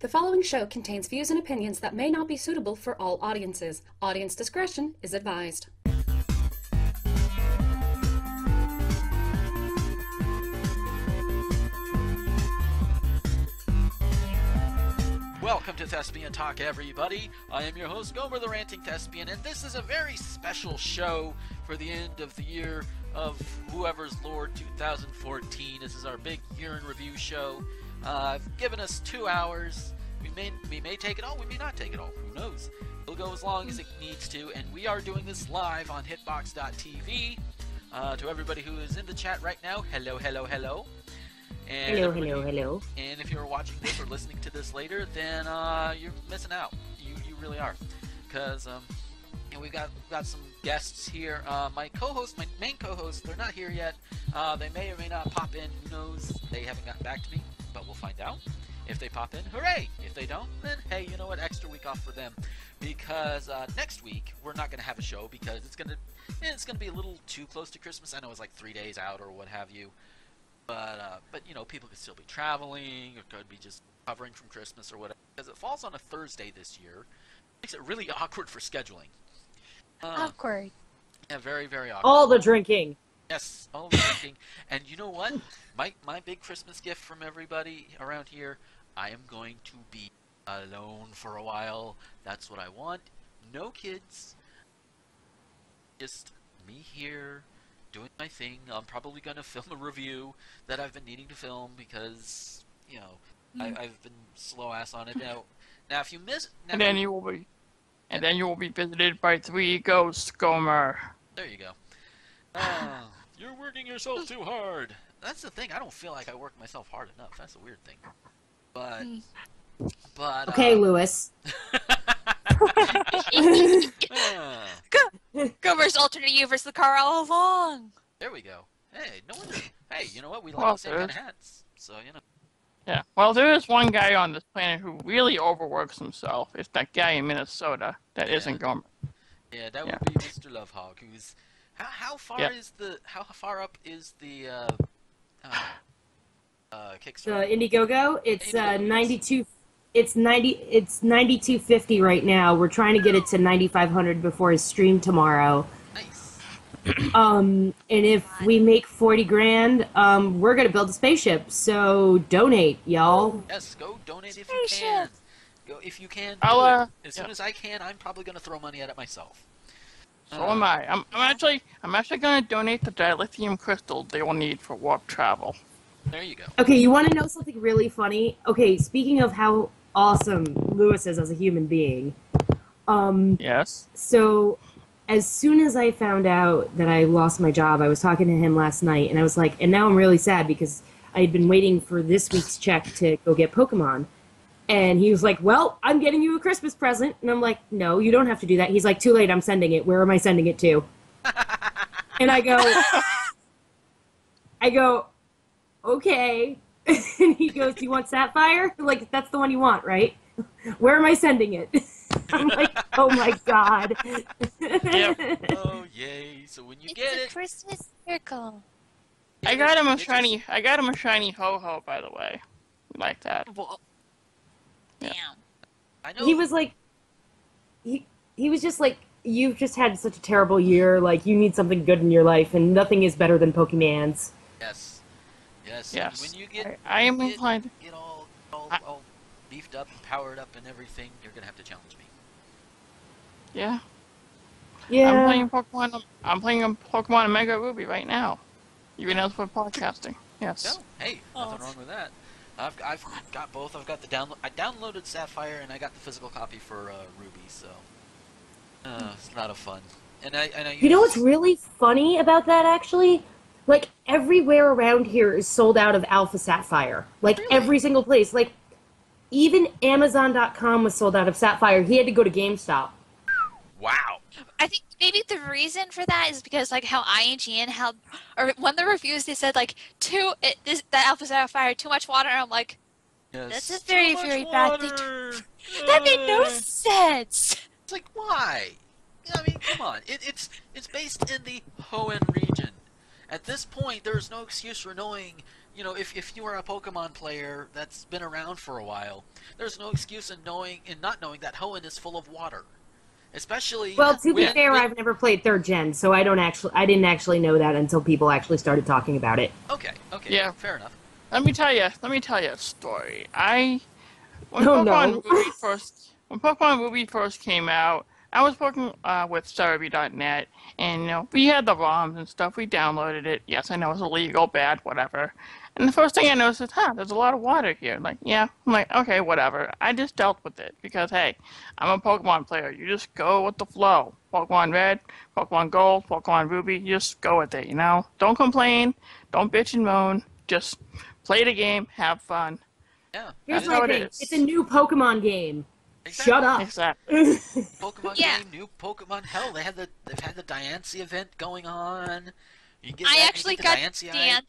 The following show contains views and opinions that may not be suitable for all audiences. Audience discretion is advised. Welcome to Thespian Talk, everybody. I am your host, Gomer the Ranting Thespian, and this is a very special show for the end of the year of whoever's Lord 2014. This is our big year in review show. Uh, I've given us two hours. We may we may take it all. We may not take it all. Who knows? It'll go as long as it needs to. And we are doing this live on Hitbox.tv. Uh, to everybody who is in the chat right now, hello, hello, hello. And Hello, hello, hello. and if you're watching this or listening to this later, then uh, you're missing out. You you really are, because um, and we've got we've got some guests here. Uh, my co-host, my main co-host, they're not here yet. Uh, they may or may not pop in. Who knows? They haven't gotten back to me, but we'll find out. If they pop in, hooray! If they don't, then hey, you know what? Extra week off for them, because uh, next week we're not going to have a show because it's gonna it's gonna be a little too close to Christmas. I know it's like three days out or what have you but uh, but you know people could still be traveling or could be just covering from Christmas or whatever. Because it falls on a Thursday this year, makes it really awkward for scheduling. Uh, Awkward. yeah, very very awkward. All the drinking. Yes, all the drinking. and you know what? My my big Christmas gift from everybody around here, I am going to be alone for a while. That's what I want. No kids. Just me here doing my thing. I'm probably going to film a review that I've been needing to film because, you know, I, I've been slow ass on it. Now, now if you miss now, And then you will be, and then you will be visited by three ghosts, Gomer. There you go. Ah, you're working yourself too hard. That's the thing. I don't feel like I work myself hard enough. That's a weird thing. But, but Okay, uh, Lewis. ah, Gomer's alternate universe the car all along. there we go. Hey, no wonder. Hey, you know what? We like Well, the same kind of hats. So you know. Yeah. Well, there is one guy on this planet who really overworks himself. It's that guy in Minnesota that Yeah. not Gomer. Yeah, that Yeah. would be Mr. Lovehog, who's how how far Yeah. is the how far up is the uh uh, uh The Kickstarter? Indiegogo, it's uh, 92. It's 90. It's 9250 right now. We're trying to get it to 9500 before his stream tomorrow. nice. Um, and if we make 40 grand, um, we're gonna build a spaceship. So donate, y'all. Yes, go donate if you can. Spaceship. Go if you can. Do I'll, it. uh, as soon as I can, I'm probably gonna throw money at it myself. So Uh, am I. I'm, I'm actually, I'm actually going to donate the dilithium crystal they will need for warp travel. There you go. Okay, you want to know something really funny? Okay, speaking of how awesome Lewis is as a human being, um, Yes. So, as soon as I found out that I lost my job, I was talking to him last night, and I was like, and now I'm really sad because I had been waiting for this week's check to go get Pokemon. And he was like, Well, I'm getting you a Christmas present. And I'm like, No, you don't have to do that. He's like, Too late, I'm sending it. Where am I sending it to? and I go, I go, Okay. and he goes, Do you want Sapphire? Like, that's the one you want, right? Where am I sending it? I'm like, Oh my God. Oh yay! So when you it's get a it, Christmas miracle. I got him a shiny. I got him a shiny ho ho, by the way. You Like that. Well, Yeah. Damn. I know he was like he he was just like you've just had such a terrible year like you need something good in your life and nothing is better than pokemans Yes. Yes. Yes. When you get I, I am get, inclined. get all all, I- all beefed up and powered up and everything, you're gonna have to challenge me. Yeah. yeah I'm playing Pokemon. I'm playing a Pokemon Mega Ruby right now. Even as for podcasting. Yes. No, hey, nothing Oh. wrong with that. I've, I've got both. I've got the download. I downloaded Sapphire and I got the physical copy for uh, Ruby. So uh, it's a lot of fun. And I and I you know what's really funny about that actually like everywhere around here is sold out of alpha sapphire like Really? every single place like even amazon.com was sold out of sapphire he had to go to gamestop wow. I think maybe the reason for that is because like how IGN held, or one of the reviews they said like too it, this that Alpha Sapphire too much water. And I'm like Yes. That's a Too very, much very bad thing water. that made no sense. It's like why? I mean, come on. It, it's it's based in the Hoenn region. At this point, there's no excuse for knowing, you know, if, if you are a Pokemon player that's been around for a while, there's no excuse in knowing in not knowing that Hoenn is full of water. Especially Well, to be when- fair, when- I've never played third gen, so I don't actually, I didn't actually know that until people actually started talking about it. Okay, okay, Yeah. fair enough. Let me tell you. Let me tell you a story. I when Oh, Pokemon no. Ruby first when Pokemon Ruby first came out, I was working uh, with Serebii.net, and you know we had the ROMs and stuff. We downloaded it. Yes, I know it's illegal, bad, whatever. And the first thing I noticed is, huh, there's a lot of water here. Like, yeah, I'm like, okay, whatever. I just dealt with it because hey, I'm a Pokemon player. You just go with the flow. Pokemon Red, Pokemon Gold, Pokemon Ruby. You just go with it. You know, don't complain, don't bitch and moan. Just play the game, have fun. Yeah. Here's that how my thing: is. it's a new Pokemon game. Exactly. Shut up. Exactly. Pokemon Yeah. game, new Pokemon. Hell, they had the they've had the Diancie event going on. You get I that, you actually get the got Diancie Dan-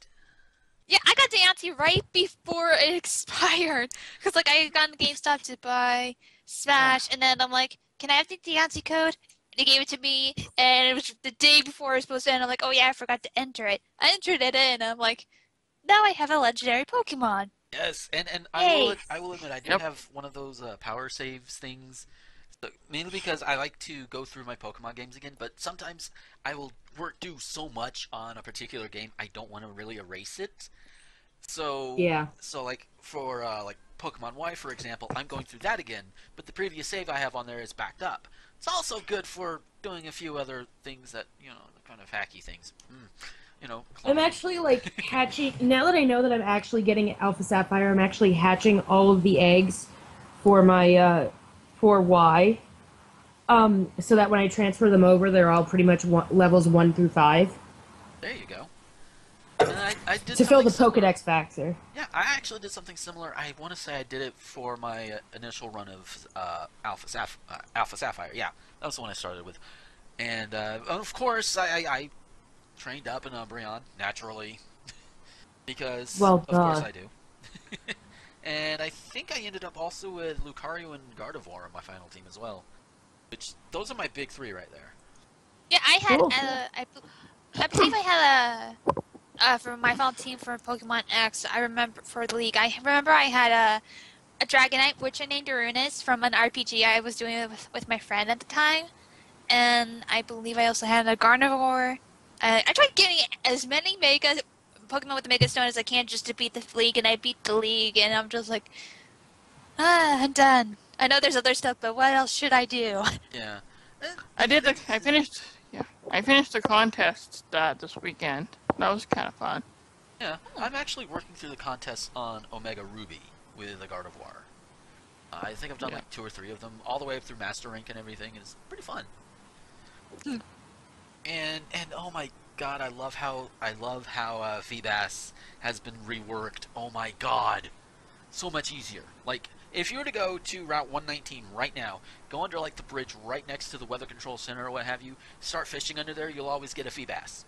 Yeah, I got Diancie right before it expired. Because, like, I got on GameStop to buy Smash, and then I'm like, can I have the Diancie code? And they gave it to me, and it was the day before it was supposed to end. I'm like, oh yeah, I forgot to enter it. I entered it in, and I'm like, now I have a legendary Pokemon. Yes, and and I will I will admit I did Yep. have one of those uh, power saves things, so, mainly because I like to go through my Pokemon games again. But sometimes I will work do so much on a particular game I don't want to really erase it. So Yeah. so like for uh, like Pokemon Y for example, I'm going through that again, but the previous save I have on there is backed up. It's also good for doing a few other things that you know, kind of hacky things. Mm, you know, I'm actually like hatching. Now that I know that I'm actually getting Alpha Sapphire, I'm actually hatching all of the eggs for my uh, for Y. Um, so that when I transfer them over, they're all pretty much one, levels one through five There you go. I, I did to fill the similar. Pokedex factor. Yeah, I actually did something similar. I want to say I did it for my uh, initial run of uh, Alpha Saph- uh, Alpha Sapphire. Yeah, that was the one I started with. And uh, of course, I, I, I trained up in Umbreon naturally because Well, of course. I do. and I think I ended up also with Lucario and Gardevoir on my final team as well. Which those are my big three right there. Yeah, I had, Cool. uh, I, I believe I had a, uh, for my final team for Pokemon X, I remember, for the league, I remember I had a, a Dragonite, which I named Arunis from an RPG I was doing with, with my friend at the time. And I believe I also had a Gardevoir. Uh, I tried getting as many Mega Pokemon with the Mega Stone as I can just to beat the league, and I beat the league, and I'm just like, ah, I'm done. I know there's other stuff, but what else should I do? Yeah. I did the. I finished. Yeah, I finished the contest uh, this weekend. That was kind of fun. Yeah, I'm actually working through the contest on Omega Ruby with the Gardevoir. Uh, I think I've done Yeah. like two or three of them, all the way up through Master Rank and everything. It's pretty fun. and and oh my god, I love how I love how uh, Feebas has been reworked. Oh my god, so much easier. Like if you were to go to Route 119 right now, go under like the bridge right next to the Weather Control Center or what have you, start fishing under there, you'll always get a Feebas.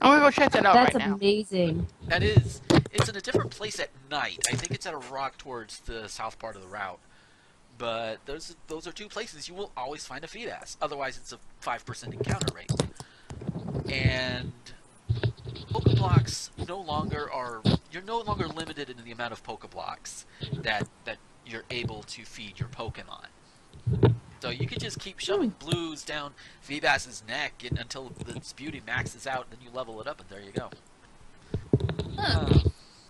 I'm gonna go check that out That's right now. amazing. That is. It's in a different place at night. I think it's at a rock towards the south part of the route. But those those are two places you will always find a Feebas. Otherwise, it's a five percent encounter rate. And Pokeblocks no longer are. You're no longer limited in the amount of Pokeblocks that that you're able to feed your Pokemon. So you could just keep shoving blues down Feebas's neck and, until its beauty maxes out, and then you level it up, and there you go. Uh,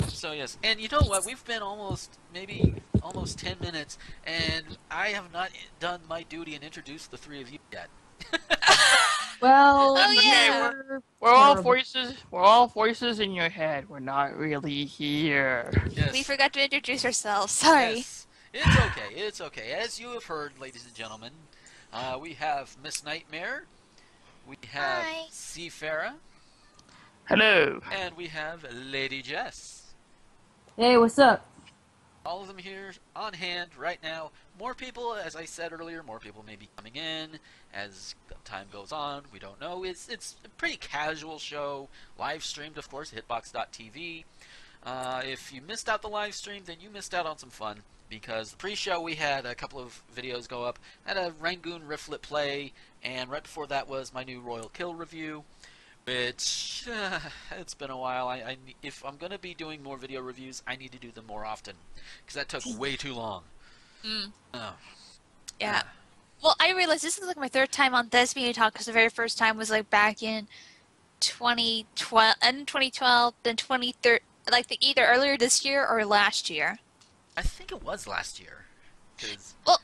so yes, and you know what? We've been almost maybe almost ten minutes, and I have not done my duty and introduced the three of you yet. Well, Oh, yeah. we're- We're all voices. We're all voices in your head. We're not really here. Yes. We forgot to introduce ourselves. Sorry. Yes. It's okay. It's okay. As you have heard, ladies and gentlemen, uh, we have Miss Nightmare, we have Hi. Cferra, Hello. and we have Lady Jess. Hey, what's up? all of them here on hand right now. More people, as I said earlier, more people may be coming in as time goes on. We don't know. It's it's a pretty casual show, live streamed, of course, hitbox.tv. Uh, if you missed out the live stream, then you missed out on some fun because the pre-show we had a couple of videos go up. Had a Rangoon Riftlet play, and right before that was my new Royal Kill review. which uh, it's been a while. I, I if I'm gonna be doing more video reviews, I need to do them more often because that took way too long. Mm. Oh, Yeah. Well, I realized this is like my third time on this Thespian Talk because the very first time was like back in 2012, and 2012, then 2013, like the, either earlier this year or last year. I think it was last year. 'Cause, Well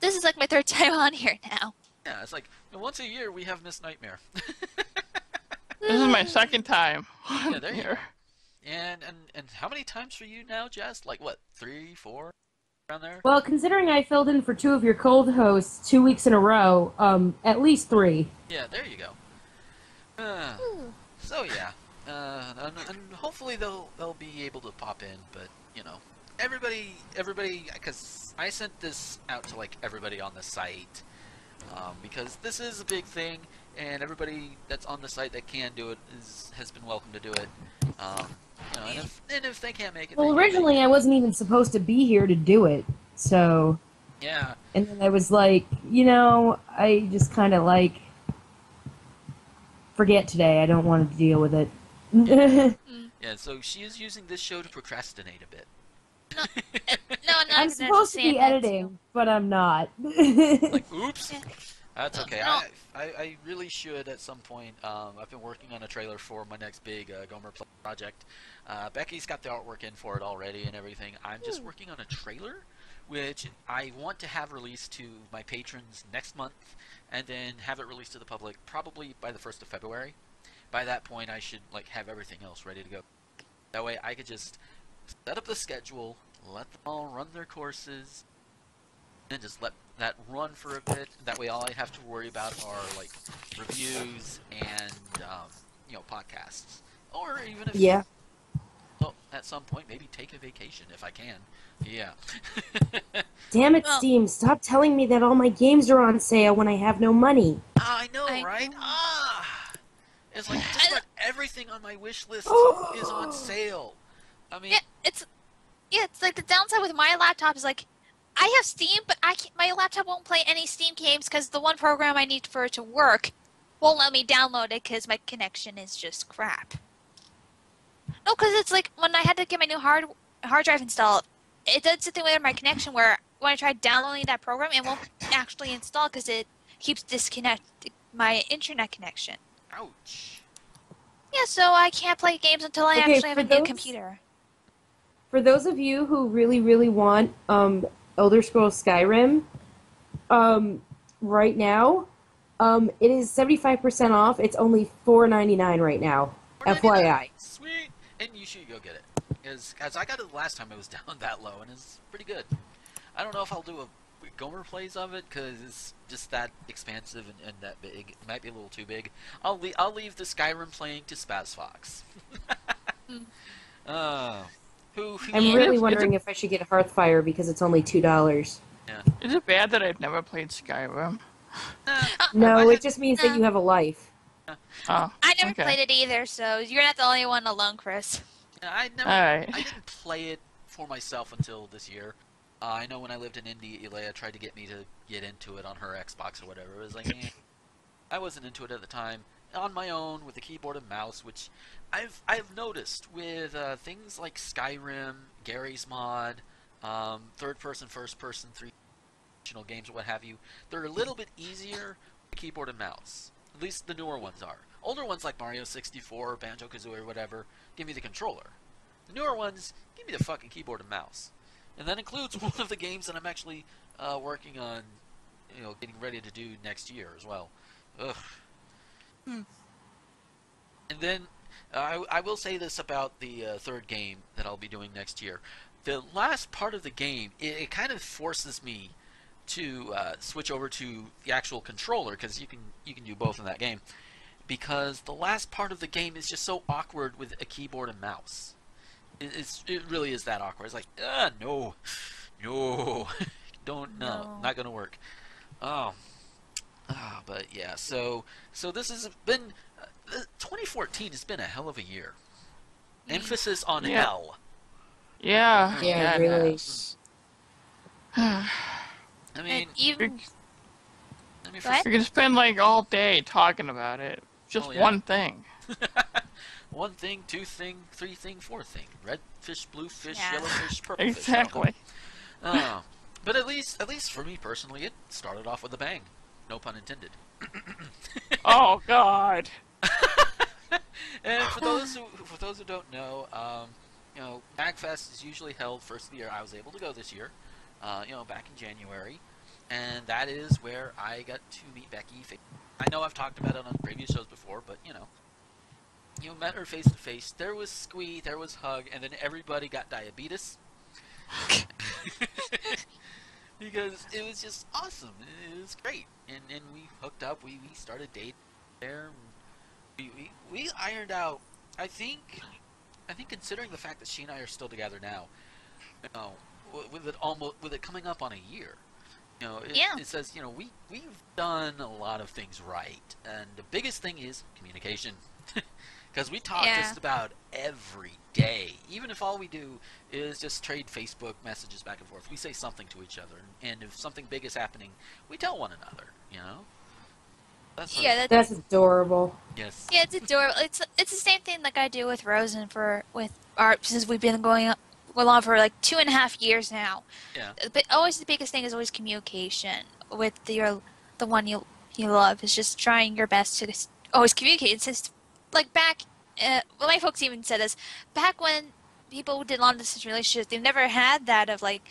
This is like my third time on here now. yeah, it's like once a year we have Miss Nightmare. This is my second time. Yeah, there you here. and and and how many times for you now, Jess? Like what? Three, four, around there? Well, considering I filled in for two of your cold hosts two weeks in a row, um, at least three. Yeah, there you go. Uh, so yeah, uh, and, and hopefully they'll they'll be able to pop in. But you know, everybody, everybody, because I sent this out to like everybody on the site, um, because this is a big thing, and everybody that's on the site that can do it is has been welcome to do it. Um, you know, and if and if they can't make it, Well, they can't make originally it. I wasn't even supposed to be here to do it, so yeah, and then I was like, you know, I just kind of like forget today. I don't want to deal with it. yeah. So she is using this show to procrastinate a bit. No, no, I'm supposed to be editing, but I'm not. like, oops. That's okay. I, I, I really should at some point. Um, I've been working on a trailer for my next big uh, Gomer project. Uh, Becky's got the artwork in for it already and everything. I'm just working on a trailer, which I want to have released to my patrons next month, and then have it released to the public probably by the first of February. By that point, I should like have everything else ready to go. That way, I could just set up the schedule, let them all run their courses, and just let that run for a bit. That way, all I have to worry about are like reviews and um, you know podcasts, or even if yeah. well, at some point maybe take a vacation if I can. Yeah. Damn it, Well- Steam! Stop telling me that all my games are on sale when I have no money. I know, I right? know. Ah, it's like just I- about everything on my wish list Oh. is on sale. I mean, Yeah, it's yeah, it's like the downside with my laptop is like I have Steam, but I can't, my laptop won't play any Steam games because the one program I need for it to work won't let me download it because my connection is just crap. No, because it's like when I had to get my new hard hard drive installed, it does something with my connection where when I tried downloading that program, it won't actually install because it keeps disconnect my internet connection. ouch. Yeah, so I can't play games until I Okay, actually have for a new computer. For those of you who really, really want um, Elder Scrolls Skyrim, um, right now, um, it is seventy five percent off. It's only four ninety nine right now. FYI. Sweet, and you should go get it. Because as I got it the last time, it was down that low, and it's pretty good. I don't know if I'll do a Gomer plays of it because it's just that expansive and, and that big. It might be a little too big. I'll le- I'll leave the Skyrim playing to Spaz Fox. uh, who, who I'm really it's- it's wondering if I should get Hearthfire because it's only two dollars. Yeah. Is it bad that I've never played Skyrim? uh, No, it just means that you have a life. Oh, I never okay. played it either, so you're not the only one alone, Chris. I never. Alright. I didn't play it for myself until this year. Uh, I know when I lived in Indy, Elea tried to get me to get into it on her Xbox or whatever. It was like, eh. I wasn't into it at the time. On my own with a keyboard and mouse, which I've I've noticed with uh, things like Skyrim, Garry's Mod, um, third person, first person, three dimensional games, what have you. They're a little bit easier with keyboard and mouse. At least the newer ones are. Older ones like Mario 64, Banjo Kazooie, or whatever, give me the controller. The newer ones, give me the fucking keyboard and mouse. And that includes one of the games that I'm actually uh, working on, you know, getting ready to do next year as well. Ugh. And then I, I will say this about the uh, third game that I'll be doing next year. The last part of the game, it, it kind of forces me to uh, switch over to the actual controller because you can you can do both in that game. Because the last part of the game is just so awkward with a keyboard and mouse. It, it's it really is that awkward. It's like ah no, no, don't no, No. not gonna work. Oh, ah, but yeah. So so this has been 2014 has been a hell of a year. Mm. Emphasis on Yeah. hell. Yeah. Mm-hmm. Yeah, it really. has. I mean, and even I mean, Go ahead. for, We could spend like all day talking about it. just Oh, yeah. one thing. One thing, two thing, three thing, four thing. Red fish, blue fish, Yeah. yellow fish, purple fish. Exactly. Oh. But at least, at least for me personally, it started off with a bang. No pun intended. oh God. And for those who, for those who don't know, um, you know, MagFest is usually held first of the year. I was able to go this year, uh, you know, back in January, and that is where I got to meet Becky. I know I've talked about it on previous shows before, but you know, you met her face to face. There was squee, there was hug, and then everybody got diabetes. because it was just awesome. It was great, and and we hooked up. We we started dating there. We, we we ironed out. I think, I think considering the fact that she and I are still together now, you know, with it almost with it coming up on a year, you know, it, Yeah. it says you know we we've done a lot of things right, and the biggest thing is communication. Because we talk Yeah. just about every day, even if all we do is just trade Facebook messages back and forth. We say something to each other, and, and if something big is happening, we tell one another. You know. That's Yeah, that, That's adorable. yes. yeah, it's adorable. It's it's the same thing like I do with Rosen for with art since we've been going up- along for like two and a half years now. Yeah. But always the biggest thing is always communication with your the one you you love. Is just trying your best to always communicate. It's just like back. Uh, well, my folks even said this back when people did long distance relationships. They've never had that of like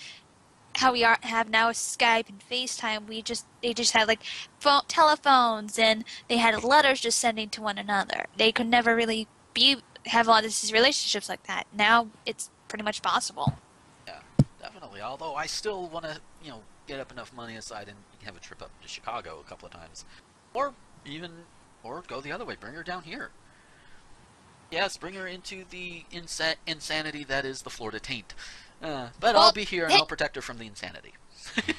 how we are have now Skype and FaceTime. We just they just had like phone, telephones and they had letters just sending to one another. They could never really be have all these relationships like that. Now it's pretty much possible. Yeah, definitely. Although I still want to, you know, get up enough money aside and have a trip up to Chicago a couple of times, or even, or go the other way. Bring her down here. Yes, bring her into the insa- insanity that is the Florida taint. Uh, but I'll be here and I'll protect her from the insanity.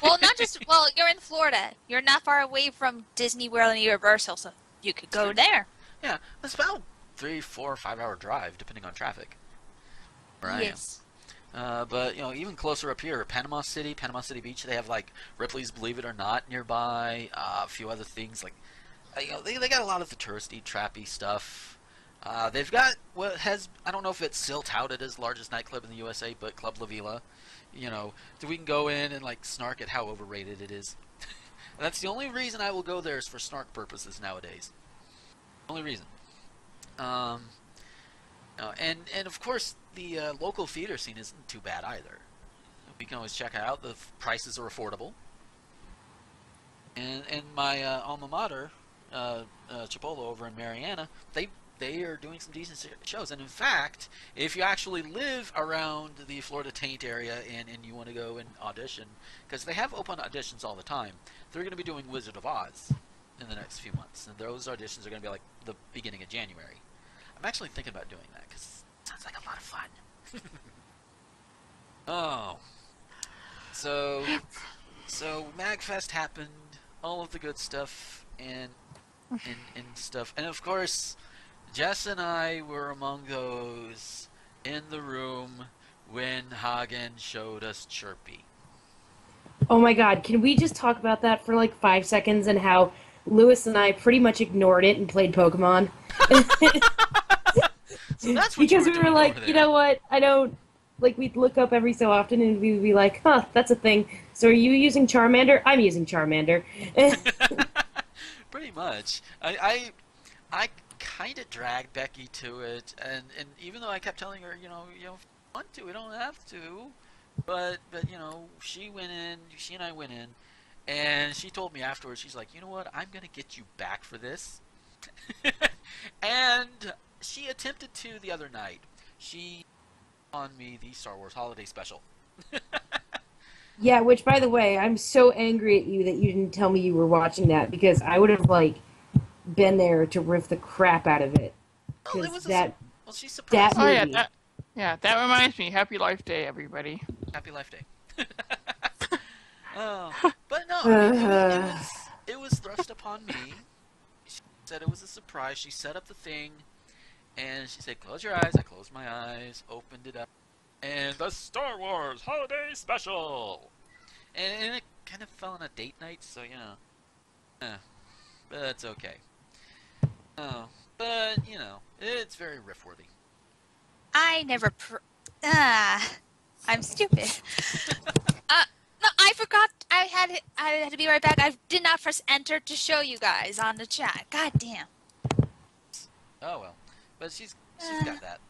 Well, not just well, you're in Florida. You're not far away from Disney World and Universal, so you could go there. Yeah, it's about three, four, five hour drive depending on traffic. Right. Yes. Uh, but you know, even closer up here, Panama City, Panama City Beach, they have like Ripley's Believe It or Not nearby. Uh, a few other things like, uh, you know, they they got a lot of the touristy, trappy stuff. Uh, they've got what has I don't know if it's still touted as largest nightclub in the USA, but Club La Vela. You know, so we can go in and like snark at how overrated it is. That's the only reason I will go there is for snark purposes nowadays. Only reason. Um, uh, and and of course the uh, local theater scene isn't too bad either. We can always check it out. The prices are affordable. And and my uh, alma mater, uh, uh, over in Marianna, they they are doing some decent shows. And in fact, if you actually live around the Florida Taint area and, and you want to go and audition, because they have open auditions all the time, they're going to be doing Wizard of Oz in the next few months, and those auditions are going to be like the beginning of January. I'm actually thinking about doing that because it sounds like a lot of fun. oh, so so Magfest happened, all of the good stuff and and and stuff, and of course, Jess and I were among those in the room when Hagen showed us Chirpy. Oh my god, can we just talk about that for like five seconds and how Lewis and I pretty much ignored it and played Pokemon? So that's what you because we were like, you know what? I don't like we'd look up every so often and we'd be like, huh, that's a thing. So are you using Charmander? I'm using Charmander. Pretty much. I I, I kind of dragged Becky to it, and and even though I kept telling her, you know, you don't want to, we don't have to, but but you know, she went in, she and I went in, and she told me afterwards, she's like, you know what, I'm gonna get you back for this, and she attempted to the other night. She on me the Star Wars Holiday Special. yeah, which by the way, I'm so angry at you that you didn't tell me you were watching that because I would have like been there to riff the crap out of it. Well, it 'Cause was a that su- well, she surprised that Oh yeah, movie. that yeah, that reminds me. Happy Life Day, everybody. Happy Life Day. oh, but no, I mean, it, was, it, was, it was thrust upon me. She said it was a surprise. She set up the thing, and she said, "Close your eyes." I closed my eyes, opened it up, and the Star Wars Holiday Special. And, and it kind of fell on a date night, so you know, eh, but that's okay. Oh, but you know, it's very riff-worthy. I never. Pr- ah, I'm stupid. uh, no, I forgot. I had I had to be right back. I did not press enter to show you guys on the chat. God damn. Oh well, but she's she's got that.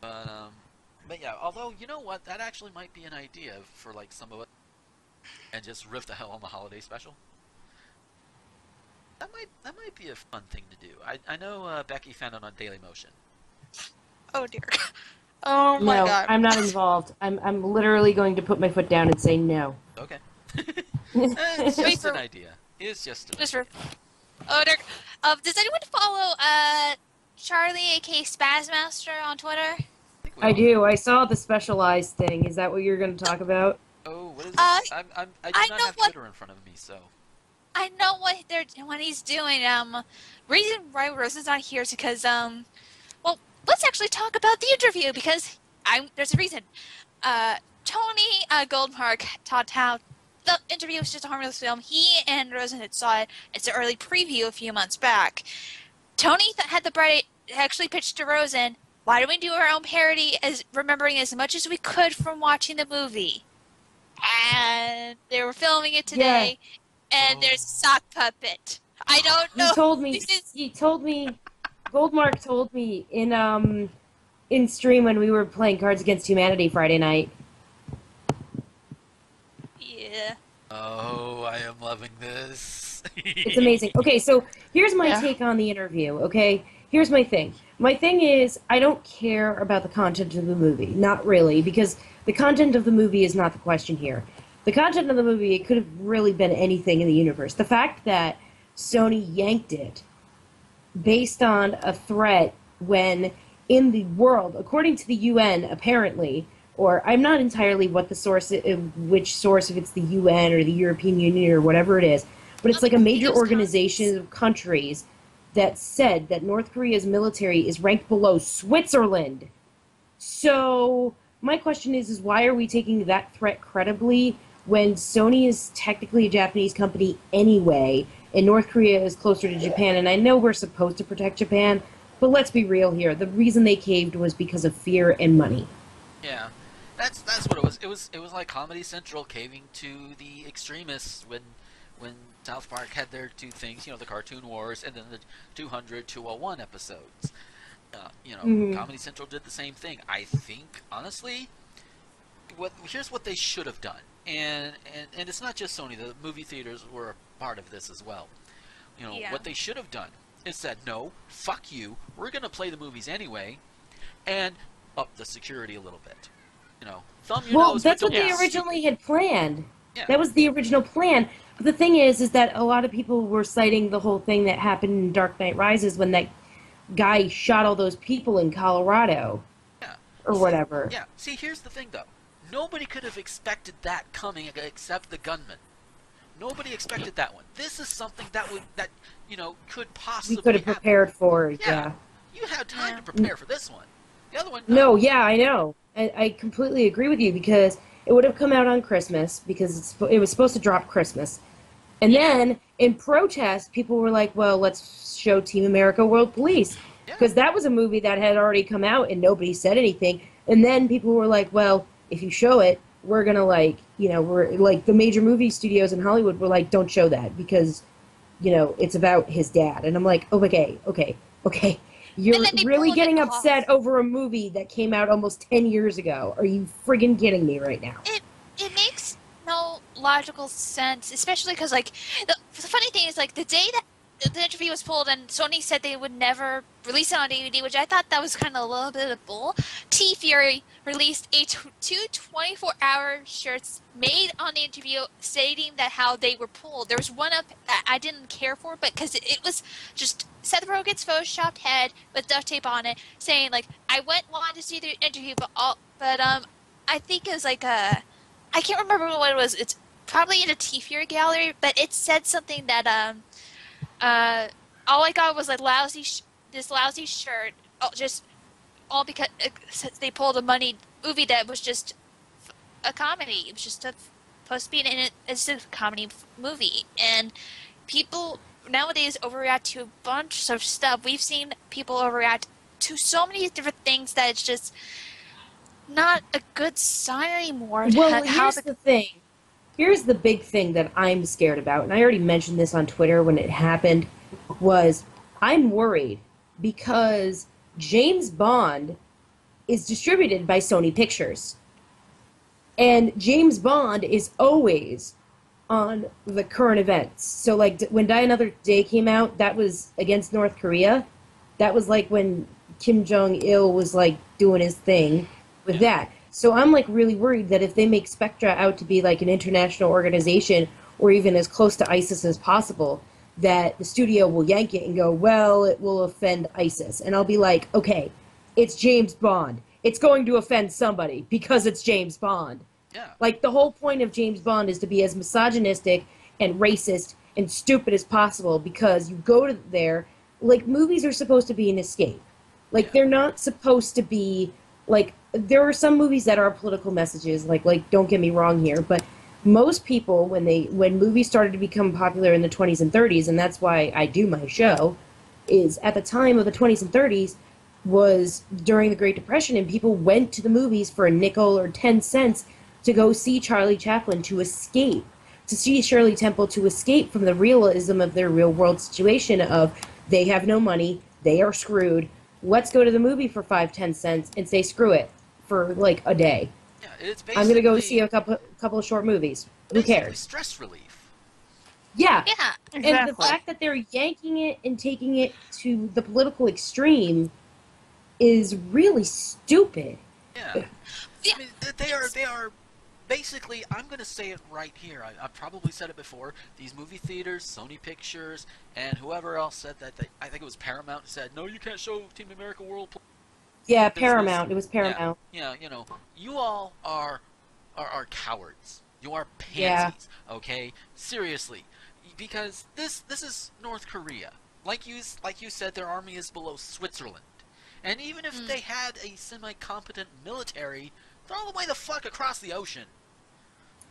But um, but yeah. Although you know what, that actually might be an idea for like some of it, and just riff the hell on the holiday special. That might that might be a fun thing to do. I I know uh, Becky found it on Daily Motion. Oh dear. Oh my no, god. I'm not involved. I'm I'm literally going to put my foot down and say no. Okay. it's just an idea. It's just an Just idea. Oh dear. Uh, does anyone follow uh Charlie, aka Spazmaster, on Twitter? think we I do. I saw the specialized thing. Is that what you're going to talk about? Oh, what is it? Uh, I'm, I'm, I do I not know have what- Twitter in front of me, so. I know what they're what he's doing. Um, reason why Rose's not here is because um, well, let's actually talk about the interview because I there's a reason. Uh, Tony uh, Goldmark taught how the interview was just a harmless film. He and Rosen had saw it. It's an early preview a few months back. Tony th- had the bright actually pitched to Rosen. Why don't we do our own parody as remembering as much as we could from watching the movie? And they were filming it today, and Oh. there's a sock puppet. I don't He know. told me. This is- He told me. Goldmark told me in um in stream when we were playing Cards Against Humanity Friday night. Yeah. Oh, I am loving this. It's amazing. Okay, so here's my Yeah. take on the interview. Okay, here's my thing. My thing is, I don't care about the content of the movie. Not really, because the content of the movie is not the question here. The content of the movie, it could have really been anything in the universe. The fact that Sony yanked it based on a threat when in the world, according to the UN, apparently, or I'm not entirely what the source, uh, which source, if it's the UN or the European Union or whatever it is, but it's like a major organization of countries that said that North Korea's military is ranked below Switzerland. So my question is, is why are we taking that threat credibly when Sony is technically a Japanese company anyway, and North Korea is closer to Japan? And I know we're supposed to protect Japan, but let's be real here. The reason they caved was because of fear and money. Yeah, that's that's what it was. It was it was like Comedy Central caving to the extremists when when South Park had their two things, you know, the Cartoon Wars and then the 200 201 episodes. Uh, you know, Mhm. Comedy Central did the same thing. I think honestly, what here's what they should have done, and and and it's not just Sony. The movie theaters were a part of this as well. You know, Yeah. what they should have done is said, no, fuck you. We're gonna play the movies anyway, and up the security a little bit. You know, thumb your Well, nose. that's what they originally had planned. Yeah. That was the original plan. But the thing is, is that a lot of people were citing the whole thing that happened in Dark Knight Rises when that guy shot all those people in Colorado Yeah. or whatever. Yeah. See, here's the thing, though. Nobody could have expected that coming except the gunman. Nobody expected that one. This is something that would that you know could possibly We could have happen. prepared for. Yeah. Yeah. You had time Yeah. to prepare for this one. The other one, No, yeah, I know. I, I completely agree with you because it would have come out on Christmas because it's, it was supposed to drop Christmas. And then in protest, people were like, well, let's show Team America World Police. Yeah. Because that was a movie that had already come out and nobody said anything. And then people were like, well, if you show it, we're going to like, you know, we're like the major movie studios in Hollywood were like, don't show that because, you know, it's about his dad. And I'm like, oh, okay, okay, okay. You're really getting upset over a movie that came out almost 10 years ago. Are you friggin' kidding me right now? it it makes no logical sense, especially because like the, the funny thing is like the day that the interview was pulled and Sony said they would never release it on DVD, which I thought that was kind of a little bit of a bull. TeeFury released a t- two 24-hour shirts made on the interview stating that how they were pulled. There was one up I didn't care for, but because it, it was just Seth Rogen's photoshopped head with duct tape on it, saying like I went wanted to see the interview, but all but um I think it was like a I can't remember what it was. It's probably in a TeeFury gallery, but it said something that um uh all I got was a lousy sh- this lousy shirt, just all because uh, since they pulled a money movie that was just a comedy. It was just a, supposed to be an it's a comedy movie, and people nowadays overreact to a bunch of stuff. We've seen people overreact to so many different things that it's just not a good sign anymore. Well, here's the, the thing. Here's the big thing that I'm scared about, and I already mentioned this on Twitter when it happened. Was I'm worried because James Bond is distributed by Sony Pictures, and James Bond is always on the current events. So, like when Die Another Day came out, that was against North Korea. That was like when Kim Jong Il was like doing his thing with that. So I'm like really worried that if they make SPECTRE out to be like an international organization or even as close to ISIS as possible, that the studio will yank it and go, well, it will offend ISIS. And I'll be like, okay, it's James Bond. It's going to offend somebody because it's James Bond. Yeah. Like the whole point of James Bond is to be as misogynistic and racist and stupid as possible because you go to there like movies are supposed to be an escape. Like they're not supposed to be like there are some movies that are political messages like like don't get me wrong here, but most people when they when movies started to become popular in the 20s and 30s and that's why I do my show is at the time of the 20s and 30s was during the Great Depression, and people went to the movies for a nickel or 10 cents to go see Charlie Chaplin to escape, to see Shirley Temple to escape from the realism of their real world situation of they have no money, they are screwed. Let's go to the movie for five, ten cents and say screw it for like a day. Yeah, it's basically. I'm gonna go see a couple couple of short movies. Who cares? Stress relief. Yeah. yeah, And the fact that they're yanking it and taking it to the political extreme is really stupid. Yeah. Yeah. I mean, they are they are basically. I'm gonna say it right here. I, I've probably said it before. These movie theaters, Sony Pictures, and whoever else said that. They, I think it was Paramount said, "No, you can't show Team America World." Pl-" Yeah, Business. Paramount. It was Paramount. Yeah, you know, you all are are, are cowards. You are Yeah. pansies. Okay, seriously, because this this is North Korea. Like you like you said, their army is below Switzerland, and even if Mm. they had a semi-competent military, they're all the way the fuck across the ocean.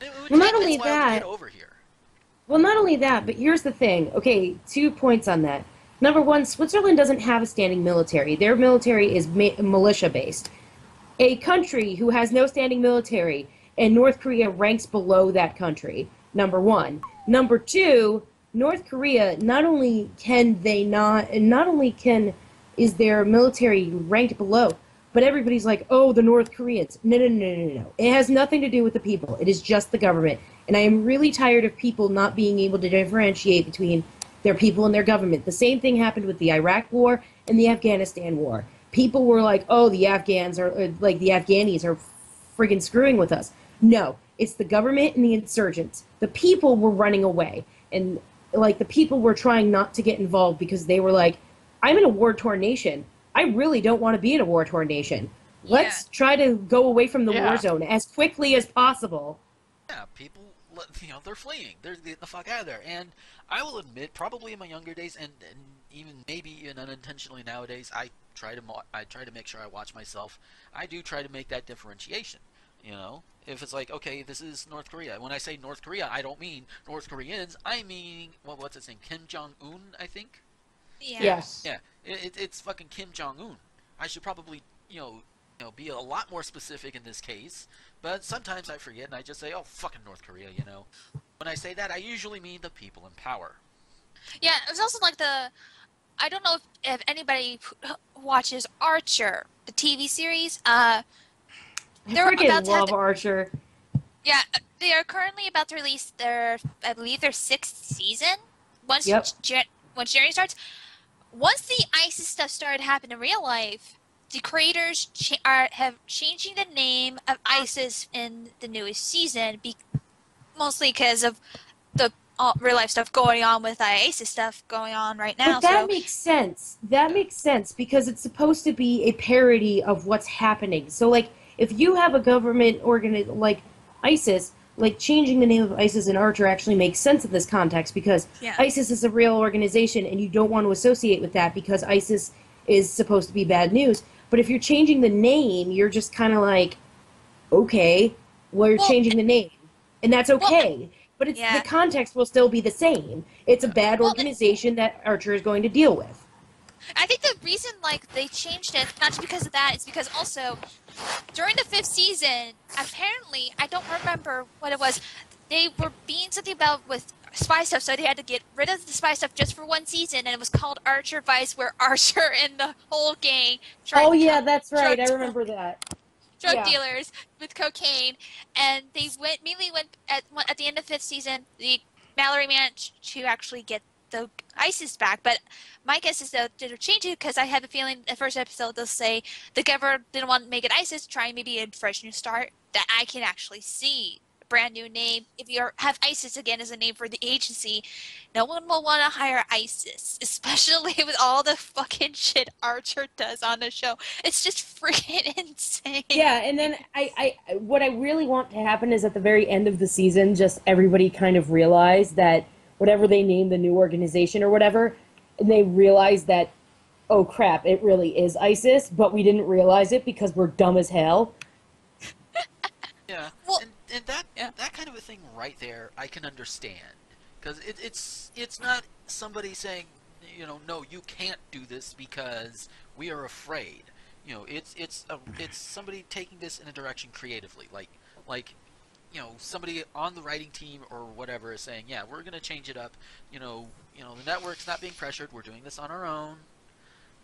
It would Well, not take only that- over here. Well, not only that, but here's the thing. Okay, two points on that. Number one, Switzerland doesn't have a standing military. Their military is ma- militia based. A country who has no standing military, and North Korea ranks below that country. Number one. Number two, North Korea. Not only can they not, and not only can is their military ranked below, but everybody's like, oh, the North Koreans. No, no, no, no, no. It has nothing to do with the people. It is just the government. And I am really tired of people not being able to differentiate between their people and their government. The same thing happened with the Iraq War and the Afghanistan War. People were like, oh, the Afghans are, uh, like, the Afghanis are friggin' screwing with us. No, it's the government and the insurgents. The people were running away. And, like, the people were trying not to get involved because they were like, I'm in a war torn nation. I really don't want to be in a war torn nation. Let's try to go away from the Yeah. war zone as quickly as possible. Yeah, people, you know, they're fleeing. They're getting the fuck out of there. And I will admit, probably in my younger days, and, and even maybe even unintentionally nowadays, I try to mo- I try to make sure I watch myself. I do try to make that differentiation. You know, if it's like, okay, this is North Korea. When I say North Korea, I don't mean North Koreans. I mean, well, what's his name? Kim Jong Un, I think. Yeah. Yes. Yeah, it, it, it's fucking Kim Jong Un. I should probably, you know, you know, be a lot more specific in this case. But sometimes I forget and I just say, "Oh, fucking North Korea," you know. When I say that, I usually mean the people in power. Yeah, it was also like the. I don't know if, if anybody watches Archer, the TV series. Uh, I They're freaking about to have love the- Archer. yeah, they are currently about to release their, I believe, their sixth season. Once Yep. Jan- once January starts, once the ISIS stuff started happening in real life, the creators cha- are have changing the name of ISIS in the newest season, be- mostly because of the real life stuff going on with ISIS stuff going on right now. But that so makes sense. That makes sense because it's supposed to be a parody of what's happening. So, like, if you have a government organ like ISIS, like changing the name of ISIS and Archer actually makes sense in this context because Yeah. ISIS is a real organization and you don't want to associate with that because ISIS is supposed to be bad news. But if you're changing the name, you're just kind of like, okay, well, you're Well, changing the name, and that's okay. but it's Yeah. the context will still be the same. It's a bad organization that Archer is going to deal with. I think the reason like they changed it, not just because of that, is because also during the fifth season, apparently I don't remember what it was. They were being something about with spy stuff, so they had to get rid of the spy stuff just for one season, and it was called Archer Vice, where Archer and the whole gang. tried Oh to yeah, that's right. I remember that. drug Yeah. dealers with cocaine, and they went mainly went at at the end of fifth season. The Mallory managed to actually get the ISIS back, but my guess is that they'll change it because I have a feeling the first episode they'll say the government didn't want to make it ISIS, try maybe a fresh new start that I can actually see. A brand new name. If you have ISIS again as a name for the agency, no one will want to hire ISIS, especially with all the fucking shit Archer does on the show. It's just freaking insane. Yeah, and then I, I, what I really want to happen is at the very end of the season, just everybody kind of realize that whatever they name the new organization or whatever, and they realize that, oh crap, it really is ISIS, but we didn't realize it because we're dumb as hell. Yeah, Well- and and that Yeah. that kind of a thing right there, I can understand because it, it's it's not somebody saying, you know, no, you can't do this because we are afraid. You know, it's it's a, it's somebody taking this in a direction creatively, like like you know somebody on the writing team or whatever is saying, yeah, we're gonna change it up. You know, you know, the network's not being pressured. We're doing this on our own.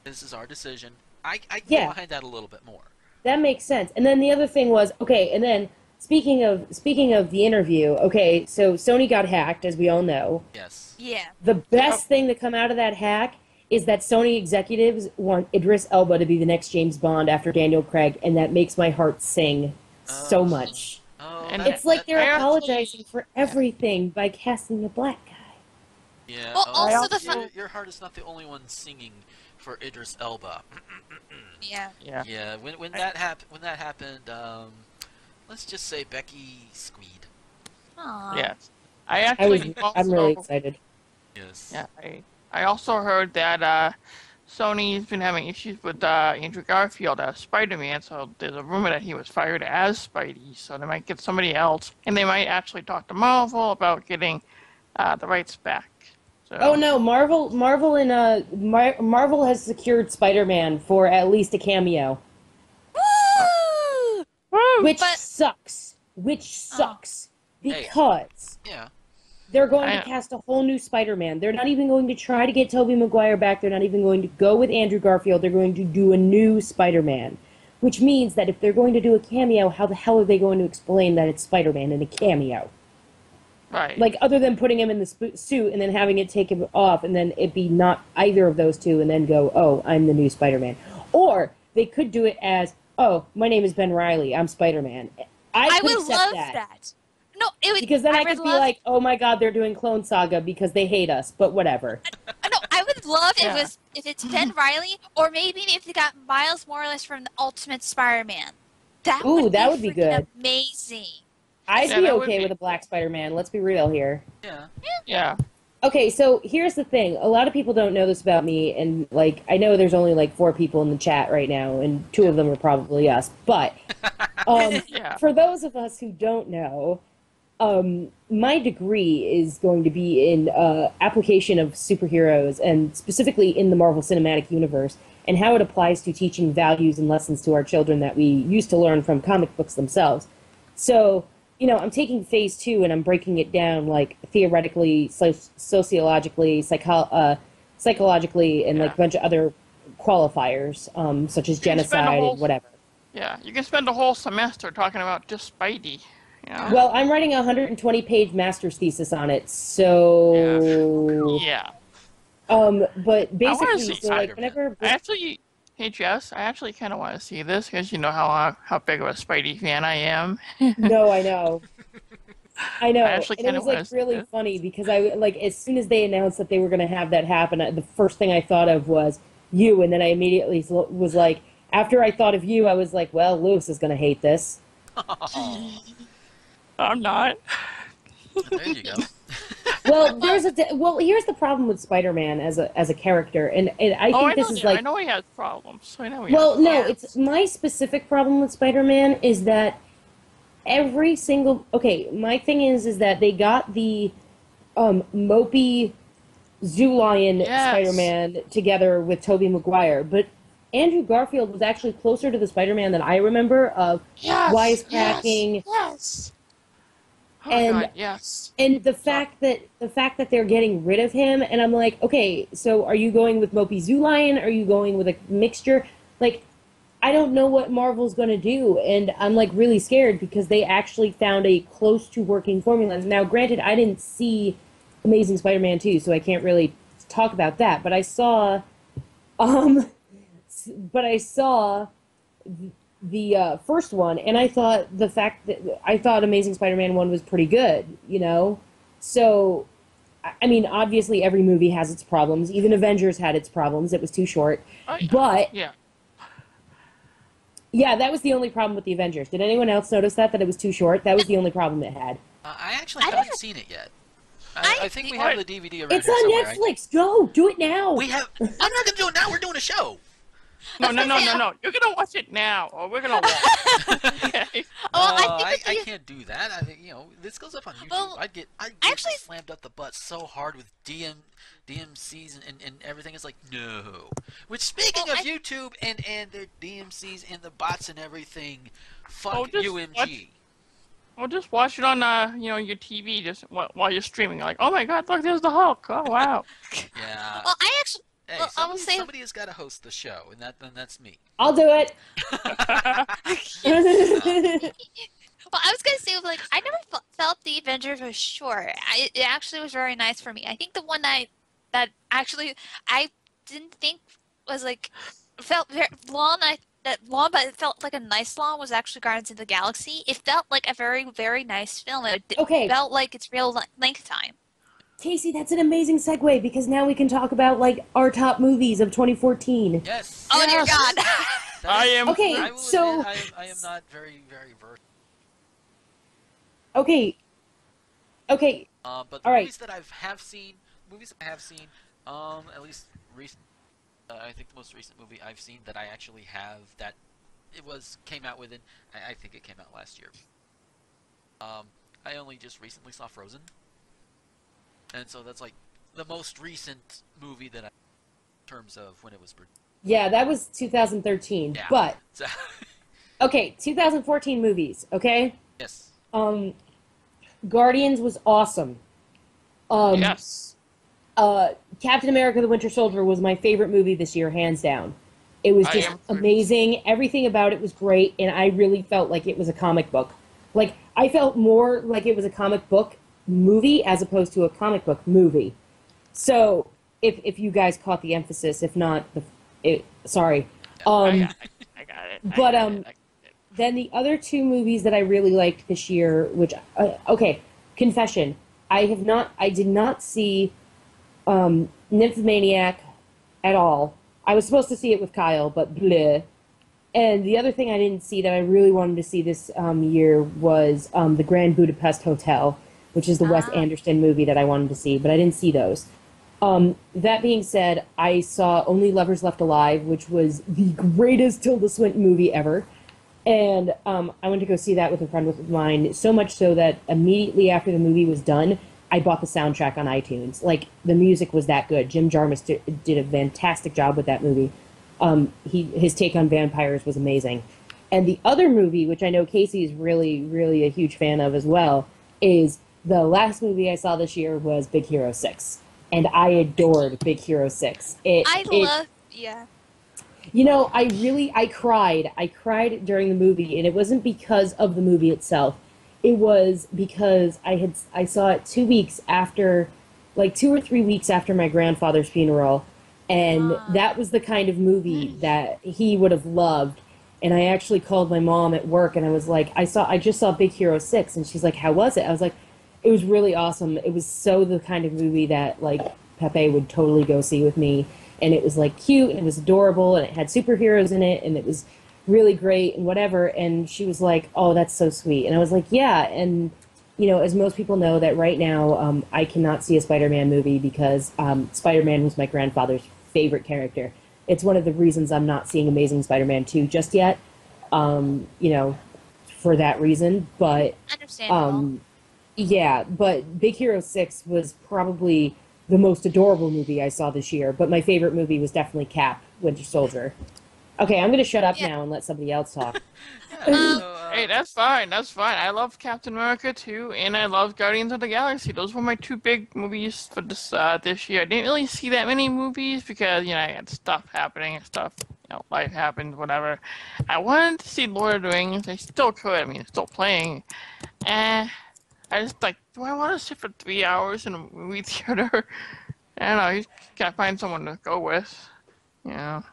This is our decision. I I can Yeah. get behind that a little bit more. That makes sense. And then the other thing was okay. And then speaking of speaking of the interview, okay, so Sony got hacked, as we all know. Yes. Yeah. The best thing to come out of that hack is that Sony executives want Idris Elba to be the next James Bond after Daniel Craig, and that makes my heart sing so Oh. much. Oh, And that- It's like they're I actually- apologizing for everything by casting a black guy. Yeah. Well, oh, also the your, fun- your heart is not the only one singing for Idris Elba. Yeah. Yeah. yeah. When when that happened, when that happened, um, let's just say Becky Squeed. Aww. Yes. I I actually was, also, I'm really excited. Yes. Yeah, I, I also heard that uh, Sony's been having issues with uh, Andrew Garfield as Spider-Man, so there's a rumor that he was fired as Spidey, so they might get somebody else, and they might actually talk to Marvel about getting uh, the rights back. So, Oh no, Marvel, Marvel, and uh, Mar- Marvel has secured Spider-Man for at least a cameo, Woo! Woo! which But- sucks. Which sucks Hey. because. Yeah. They're going I to cast a whole new Spider-Man. They're not even going to try to get Tobey Maguire back. They're not even going to go with Andrew Garfield. They're going to do a new Spider-Man, which means that if they're going to do a cameo, how the hell are they going to explain that it's Spider-Man in a cameo? right. Like other than putting him in the sp- suit and then having it take him off, and then it be not either of those two, and then go, "Oh, I'm the new Spider-Man," or they could do it as, "Oh, my name is Ben Riley. I'm Spider-Man." I, I would accept love that. that. No, it would Because then I, would could be like, oh my god, they're doing Clone Saga because they hate us, but whatever. Uh, no, I would love if Yeah. it was if it's Ben Riley or maybe if they got Miles Morales from the Ultimate Spider-Man. That Ooh, would that be would be good. Amazing. I'd Yeah, be okay be- with a Black Spider Man, let's be real here. Yeah. yeah. Okay, so here's the thing. A lot of people don't know this about me, and like I know there's only like four people in the chat right now, and two of them are probably us. But um, Yeah. for those of us who don't know, um, my degree is going to be in uh, application of superheroes, and specifically in the Marvel Cinematic Universe, and how it applies to teaching values and lessons to our children that we used to learn from comic books themselves. So, you know, I'm taking phase two and I'm breaking it down like theoretically, so- sociologically, psycho- uh, psychologically, and like a bunch of other qualifiers, um, such as You can spend a genocide whole- and whatever. Yeah. You can spend a whole semester talking about just Spidey. You know? Well, I'm writing a 120 page master's thesis on it, so yeah. um, but wanna basically, see so like whenever I actually, hey Jess, I actually kind of want to see this because you know how uh, how big of a Spidey fan I am. no, I know. I know. I actually and it was like really it. funny because I like as soon as they announced that they were going to have that happen, I- the first thing I thought of was you, and then I immediately was like, after I thought of you, I was like, well, Lewis is going to hate this. Oh, I'm not. there you go. Well, there's a well. Here's the problem with Spider-Man as a as a character, and, and I think oh, I know. this is yeah, like I know he has problems. I know he Well, has no, Yeah. it's my specific problem with Spider-Man is that every single okay my thing is is that they got the um mopey zoo lion Yes. spider-man together with toby maguire but andrew garfield was actually closer to the spider-man than i remember of Yes. wisecracking Yes. yes. Oh And- God, yes. and the fact that the fact that they're getting rid of him and i'm like okay so are you going with mopey zoo lion are you going with a mixture? Like i don't know what marvel's going to do and i'm like really scared because they actually found a close to working formula. Now granted i didn't see amazing spider-man 2 so i can't really talk about that but i saw um but i saw the uh, first one, and I thought the fact that I thought Amazing Spider-Man one was pretty good, you know. So, I- I mean, obviously every movie has its problems. Even Avengers had its problems; it was too short. Oh, yeah. But yeah. yeah, that was the only problem with the Avengers. Did anyone else notice that that it was too short? That was the only problem it had. Uh, I actually I haven't never- seen it yet. I, I I think we have the DVD around It's on somewhere. I- Netflix. Go do it now. We have. I'm not gonna do it now. We're doing a show. No, no, no, no, no. You're gonna watch it now, or we're gonna watch. okay. Oh, well, Uh, I think I, that I can't do that. I think you know this goes up on YouTube. Well, I'd get I'd I get actually- slammed up the butt so hard with DM DMCs and, and, and everything. It's like no. Which speaking Well, of I- YouTube and and their DMCs and the bots and everything, fuck Oh, just UMG. watch- Well, just watch it on, uh, you know, your TV just wh- while you're streaming. Like, oh my God, look, there's the Hulk. Oh wow. Yeah. Well, I actually. Hey, well, somebody, say- somebody has got to host the show, and that and that's me. I'll do it. Well, I was gonna say like I never felt the Avengers was short. I, it actually was very nice for me. I think the one I that actually I didn't think was like felt very long. I that long, but it felt like a nice long was actually Guardians of the Galaxy. It felt like a very very nice film. It Okay. felt like it's real length time. Casey, that's an amazing segue because now we can talk about like our top movies of 2014. Yes. Oh dear God! That I am- Okay, I will so- admit, I am, I am not very very versed. Okay. Okay. Uh, but the All right. movies that I have have seen, movies I have seen, um, at least recent, uh, I think the most recent movie I've seen that I actually have that it was came out within, I, I think it came out last year. Um, I only just recently saw Frozen, and so that's like the most recent movie that I, in terms of when it was. pro- Yeah, that was 2013. Yeah. But So, okay, 2014 movies. Okay. yes. Um, Guardians was awesome. Um, yes. uh, Captain America: The Winter Soldier was my favorite movie this year, hands down. It was just amazing. Everything about it was great, and I really felt like it was a comic book. Like I felt more like it was a comic book movie as opposed to a comic book movie. So, if if you guys caught the emphasis, if not, the it, sorry. I, Um, got, I got it. I but, got it, um, it. then the other two movies that I really liked this year, which uh, okay, confession, I have not, I did not see um, Nymphomaniac at all. I was supposed to see it with Kyle, but bleh. And the other thing I didn't see that I really wanted to see this um, year was um, the Grand Budapest Hotel, which is the Wes Ah. Anderson movie that I wanted to see, but I didn't see those. Um, that being said, I saw Only Lovers Left Alive, which was the greatest Tilda Swinton movie ever. And um, I went to go see that with a friend of mine, so much so that immediately after the movie was done, I bought the soundtrack on iTunes. Like, the music was that good. Jim Jarmusch did, did a fantastic job with that movie. Um, he, his take on vampires was amazing. And the other movie, which I know Casey is really, really a huge fan of as well, is the last movie I saw this year was Big Hero 6. And I adored Big Hero 6. It, I it- love yeah. you know, I really I cried. I cried during the movie, and it wasn't because of the movie itself. It was because I had I saw it two weeks after, like two or three weeks after my grandfather's funeral, and that was the kind of movie that he would have loved. And I actually called my mom at work, and I was like, I saw I just saw Big Hero Six, and she's like, How was it? I was like, It was really awesome. It was so the kind of movie that like Pepe would totally go see with me and it was like cute and it was adorable and it had superheroes in it and it was really great and whatever and she was like oh that's so sweet and i was like yeah and you know as most people know that right now um, i cannot see a spider-man movie because um, spider-man was my grandfather's favorite character it's one of the reasons i'm not seeing amazing spider-man 2 just yet um, you know for that reason. But Understandable. Yeah, but Big Hero Six was probably the most adorable movie I saw this year. But my favorite movie was definitely Cap, Winter Soldier. Okay, I'm gonna shut up Yeah. now and let somebody else talk. Uh, Hey, that's fine. That's fine. I love Captain America too, and I love Guardians of the Galaxy. Those were my two big movies for this uh, this year. I didn't really see that many movies because you know I had stuff happening and stuff. You know, life happens, whatever. I wanted to see Lord of the Rings. I still could. I mean, it's still playing. And I just like, do I want to sit for three hours in a movie theater? I don't know. You gotta find someone to go with. You know.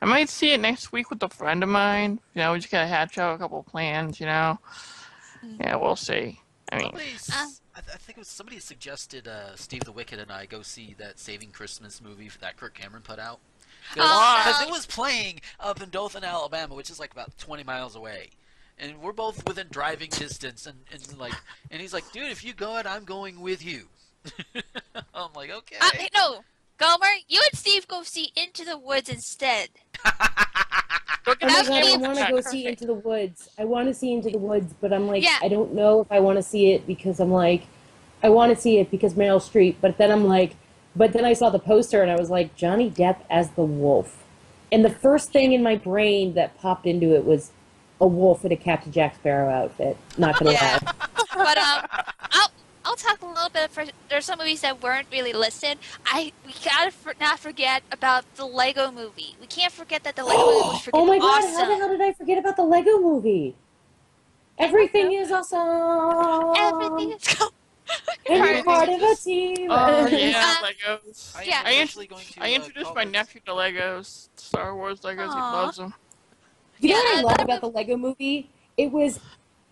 I might see it next week with a friend of mine. You know, we just gotta hatch out a couple of plans. You know. Yeah, we'll see. I mean, Uh. I, th- I think it was somebody suggested uh, Steve the Wicked and I go see that Saving Christmas movie that Kirk Cameron put out. Because Oh. it was playing up in Dothan, Alabama, which is like about 20 miles away. And we're both within driving distance, and, and like, and he's like, "Dude, if you go it, I'm going with you." I'm like, "Okay." Uh, hey, no, Gomer, you and Steve go see Into the Woods instead. Oh my That's god, I me. want to go Perfect. see Into the Woods. I want to see Into the Woods, but I'm like, Yeah. I don't know if I want to see it because I'm like, I want to see it because Meryl Streep, but then I'm like, but then I saw the poster and I was like, Johnny Depp as the wolf. And the first thing in my brain that popped into it was a wolf in a Captain Jack Sparrow outfit. Not gonna Yeah. lie. but um, I'll I'll talk a little bit. For there's some movies that weren't really listed. I we gotta for, not forget about the Lego Movie. We can't forget that the Lego Movie was freaking Oh my god, awesome. how the hell did I forget about the Lego movie? Everything is awesome. Everything is go- And you're part of a team. oh yeah, Uh, Legos. I Yeah. am I, int- actually going to. I uh, introduced call my nephew to Legos, Star Wars Legos. He loves them. You know what I love about the Lego movie? It was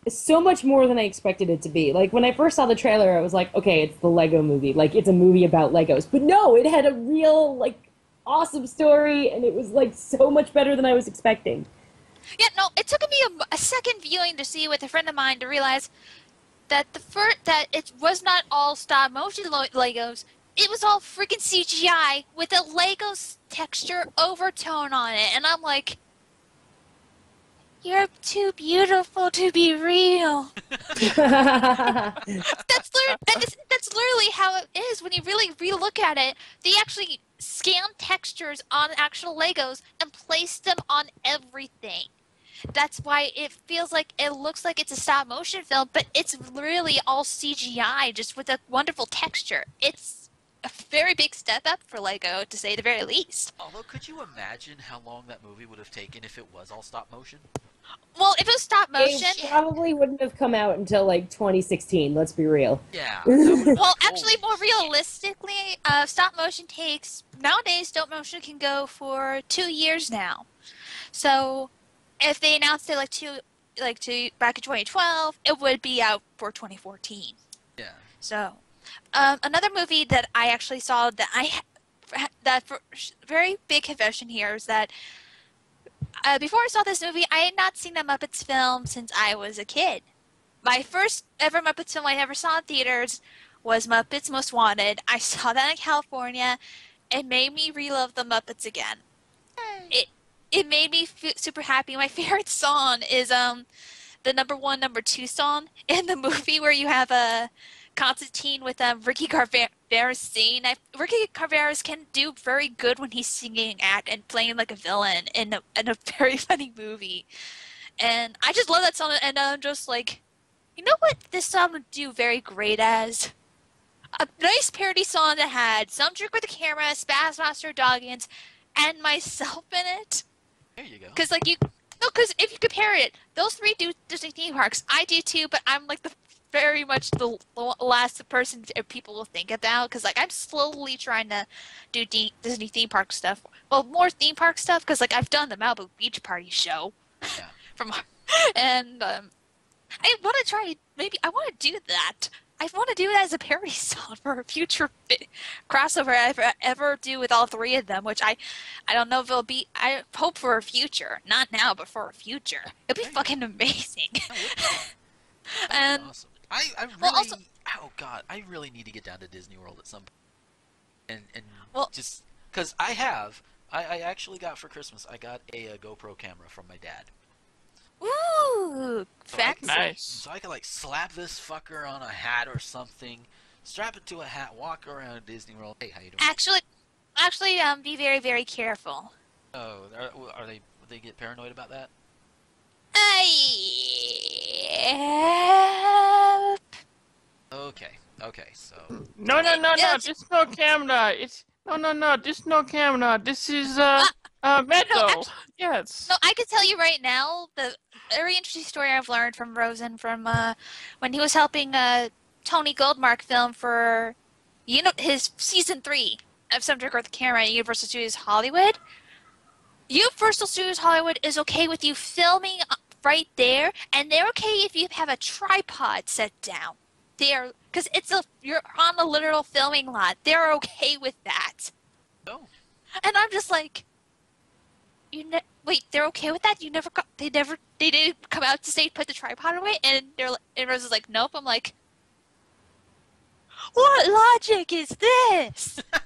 so much more than I expected it to be. Like when I first saw the trailer, I was like, okay, it's the Lego movie. Like it's a movie about Legos. But no, it had a real like awesome story and it was like so much better than I was expecting. Yeah, no, it took me a, a second viewing to see with a friend of mine to realize that the first that it was not all stop motion lo- Legos. It was all freaking CGI with a Legos texture overtone on it, and I'm like, "You're too beautiful to be real." That's literally, that is, that's literally how it is when you really relook at it. They actually scan textures on actual Legos and place them on everything. That's why it feels like it looks like it's a stop motion film, but it's really all CGI, just with a wonderful texture. It's a very big step up for Lego, to say the very least. Although, could you imagine how long that movie would have taken if it was all stop motion? Well, if it was stop motion, It probably wouldn't have come out until like 2016, let's be real. Yeah. that would've been Well, actually, more realistically, uh, stop motion takes nowadays. Stop motion can go for two years now. So, if they announced it like two, like two back in 2012, it would be out for 2014. Yeah. So, um, another movie that I actually saw that I that for very big confession here is that uh, before I saw this movie, I had not seen a Muppets film since I was a kid. My first ever Muppets film I ever saw in theaters was Muppets Most Wanted. I saw that in California. It made me relive the Muppets again. It it made me super happy. My favorite song is um the number one, number two song in the movie where you have a Constantine with um, Ricky Gervais singing. I, Ricky Gervais can do very good when he's singing act and playing like a villain in a, in a very funny movie. And I just love that song. And I'm just like, you know what this song would do very great as? A nice parody song that had some jerk with the camera, Spaz Master Doggins, and myself in it. There you go. Because like you, no, because if you compare it, those three do Disney theme parks. I do too, but I'm like the very much the last person people will think about. Because like I'm slowly trying to do D- Disney theme park stuff. Well, more theme park stuff. Because like I've done the Malibu Beach Party show Yeah. from, and um, I want to try. Maybe I want to do that. I want to do it as a parody song for a future crossover I ever, ever do with all three of them, which I, I don't know if it'll be. I hope for a future, not now, but for a future. It'll be fucking amazing. That would be and awesome. I, I really, Well, also- oh god, I really need to get down to Disney World at some point, and and Well- just because I have, I, I actually got for Christmas, I got a, uh GoPro camera from my dad, Ooh, So fancy. can- Nice. So I could like slap this fucker on a hat or something, strap it to a hat, walk around Disney World. Hey, how you doing? Actually, actually, um, be very, very careful. Oh, are, are they? They get paranoid about that? I. Okay, okay. So No, no, no, no. Yes. This no camera. It's no, no, no. This no camera. This is uh, uh, metal. actu- yes. No, I can tell you right now the very interesting story I've learned from Rosen from uh, when he was helping uh, Tony Goldmark film for you know his season three of Subject Earth Camera at Universal Studios Hollywood. Universal Studios Hollywood is okay with you filming right there, and they're okay if you have a tripod set down. They're because it's a you're on a literal filming lot. They're okay with that. oh, And I'm just like, you ne- wait, they're okay with that? You never got, they never, they didn't come out to say put the tripod away, and they're, and Rose is like, nope. I'm like, what logic is this?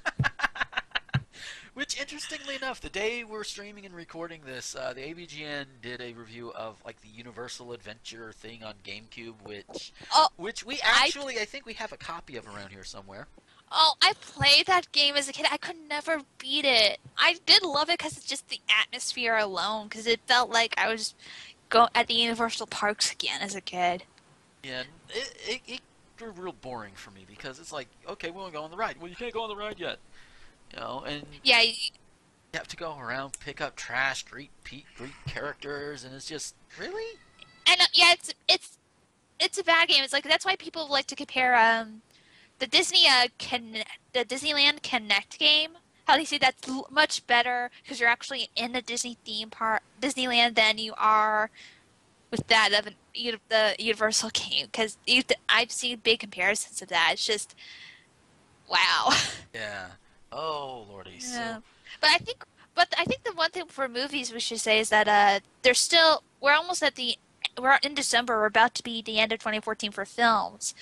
Which, interestingly enough, the day we're streaming and recording this, uh, the AVGN did a review of like the Universal Adventure thing on GameCube, which, Oh, which we actually, I think we have a copy of around here somewhere. Oh, I played that game as a kid. I could never beat it. I did love it because it's just the atmosphere alone. Because it felt like I was go at the Universal Parks again as a kid. Yeah, it, it, it grew real boring for me because it's like, okay, we want to go on the ride. Well, you can't go on the ride yet. You know, and Yeah, you have to go around, pick up trash, greet pe- greet characters, and it's just really. and uh, yeah, it's it's it's a bad game. It's like that's why people like to compare um the Disney uh Con- the Disneyland Kinect game. How they say that's l- much better because you're actually in the Disney theme park Disneyland than you are with that of an, U- the Universal game. Because I've seen big comparisons of that. It's just wow. Yeah. Oh lordy. So- Yeah. But I think, but I think the one thing for movies we should say is that uh, they're still we're almost at the we're in December. We're about to be the end of 2014 for films,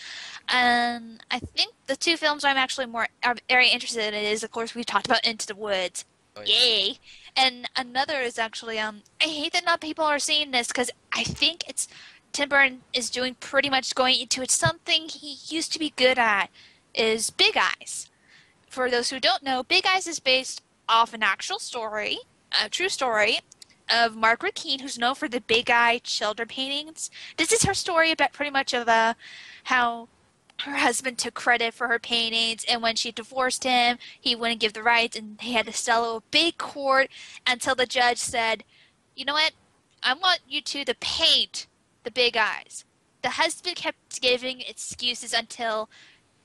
and I think the two films I'm actually more are very interested in is, of course, we talked about Into the Woods. Oh, yeah. Yay! And another is actually um I hate that not people are seeing this because I think it's Tim Burton is doing pretty much going into it something he used to be good at is Big Eyes. For those who don't know, Big Eyes is based off an actual story, a true story of Margaret Keane, who's known for the Big Eye children paintings. This is her story about pretty much of uh, how her husband took credit for her paintings, and when she divorced him, he wouldn't give the rights, and he had to settle a big court until the judge said, "You know what? I want you two to paint the Big Eyes." The husband kept giving excuses until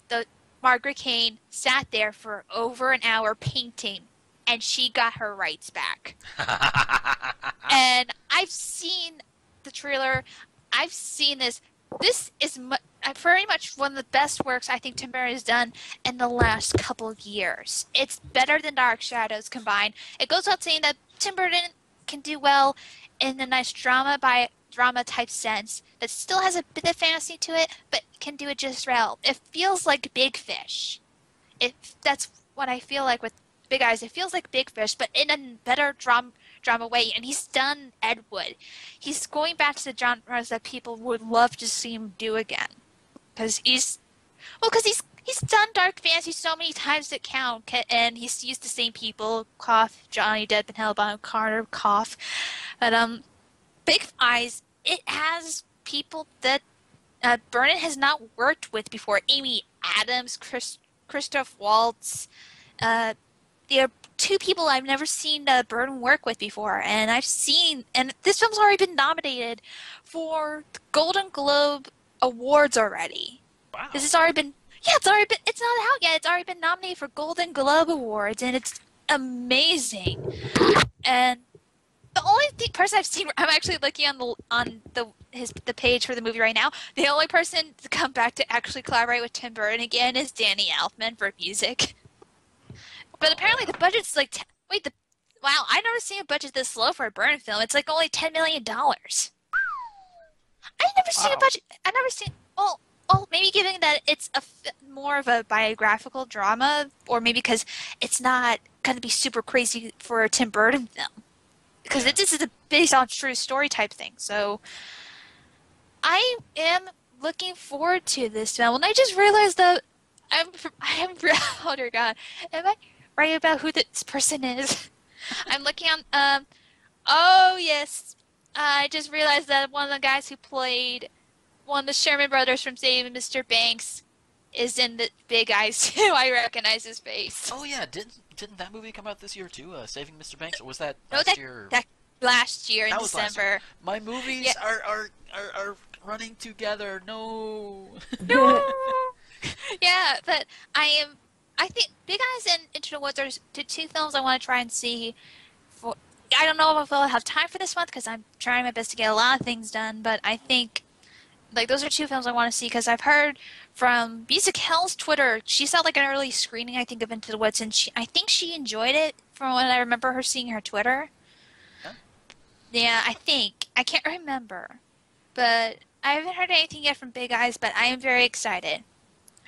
the Margaret Keane sat there for over an hour painting, and she got her rights back. and I've seen the trailer. I've seen this. This is mu- uh, pretty much one of the best works I think Tim Burton has done in the last couple of years. It's better than Dark Shadows combined. It goes without saying that Tim Burton can do well in a nice drama by drama type sense that still has a bit of fantasy to it, but can do it just well. It feels like Big Fish. It that's what I feel like with Big Eyes. It feels like Big Fish, but in a better drama drama way. And he's done Ed Wood. He's going back to the genres that people would love to see him do again, because he's well, because he's he's done dark fantasy so many times that count, and he's used the same people. Cough, Johnny Depp and Helena Bonham Carter. Cough, but um, Big Eyes. It has people that uh, Burnett has not worked with before. Amy Adams, Chris, Christoph Waltz. Uh, there are two people I've never seen uh, Burton work with before, and I've seen, and this film's already been nominated for the Golden Globe awards already. wow. This has already been, yeah, it's already been, it's not out yet. It's already been nominated for Golden Globe awards, and it's amazing. And the only thing, person I've seen, I'm actually looking on the on the his the page for the movie right now. The only person to come back to actually collaborate with Tim Burton again is Danny Elfman for music. But apparently the budget's like, t- wait, the wow, I never seen a budget this low for a Burton film. It's like only ten million dollars. I never seen a budget. I never seen. Well, oh, maybe given that it's a f- more of a biographical drama, or maybe because it's not going to be super crazy for a Tim Burton film. Because this is a based on true story type thing. So I am looking forward to this film, and I just realized that I'm I am oh dear God, am I right about who this person is? I'm looking on um oh yes, I just realized that one of the guys who played one of the Sherman brothers from Saving Mr. Banks is in the Big Eyes too. I recognize his face. Oh yeah, didn't didn't that movie come out this year too? Uh, Saving Mr. Banks, or was that No, last that- year? that last year in That December. My movies Yeah. are, are are are running together. No. no. yeah, but I am. I think Big Eyes and Into the Woods are the two films I want to try and see. For I don't know if I'll have time for this month because I'm trying my best to get a lot of things done. But I think like those are two films I want to see because I've heard from Music Hell's Twitter. She saw like an early screening I think of Into the Woods and she I think she enjoyed it from what I remember her seeing her Twitter. Huh? Yeah, I think I can't remember, but I haven't heard anything yet from Big Eyes. But I am very excited.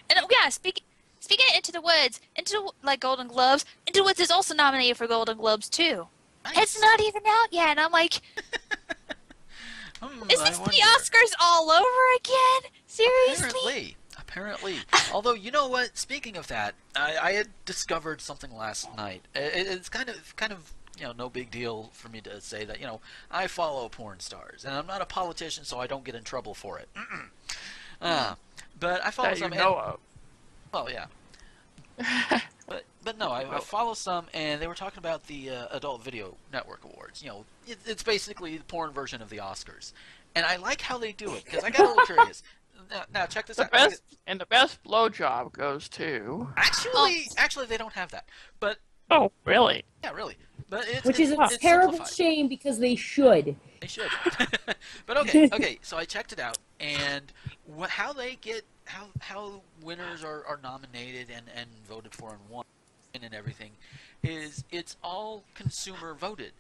And uh, yeah, speaking speaking of Into the Woods, Into the, like Golden Globes, Into the Woods is also nominated for Golden Globes too. Nice. It's not even out yet, and I'm like, Hmm, is this the. Oscars all over again? Seriously? Apparently, apparently. Although you know what? Speaking of that, I, I had discovered something last night. It, it's kind of kind of you know no big deal for me to say that you know I follow porn stars, and I'm not a politician, so I don't get in trouble for it. Mm-mm. Uh, but I follow that you some. and- know of. Well, yeah. But but no, I, I follow some, and they were talking about the uh, Adult Video Network Awards. You know, it, it's basically the porn version of the Oscars, and I like how they do it because I got a little curious. Now, now check this The out. best and the best blowjob goes to. Actually, actually, they don't have that. But Oh, really? yeah, really. But it's, Which it's, is a it's terrible simplified. shame because they should. They should. but okay, okay. So I checked it out, and wh- how they get how how winners are, are nominated and, and voted for and won and everything is it's all consumer voted.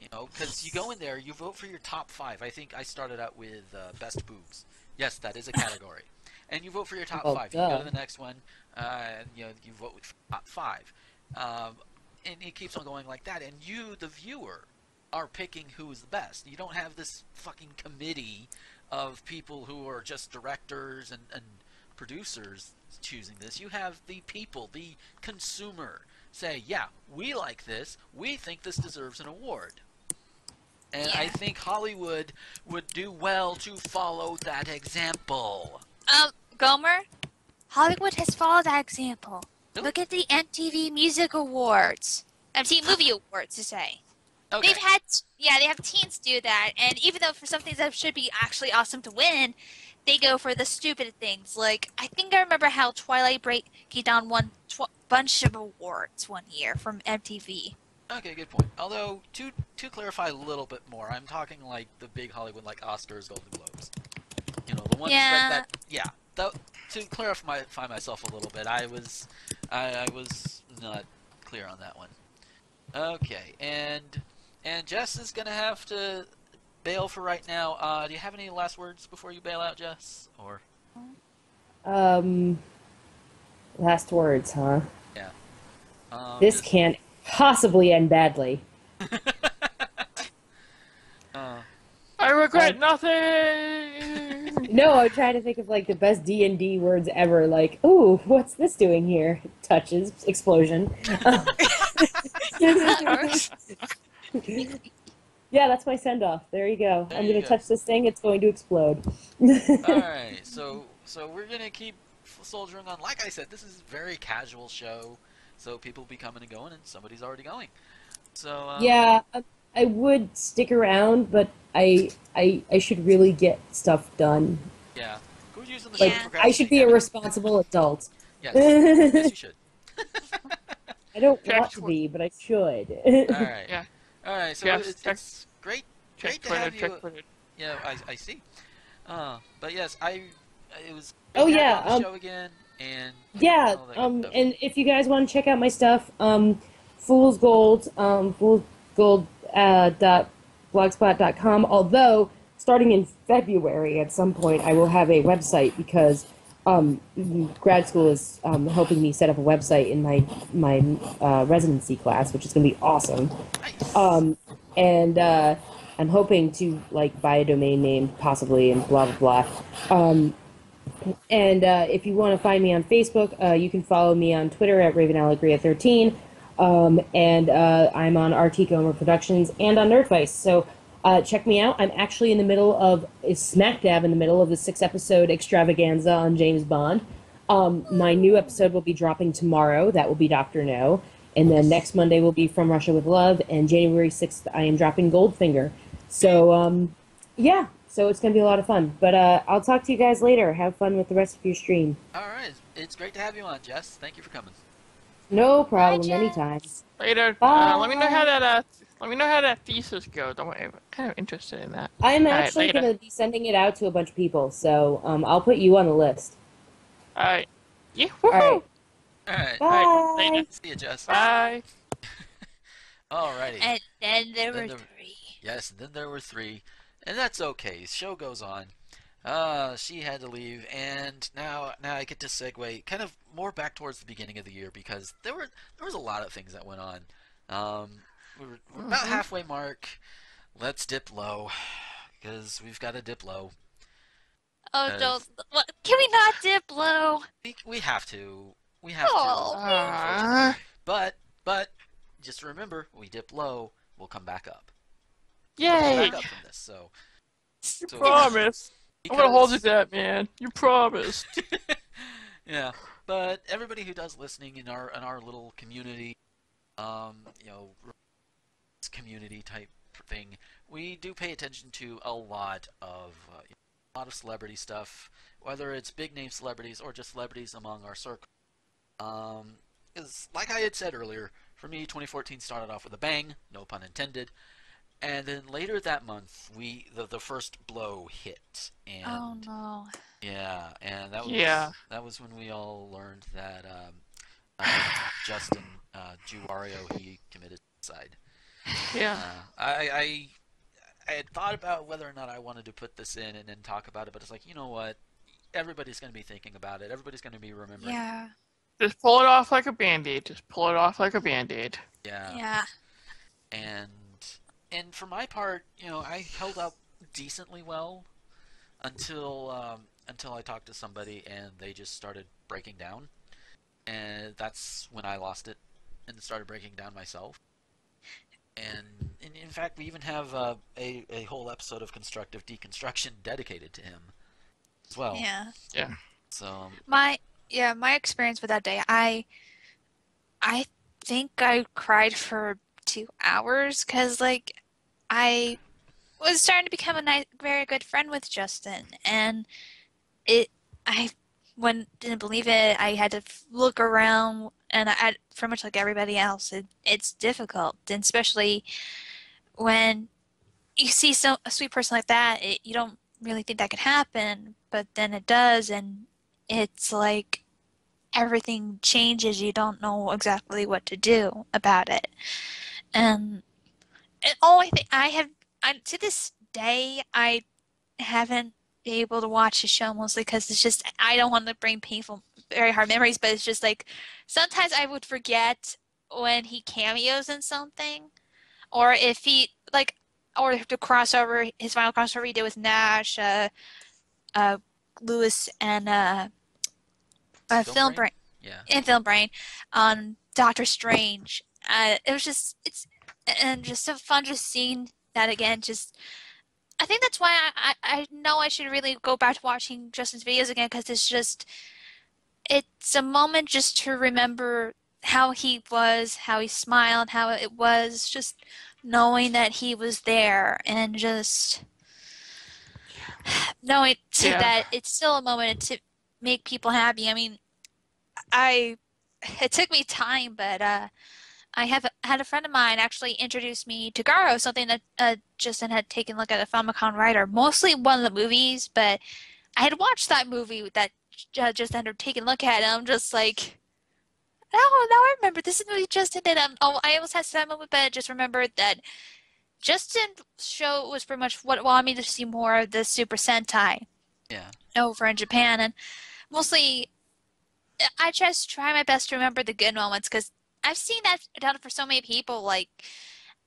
You know, because you go in there, you vote for your top five. I think I started out with uh, best boobs. Yes, that is a category. and you vote for your top Well, five. You go to the next one, uh, and you know you vote with top five, um, and it keeps on going like that. And you, the viewer, are picking who is the best. You don't have this fucking committee of people who are just directors and, and producers choosing this. You have the people, the consumer, say, yeah, we like this. We think this deserves an award. And I think Hollywood would do well to follow that example. Um, Gomer, Hollywood has followed that example. Really? Look at the MTV Music Awards. MTV Movie Awards, to say. Okay. They've had, yeah, they have teens do that, and even though for some things that should be actually awesome to win, they go for the stupid things. Like, I think I remember how Twilight Breaking Dawn won tw- bunch of awards one year from MTV. Okay, good point. Although to to clarify a little bit more, I'm talking like the big Hollywood, like Oscars, Golden Globes. You know, the ones Yeah. that, that yeah. That, to clarify my, find myself a little bit, I was I, I was not clear on that one. Okay, and and Jess is gonna have to bail for right now. Uh, do you have any last words before you bail out, Jess? Or Um, last words, huh? um, This just- can't possibly end badly. uh, I regret Uh, nothing. No, I'm trying to think of like the best D and D words ever. Like, ooh, what's this doing here? Touches, explosion. yeah, that's my send off. There you go. There I'm gonna go. touch this thing. It's going to explode. All right, so so we're gonna keep soldiering on. Like I said, this is a very casual show, so people will be coming and going, and somebody's already going. So um, yeah, I- I would stick around, but I, I, I should really get stuff done. yeah. Who's using the Like, Yeah. I should be a responsible adult. Yes, yes, you should. I don't Check want to be, but I should. All right. Yeah. All right. So Yes, it's, check- it's great. check Great to Twitter, have you- check Yeah, I, I see. Uh, but yes, I it was. Oh, good to have yeah, on the um, show again, and Yeah, um, stuff. and if you guys want to check out my stuff, um, Fool's Gold, um, Fool's Gold uh, dot blogspot dot com. Although starting in February, at some point, I will have a website because um, grad school is um, helping me set up a website in my my uh, residency class, which is going to be awesome. nice. Um, and uh, I'm hoping to like buy a domain name possibly, and blah blah blah. And uh, if you want to find me on Facebook, uh, you can follow me on Twitter at Raven Allegria 13 um, and uh, I'm on RT Gomer Productions and on Nerdvice. So uh, check me out. I'm actually in the middle of smack dab in the middle of the six episode extravaganza on James Bond. Um, my new episode will be dropping tomorrow. That will be Doctor No, and then next Monday will be From Russia with Love, and January sixth I am dropping Goldfinger. So um, yeah, so it's gonna be a lot of fun. But uh, I'll talk to you guys later. Have fun with the rest of your stream. All right, it's great to have you on, Jess. Thank you for coming. No problem. Jess. Anytime. Later. Bye. Uh, let me know how that uh, let me know how that thesis goes. I'm kind of interested in that. I'm All right, actually later. going to be sending it out to a bunch of people, so um, I'll put you on the list. All right. Yeah. All right. Woohoo! All right, Bye. All right, later. see you, Jess. Bye. Alrighty. And then there Then were there- three. Yes, and then there were three, and that's okay. Show goes on. Uh, she had to leave, and now now I get to segue kind of more back towards the beginning of the year because there were there was a lot of things that went on. Um, we were, we're about Mhm. halfway mark. Let's dip low because we've got to dip low. Oh Uh, no! What, can we not dip low? We, we have to. We have Oh. to. But but just remember, we dip low, we'll come back up. We'll Yay! back up from this. So You So- promise. I'm gonna hold you to that, man. You promised. yeah, but everybody who does listening in our in our little community, um, you know, community type thing, we do pay attention to a lot of uh, a lot of celebrity stuff, whether it's big name celebrities or just celebrities among our circle. Um, is like I had said earlier, for me, 2014 started off with a bang, no pun intended. And then later that month, we the, the first blow hit, and Oh no! yeah, and that was Yeah. that was when we all learned that um, uh, Justin uh, Jew Wario he committed suicide. Yeah. Uh, I, I I had thought about whether or not I wanted to put this in and then talk about it, but it's like you know what, everybody's going to be thinking about it. Everybody's going to be remembering. Yeah, Just pull it off like a band-aid. Just pull it off like a band-aid. Yeah. yeah. and and for my part, you know, I held up decently well until um, until I talked to somebody and they just started breaking down, and that's when I lost it and started breaking down myself. And, and in fact, we even have uh, a a whole episode of constructive deconstruction dedicated to him as well. Yeah. Yeah. So um, My yeah, my experience with that day, I I think I cried for two hours because like I was starting to become a nice, very good friend with Justin, and it I when didn't believe it. I had to look around, and I, pretty much like everybody else. It, it's difficult, and especially when you see so a sweet person like that, it, you don't really think that could happen, but then it does, and it's like everything changes. You don't know exactly what to do about it. And, and all I think I have, I, to this day, I haven't been able to watch the show mostly because it's just, I don't want to bring painful, very hard memories, but it's just like sometimes I would forget when he cameos in something or if he, like, or the crossover, his final crossover he did with Nash, uh, uh, Lewis, and uh, uh, Film Film Brain? Brain, yeah, and Film Brain on Doctor Strange. Uh, it was just it's and just so fun just seeing that again. Just I think that's why I, I, know I should really go back to watching Justin's videos again because it's just it's a moment just to remember how he was, how he smiled, how it was just knowing that he was there and just knowing Yeah. that it's still a moment to make people happy. I mean, I it took me time, but uh, I have had a friend of mine actually introduce me to Garo, something that uh, Justin had taken a look at a Famicom writer, mostly one of the movies, but I had watched that movie that uh, Justin had taken a look at, and I'm just like, oh, now I remember this is the movie Justin did. Um, oh, I almost had that moment, but I just remembered that Justin's show was pretty much what wanted me to see more of the Super Sentai yeah. over in Japan, and mostly I just try my best to remember the good moments because I've seen that done for so many people. Like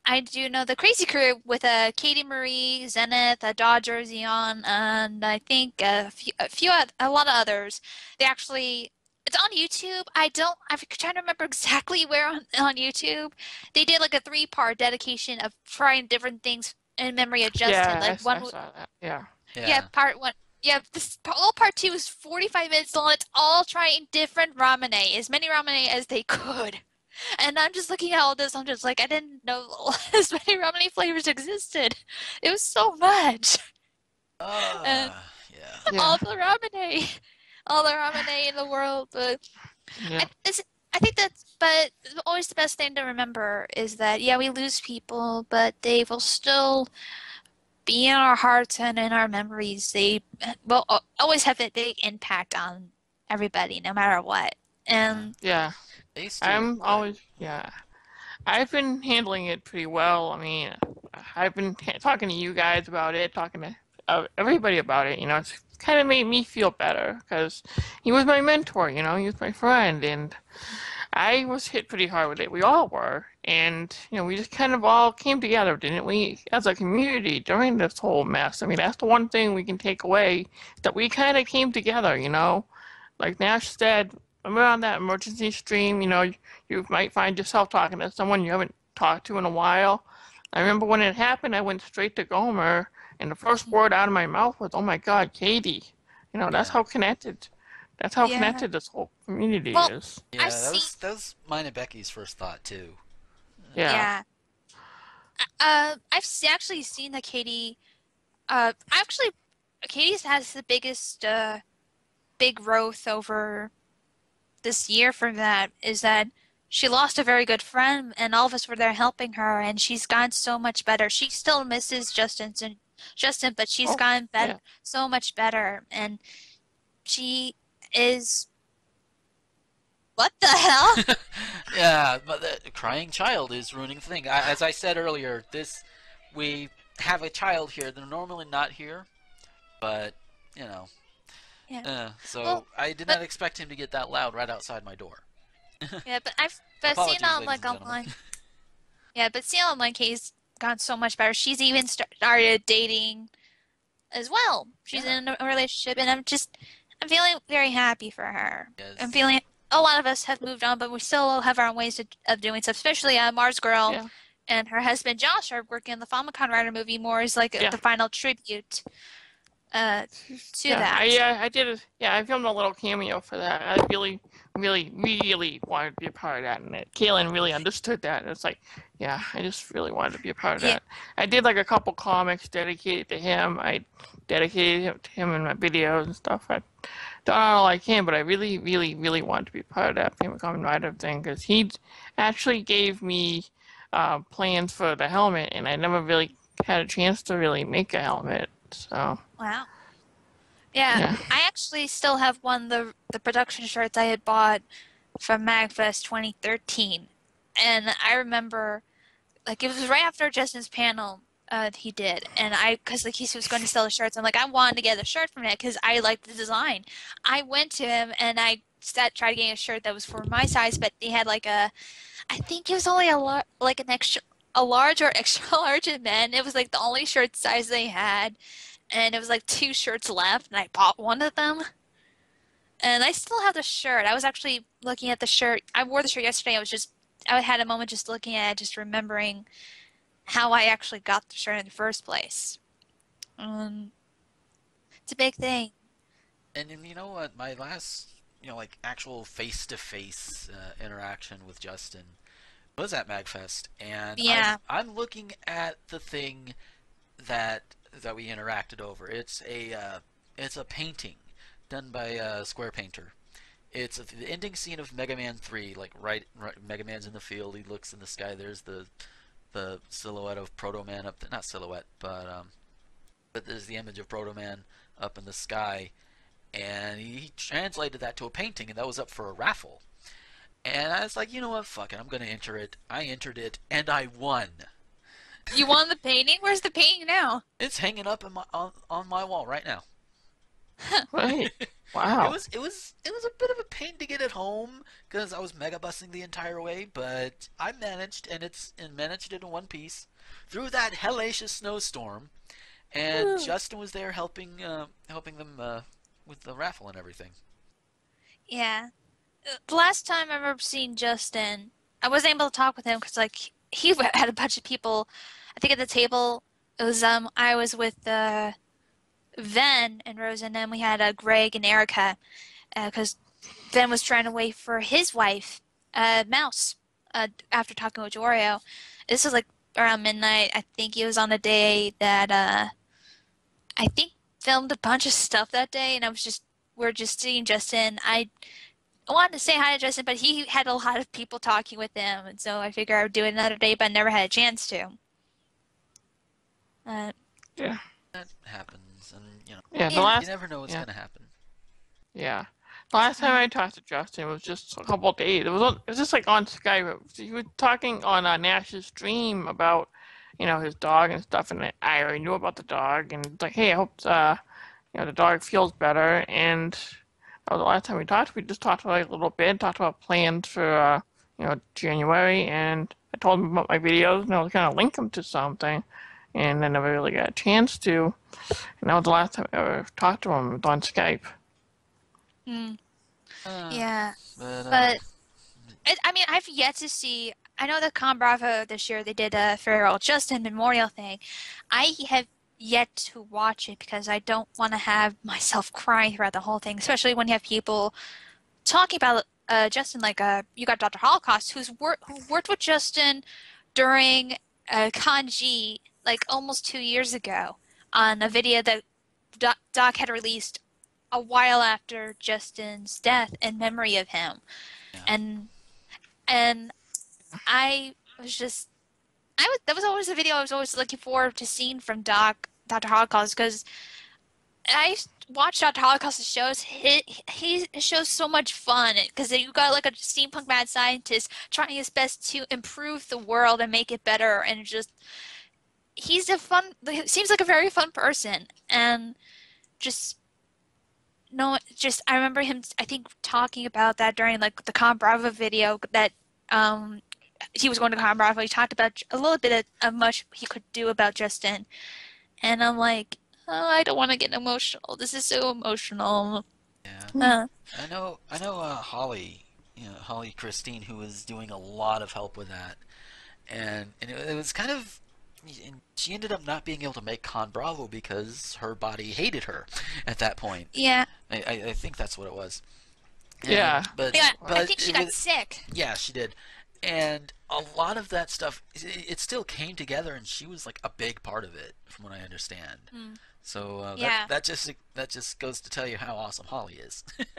I do know the Crazy Crew with uh, Katie Marie, Zenith, uh, Dodger, Xeon, and I think a few, a few, a lot of others. They actually, it's on YouTube. I don't, I'm trying to remember exactly where on, on YouTube. They did like a three-part dedication of trying different things in memory of Justin. yeah, I, like s- one, I w- saw that. Yeah. yeah. part one. Yeah, this all part two is 45 minutes long. It's all trying different ramen, as many ramen as they could. And I'm just looking at all this. I'm just like, I didn't know as many ramen flavors existed. It was so much. Ah, Uh, yeah. Yeah. All the ramen, all the ramen in the world. But Yeah. I, I think that's, but always the best thing to remember is that, yeah, we lose people, but they will still be in our hearts and in our memories. They will always have a big impact on everybody, no matter what. And Yeah. They to- I'm always yeah. I've been handling it pretty well. I mean, I've been ta- talking to you guys about it, talking to uh, everybody about it. You know, it's kind of made me feel better because he was my mentor. You know, he was my friend, and I was hit pretty hard with it. We all were, and you know, we just kind of all came together, didn't we, as a community during this whole mess? I mean, that's the one thing we can take away that we kind of came together. You know, like Nash said. Remember on that emergency stream, you know, you might find yourself talking to someone you haven't talked to in a while. I remember when it happened, I went straight to Gomer, and the first word out of my mouth was, "Oh my God, Katie!" You know, that's how connected, that's how Yeah. connected this whole community Well, is. Yeah, I've that was that was mine and Becky's first thought too. Yeah, yeah. Uh, I've actually seen that Katie, uh, actually, Katie's has the biggest, uh, big growth over this year from that is that she lost a very good friend and all of us were there helping her and she's gotten so much better. She still misses Justin, Justin, but she's Oh, gotten better, yeah. so much better and she is, what the hell? yeah, but the crying child is ruining the thing. I, as I said earlier, this we have a child here. They're normally not here, but you know. Yeah. Uh, so Well, I did but- not expect him to get that loud right outside my door. Yeah, but I've but Apologies, seen on ladies like online. Yeah, but seeing online Kay's gotten so much better. She's even started dating as well. She's Yeah. in a relationship, and I'm just I'm feeling very happy for her. Yes. I'm feeling a lot of us have moved on, but we still have our own ways of, of doing stuff. Especially uh, MarzGurl Yeah. and her husband Josh are working on the Famicom Rider movie more as like Yeah. the final tribute uh, to yeah. that. I, uh, I did. A, yeah, I filmed a little cameo for that. I really, really, really wanted to be a part of that, and it, Kaylyn really understood that. And it's like, yeah, I just really wanted to be a part of Yeah. that. I did like a couple comics dedicated to him. I dedicated him to him in my videos and stuff. I done all I can, but I really, really, really wanted to be part of that Famicom Rider thing because he actually gave me uh, plans for the helmet, and I never really had a chance to really make a helmet. So Wow. Yeah, Yeah. I actually still have one of the the production shirts I had bought from MagFest 2013, and I remember, like it was right after Justin's panel. Uh, he did, and I, cause like he was going to sell the shirts. I'm like, I wanted to get a shirt from it because I liked the design. I went to him and I said, tried getting a shirt that was for my size, but they had like a, I think it was only a lar- like an extra, a large or extra large in men. It was like the only shirt size they had and it was like two shirts left, and I bought one of them. And I still have the shirt. I was actually looking at the shirt. I wore the shirt yesterday. I was just, I had a moment just looking at it, just remembering how I actually got the shirt in the first place. Um, it's a big thing. And then, you know what? My last, you know, like actual face-to-face uh, interaction with Justin was at Magfest, and Yeah. I'm, I'm looking at the thing that that we interacted over. It's a uh, it's a painting done by uh, Square Painter. It's the ending scene of Mega Man 3. Like right, right, Mega Man's in the field. He looks in the sky. There's the the silhouette of Proto Man up there. Not silhouette, but um, but there's the image of Proto Man up in the sky and he translated that to a painting, and that was up for a raffle. And I was like, you know what, fuck it, I'm gonna enter it. I entered it, and I won. You won the painting? Where's the painting now? It's hanging up in my, on, on my wall right now. right. Wow. It was it was it was a bit of a pain to get it home because I was mega busing the entire way, but I managed and it's and managed it in one piece through that hellacious snowstorm, and Justin was there helping uh, helping them uh, with the raffle and everything. Yeah. Uh, The last time I remember seeing Justin, I wasn't able to talk with him because like he had a bunch of people. I think at the table it was um I was with uh, Ven and Rose, and then we had uh, Greg and Erica because Ven was trying to wait for his wife, uh, Mouse, uh, after talking with Jorio. This was like around midnight. I think it was on the day that uh, I think filmed a bunch of stuff that day, and I was just we're just seeing Justin. I I wanted to say hi to Justin, but he had a lot of people talking with him, and so I figured I would do it another day, but I never had a chance to. Uh, Yeah. That happens, and you know Yeah. The Yeah. last. you never know what's yeah. gonna happen. Yeah. The last time I talked to Justin was just a couple of days. It was on, it was just like on Skype. He was talking on uh, Nash's stream about, you know, his dog and stuff, and I already knew about the dog. And it's like, hey, I hope uh, you know, the dog feels better. And that was the last time we talked. We just talked about it a little bit, talked about plans for, uh, you know, January. And I told him about my videos, and I was gonna link him to something, and I never really got a chance to. And that was the last time I ever talked to him. It was on Skype. mm, Uh, yeah. but, uh, But I, I mean, I've yet to see. I know that Con Bravo this year they did a farewell Justin memorial thing. I have yet to watch it because I don't want to have myself crying throughout the whole thing, especially when you have people talking about uh, Justin. Like uh, you got Dr. Holocaust, who's wor- who worked with Justin during uh, Kanji like almost two years ago on a video that Doc, Doc had released a while after Justin's death in memory of him. Yeah. And and I was just I was that was always a video I was always looking forward to seeing from Doc Dr. Holocaust because I watch Dr. Holocaust's shows. He, he show's so much fun because you got like a steampunk mad scientist trying his best to improve the world and make it better, and just he's a fun. Seems like a very fun person, and just no, just I remember him. I think talking about that during like the Con Bravo video that um he was going to Con Bravo. He talked about a little bit of how much he could do about Justin, and I'm like, oh, I don't want to get emotional. This is so emotional. yeah. Uh, I know, I know. Uh, Holly, you know, Holly Christine, who was doing a lot of help with that, and and it, it was kind of, and she ended up not being able to make Con Bravo because her body hated her at that point. yeah, I, I, I think that's what it was. And- Yeah. but yeah. but I think she got was- sick. Yeah, she did. And a lot of that stuff, it, it still came together, and she was like a big part of it, from what I understand. Mm. So uh, Yeah. that, that just that just goes to tell you how awesome Holly is.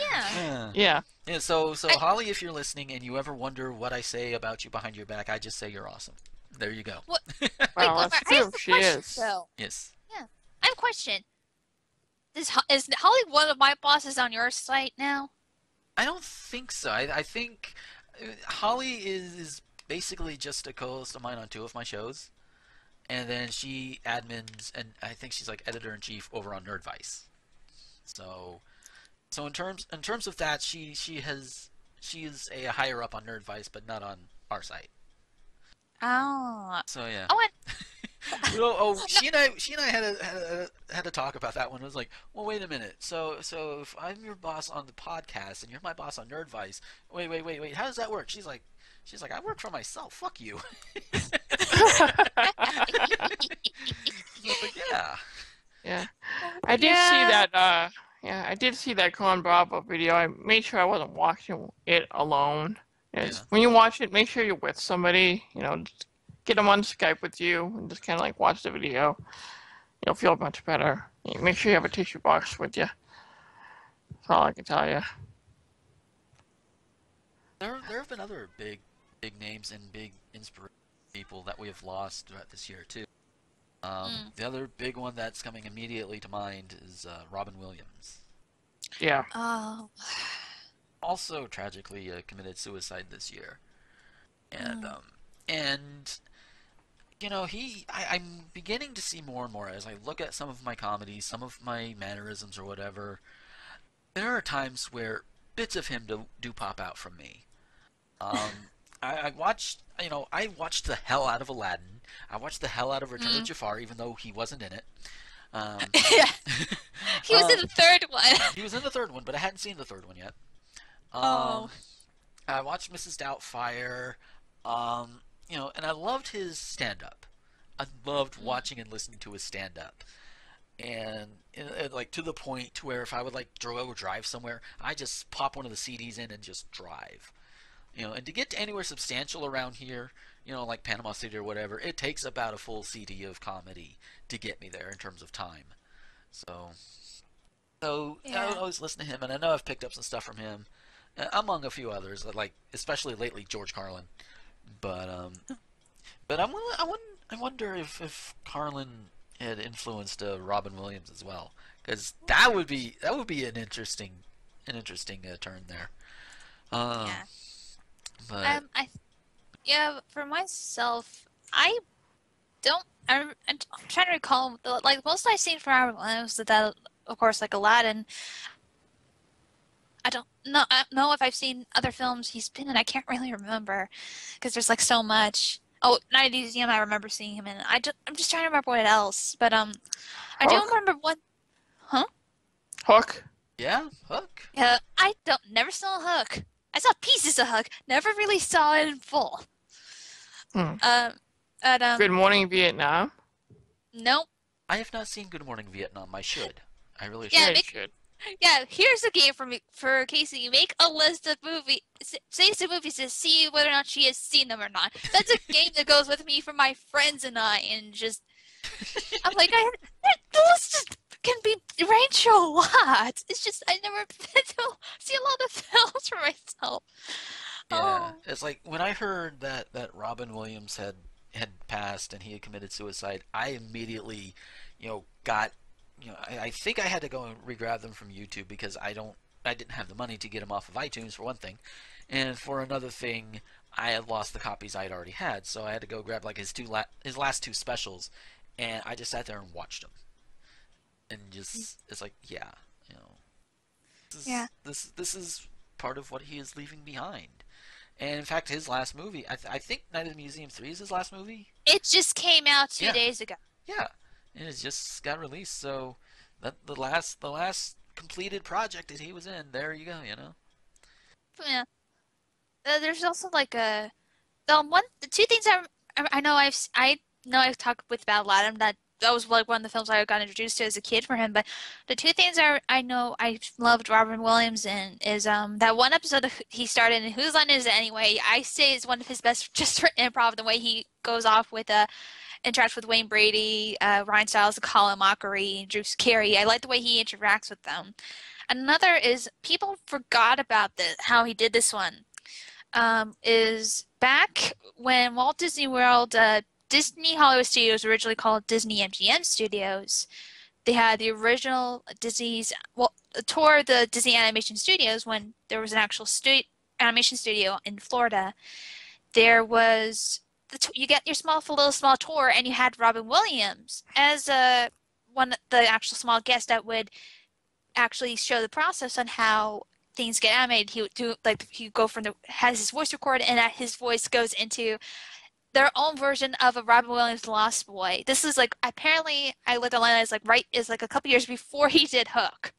Yeah. yeah. Yeah. Yeah. So so I- Holly, if you're listening and you ever wonder what I say about you behind your back, I just say you're awesome. There you go. What- Wow, Wait, that's I have true. She question, is. Though. yes. I have a question. Is, is Holly one of my bosses on your site now? I don't think so. I, I think Holly is, is basically just a co-host of mine on two of my shows, and then she admins, and I think she's like editor in chief over on Nerdvice. So, so in terms in terms of that, she she has she is a higher up on Nerdvice, but not on our site. Oh. So yeah. Oh, I went. oh, oh, she and I, she and I had a, had a had a talk about that one. It was like, well, wait a minute. So, so if I'm your boss on the podcast and you're my boss on Nerdvice, wait, wait, wait, wait. How does that work? She's like, she's like, I work for myself. Fuck you. But yeah. Yeah. I did Yeah. see that uh yeah, I did see that Con Bravo video. I made sure I wasn't watching it alone. Yeah. When you watch it, make sure you're with somebody, you know, just get them on Skype with you and just kind of like watch the video. You'll feel much better. Make sure you have a tissue box with you. That's all I can tell you. There, there have been other big, big names and big inspiration people that we have lost throughout this year too. Um, Mm. The other big one that's coming immediately to mind is uh, Robin Williams. Yeah. Oh. also tragically uh, committed suicide this year, and Mm. um, and you know he I, I'm beginning to see more and more as I look at some of my comedies, some of my mannerisms or whatever. there are times where bits of him do, do pop out from me. Um, I, I watched, you know, I watched the hell out of Aladdin. I watched the hell out of Return of Jafar, even though he wasn't in it. Um, yeah. He was in Um, the third one. he was in the third one, but I hadn't seen the third one yet. Um, Oh. I watched Mrs. Doubtfire, um, you know, and I loved his stand-up. I loved watching and listening to his stand-up, and, and, and, like to the point to where if I would like go drive somewhere, I just pop one of the CDs in and just drive. You know, and to get to anywhere substantial around here, you know, like Panama City or whatever, it takes about a full CD of comedy to get me there in terms of time. So, so I always listen to him, and I know I've picked up some stuff from him, uh, among a few others, like especially lately George Carlin. But um, but I'm I wonder, I wonder if if Carlin had influenced uh, Robin Williams as well, because that would be that would be an interesting an interesting uh, turn there. Um, Yeah. But Um, I, yeah, for myself, I don't. I'm, I'm trying to recall. Like most I've seen from Robin Williams, that, that of course, like Aladdin. I don't know. I don't know if I've seen other films he's been in. I can't really remember because there's like so much. Oh, Night at the Museum. I remember seeing him in. I just, I'm just trying to remember what else. But um, I do Hook. remember one. Huh? Hook. yeah, Hook. Yeah, I don't. Never saw Hook. I saw pieces of Hook. Never really saw it in full. Hmm. Um, and, um, Good Morning Vietnam. nope. I have not seen Good Morning Vietnam. I should. I really Yeah, should. Yeah, you make- should. Yeah, here's a game for me for Casey. Make a list of movies, say some movies to see whether or not she has seen them or not. That's a game that goes with me for my friends and I, and just I'm like, I the list can be range a lot. It's just I never see a lot of films for myself. Yeah, Oh. it's like when I heard that that Robin Williams had had passed and he had committed suicide, I immediately, you know, got, you know, I, I think I had to go and re-grab them from YouTube because I don't, I didn't have the money to get them off of iTunes for one thing, and for another thing, I had lost the copies I had already had, so I had to go grab like his two la- his last two specials, and I just sat there and watched them, and just mm. it's like, yeah, you know, this is, Yeah. this this is part of what he is leaving behind. And in fact, his last movie, I, th- I think Night at the Museum 3 is his last movie. It just came out two Yeah. days ago. Yeah, and it just got released. So that the last the last completed project that he was in, there you go. You know. Yeah. Uh, there's also like a the one the two things I I know I've I know I've talked with about Aladdin that that was like one of the films I got introduced to as a kid for him. But the two things I I know I loved Robin Williams in is um that one episode he started in Whose Line Is It Anyway? I say is one of his best just for improv. The way he goes off with uh interacts with Wayne Brady, uh, Ryan Stiles, Colin Mochrie, Drew Carey. I like the way he interacts with them. Another is people forgot about this how he did this one. Um, is back when Walt Disney World, uh, Disney Hollywood Studios, originally called Disney MGM Studios, they had the original Disney's well tour of the Disney Animation Studios when there was an actual stu- animation studio in Florida. There was the t- you get your small little small tour, and you had Robin Williams as a one the actual small guest that would actually show the process on how things get animated. He would do like he go from the has his voice recorded, and that his voice goes into their own version of a Robin Williams Lost Boy. This is like apparently I looked online. It's like right is like a couple years before he did Hook,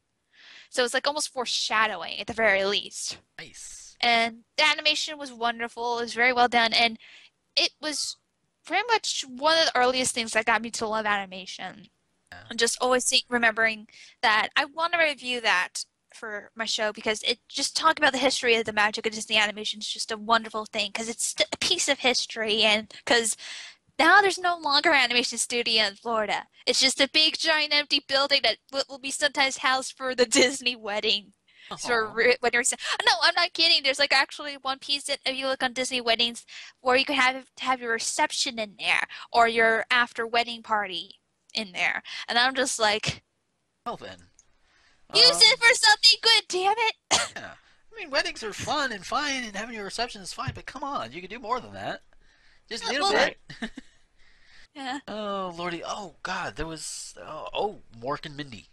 so it's like almost foreshadowing at the very least. Nice. And the animation was wonderful. It was very well done, and it was pretty much one of the earliest things that got me to love animation. Yeah. And just always think, remembering that I want to review that for my show because it just talk about the history of the magic of Disney animation is just a wonderful thing because it's a piece of history and because now there's no longer animation studio in Florida. It's just a big giant empty building that will be sometimes housed for the Disney wedding. For when you're saying, No, I'm not kidding. There's like actually one piece that if you look on Disney weddings where you can have have your reception in there or your after wedding party in there. And I'm just like, Well then. use Um, it for something good, damn it. Yeah. I mean, weddings are fun and fine, and having your reception is fine, but come on, you can do more than that. Just a Yeah, little bit. yeah. Oh lordy! Oh god, there was oh, oh Mork and Mindy.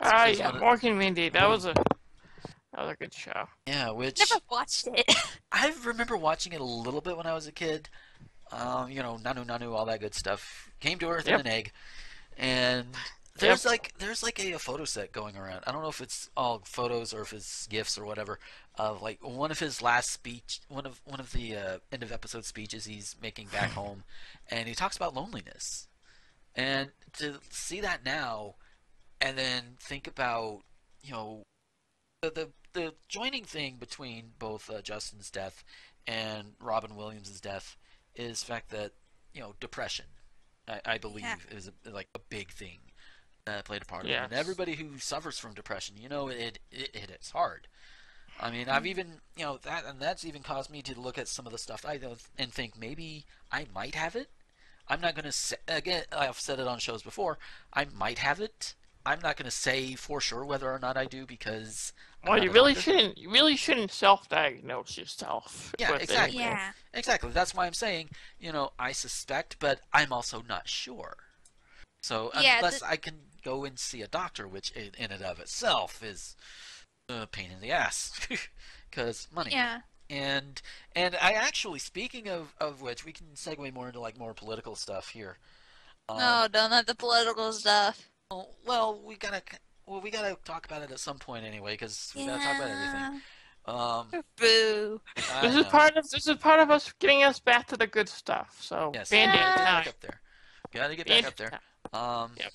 Ah, It's yeah, one of- Mindy. That was a that was a good show. Yeah, which Never watched it. I remember watching it a little bit when I was a kid. Um, you know, Nanu Nanu, all that good stuff. Came to Earth Yep. in an egg, and there's like there's like a, a photo set going around. I don't know if it's all photos or if it's gifs or whatever of like one of his last speech, one of one of the uh, end of episode speeches he's making back home, and he talks about loneliness, and to see that now, and then think about you know the the, the joining thing between both uh, Justin's death and Robin Williams' death is the fact that you know depression, I, I believe, Yeah. is a, like a big thing that played a part of it. And everybody who suffers from depression, you know, it it, it hits hard. I mean, I've even you know that, and that's even caused me to look at some of the stuff I do and think maybe I might have it. I'm not gonna say again. I've said it on shows before. I might have it. I'm not gonna say for sure whether or not I do because. I'm Well, you really doctor. shouldn't. You really shouldn't self-diagnose yourself. Yeah, exactly. anything. yeah. Exactly. That's why I'm saying, you know, I suspect, but I'm also not sure. So Yeah, unless I can go and see a doctor, which in, in and of itself is a pain in the ass, because money. Yeah. And and I actually, speaking of of which, we can segue more into like more political stuff here. Um, No, don't have the political stuff. Well, well, we gotta well, we gotta talk about it at some point anyway, because we gotta talk about everything. Um, Boo. I This is part of this is part of us getting us back to the good stuff. So Yes, Band-Aid gotta get time. back up there. Gotta get back up there. Um, Yep.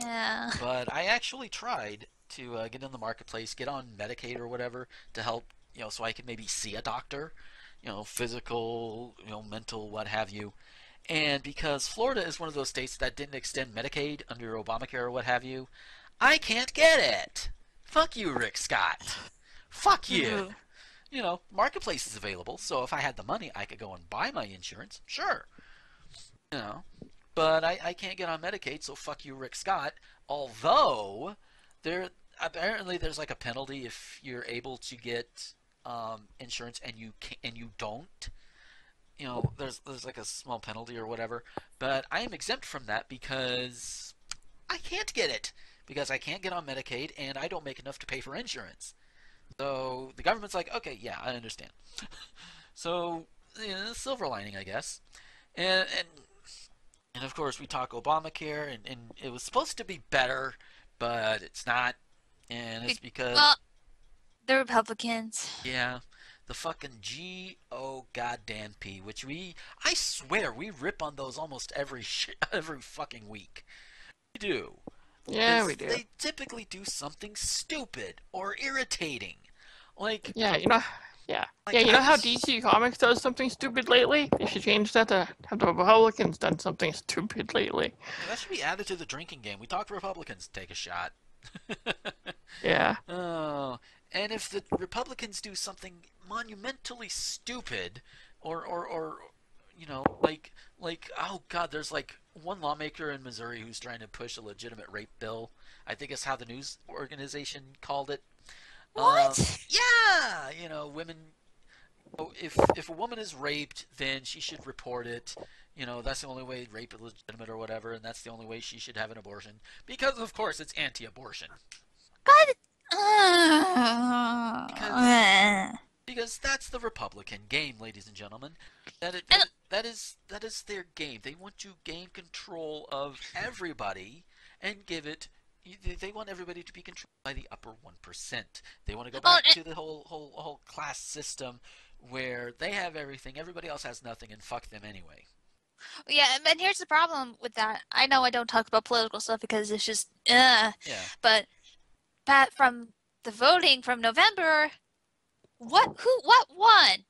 Yeah. but I actually tried to uh, get in the marketplace, get on Medicaid or whatever to help, you know, so I could maybe see a doctor, you know, physical, you know, mental, what have you. And because Florida is one of those states that didn't extend Medicaid under Obamacare or what have you, I can't get it. Fuck you, Rick Scott. Fuck you. Ooh. You know, marketplace is available, so if I had the money, I could go and buy my insurance. Sure. You know, but I, I can't get on Medicaid, so fuck you, Rick Scott. Although there apparently there's like a penalty if you're able to get um, insurance and you can, and you don't. You know, there's there's like a small penalty or whatever. But I am exempt from that because I can't get it because I can't get on Medicaid and I don't make enough to pay for insurance. So the government's like, okay, yeah, I understand. so you know, silver lining, I guess. And and and of course we talk Obamacare, and, and it was supposed to be better, but it's not. And it's because Well, the Republicans. yeah, the fucking G O goddamn P, which we I swear we rip on those almost every sh- every fucking week. We do. Yeah, we do. They typically do something stupid or irritating. Like Yeah, you know. Yeah, Like, yeah. You know how DC Comics does something stupid lately? They should change that to have the Republicans done something stupid lately. that should be added to the drinking game. We talk Republicans, take a shot. Yeah. Oh, and if the Republicans do something monumentally stupid, or or or you know, like like oh god, there's like one lawmaker in Missouri who's trying to push a legitimate rape bill. I think is how the news organization called it. What? Um, yeah, you know, women. oh, If if a woman is raped, then she should report it. You know, that's the only way rape is legitimate or whatever, and that's the only way she should have an abortion because, of course, it's anti-abortion. God. Because that's the Republican game, ladies and gentlemen. That it, And- that is that is their game. They want to gain control of everybody and give it. they- want everybody to be controlled by the upper one percent. They want to go Oh, back and- to the whole whole whole class system where they have everything, everybody else has nothing, and fuck them anyway. yeah, and here's the problem with that. I know I don't talk about political stuff because it's just, uh, Yeah. but Pat, from the voting from November, what, who, what won?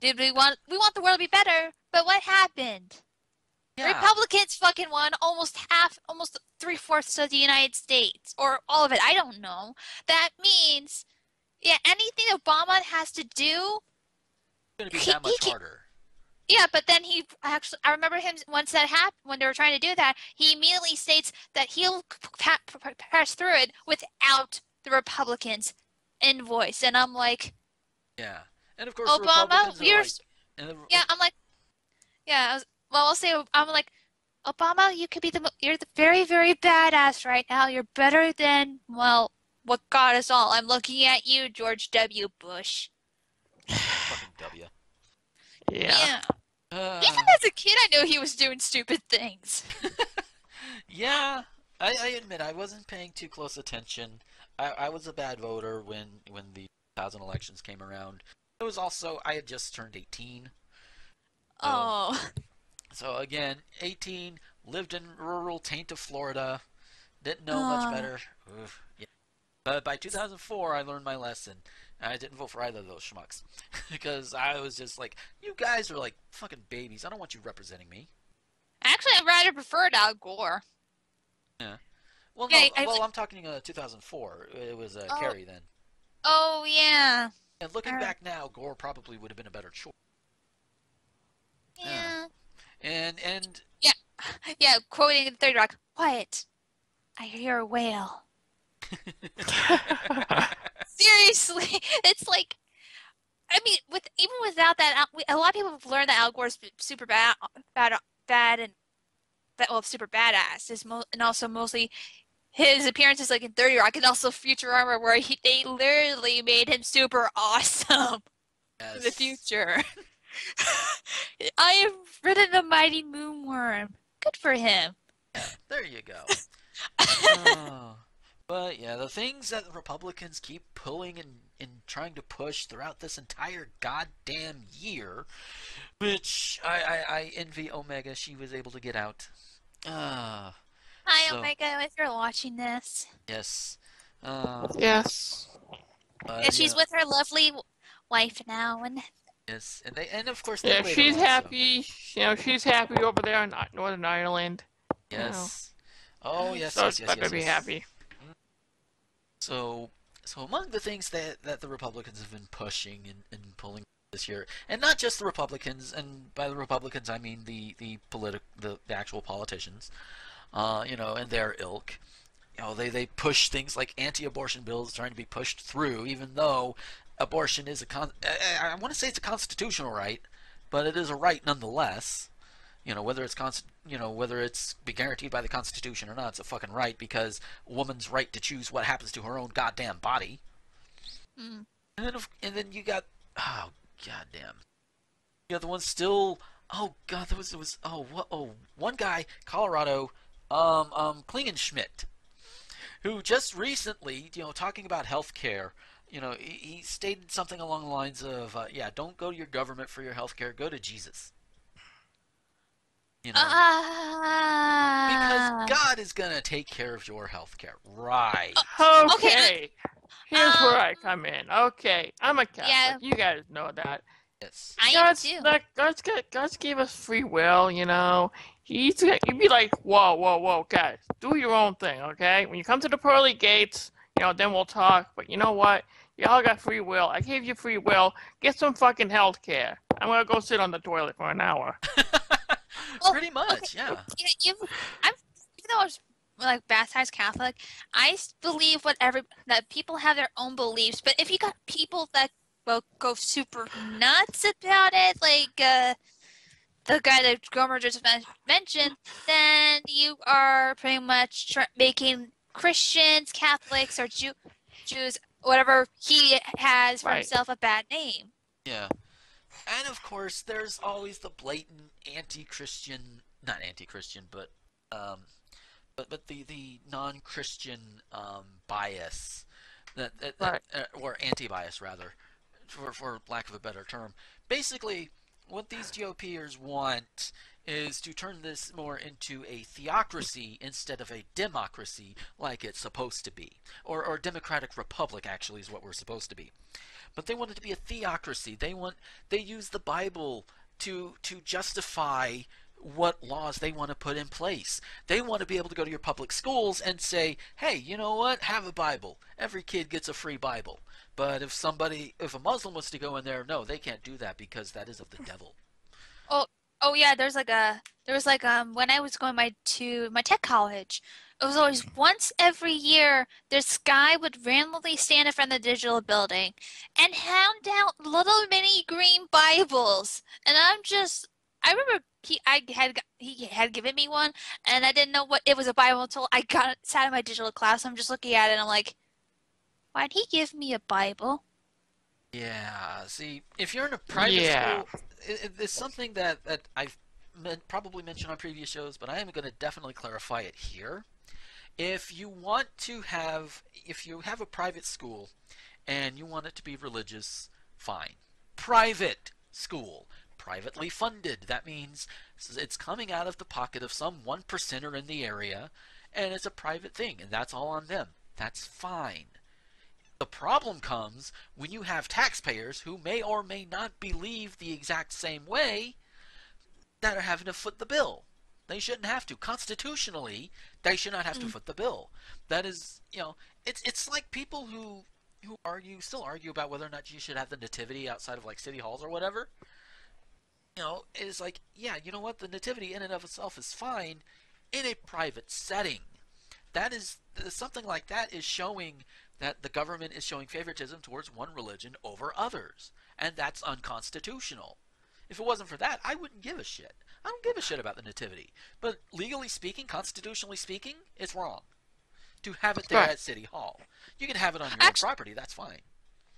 Did we want, we want the world to be better, but what happened? Yeah. Republicans fucking won almost half, almost three fourths of the United States, or all of it. I don't know. That means, yeah, anything Obama has to do. It's going to be He- that much harder. Yeah, but then he actually, I remember him once that happened when they were trying to do that. He immediately states that he'll pa- pa- pass through it without the Republicans' invoice, and I'm like, Yeah. And of course, Obama, Republicans are you're like, and the- yeah, I'm like, yeah, I was, well, I'll say I'm like, Obama, you could be the you're the very very badass right now. You're better than well, what got us all. I'm looking at you, George W. Bush. Fucking W. Yeah. Uh, Even as a kid, I knew he was doing stupid things. yeah, I, I admit I wasn't paying too close attention. I, I was a bad voter when when the 2000 elections came around. It was also I had just turned 18. Oh, So again, 18, lived in rural taint of Florida, didn't know much better. Oof, yeah. But by 2004, I learned my lesson. I didn't vote for either of those schmucks because I was just like, you guys are like fucking babies. I don't want you representing me. actually, I'd rather preferred Al Gore. Yeah. Well, no, Yeah, I- well, I'm talking uh, 2004. It was uh, Oh. Kerry then. Oh yeah, And looking Uh. back now, Gore probably would have been a better choice. yeah, And and yeah. Quoting the Third Rock, quiet. I hear a whale. Seriously, it's like, I mean, with even without that, a lot of people have learned that Al Gore's super bad, bad, bad, and that well, super badass is mo- and also mostly his appearances like in Thirty Rock and also Futurama, where he they literally made him super awesome in the future. I have ridden the mighty moonworm. Good for him. There you go. Oh. But yeah, the things that the Republicans keep pulling and, and trying to push throughout this entire goddamn year, which I, I, I envy Omega, she was able to get out. Ah, Hi, So- Omega, if you're watching this. yes. Uh, yes. but, Yeah, she's yeah, with her lovely wife now, and yes, and they and of course they Yeah, she's on, so- happy. You know, she's happy over there in Northern Ireland. Yes. Oh yes, so yes, yes, I'm yes, gonna be yes. happy. So, so among the things that that the Republicans have been pushing and, and pulling this year, and not just the Republicans, and by the Republicans I mean the the politic the, the actual politicians, uh, you know, and their ilk. You know, they they push things like anti-abortion bills trying to be pushed through, even though abortion is a con. I, I want to say it's a constitutional right, but it is a right nonetheless. You know, whether it's const- you know whether it's be guaranteed by the Constitution or not, it's a fucking right because a woman's right to choose what happens to her own goddamn body. Mm. And then, of- and then you got oh goddamn, you got the one still. Oh god, there was there was oh what oh one guy Colorado, um um Klingenschmitt, who just recently you know talking about health care. You know, he, he stated something along the lines of, uh, "Yeah, don't go to your government for your health care. Go to Jesus." You know, Ah. because God is gonna take care of your health care, right? Okay. Here's where I Um, come in. Okay, I'm a Catholic. yeah. You guys know that. yes. I am God's, too. like, God's, got- God's gave us free will, you know. He's you'd be like, whoa, whoa, whoa, guys, do your own thing, okay? When you come to the pearly gates, you know, then we'll talk. But you know what? Y'all got free will. I gave you free will. Get some fucking health care. I'm gonna go sit on the toilet for an hour. Well, Pretty much, yeah. you, you, I'm, even though I was like baptized Catholic, I believe what every that people have their own beliefs. But if you got people that well go super nuts about it, like uh, the guy that Gomer just mentioned, then you are pretty much tr- making Christians, Catholics, or Jew- Jews, whatever he has for Right. himself, a bad name. Yeah. And of course, there's always the blatant anti-Christian, not anti-Christian, but um, but but the the non-Christian um, bias that, that, that uh, or anti-bias rather, for for lack of a better term. Basically, what these GOPers want is to turn this more into a theocracy instead of a democracy like it's supposed to be. Or, or democratic republic, actually, is what we're supposed to be. But they want it to be a theocracy. They want they use the Bible to to justify what laws they want to put in place. They want to be able to go to your public schools and say, "Hey, you know what? Have a Bible. Every kid gets a free Bible." But if somebody, if a Muslim wants to go in there, no, they can't do that because that is of the devil. Oh oh yeah, there's like a there was like um when I was going my to my tech college, it was always once every year this guy would randomly stand in front of the digital building and hand out little mini green Bibles. And I'm just I remember he I had he had given me one, and I didn't know what it was a Bible until I got sat in my digital class. I'm just looking at it, and I'm like, why'd he give me a Bible? Yeah. See, if you're in a private Yeah. school, it, it- it's something that that I've men- probably mentioned on previous shows, but I am going to definitely clarify it here. If you want to have, if you have a private school, and you want it to be religious, fine. Private school, privately funded. That means it's coming out of the pocket of some one percenter in the area, and it's a private thing, and that's all on them. That's fine. The problem comes when you have taxpayers who may or may not believe the exact same way that are having to foot the bill. They shouldn't have to. Constitutionally, they should not have to mm. foot the bill. That is, you know, it's it's like people who who argue still argue about whether or not you should have the nativity outside of like city halls or whatever. You know, it's like, yeah, you know what? The nativity in and of itself is fine in a private setting. That is something like that is showing that the government is showing favoritism towards one religion over others, and that's unconstitutional. If it wasn't for that, I wouldn't give a shit. I don't give a shit about the nativity. But legally speaking, constitutionally speaking, it's wrong to have it there Right. at City Hall. You can have it on your Actu- own property. That's fine.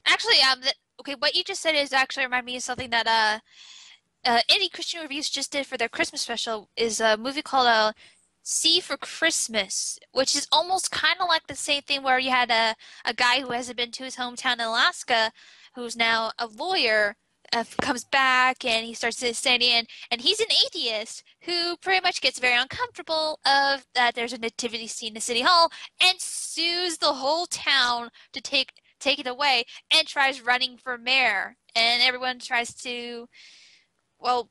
Actually, um, the, okay, what you just said is actually remind me of something that uh, uh, Indie Christian Reviews just did for their Christmas special. Is a movie called uh, "See for Christmas," which is almost kind of like the same thing where you had a a guy who hasn't been to his hometown in Alaska, who's now a lawyer. Uh, comes back and he starts to stand in, and he's an atheist who pretty much gets very uncomfortable of that there's a nativity scene in the City Hall and sues the whole town to take take it away and tries running for mayor. And everyone tries to well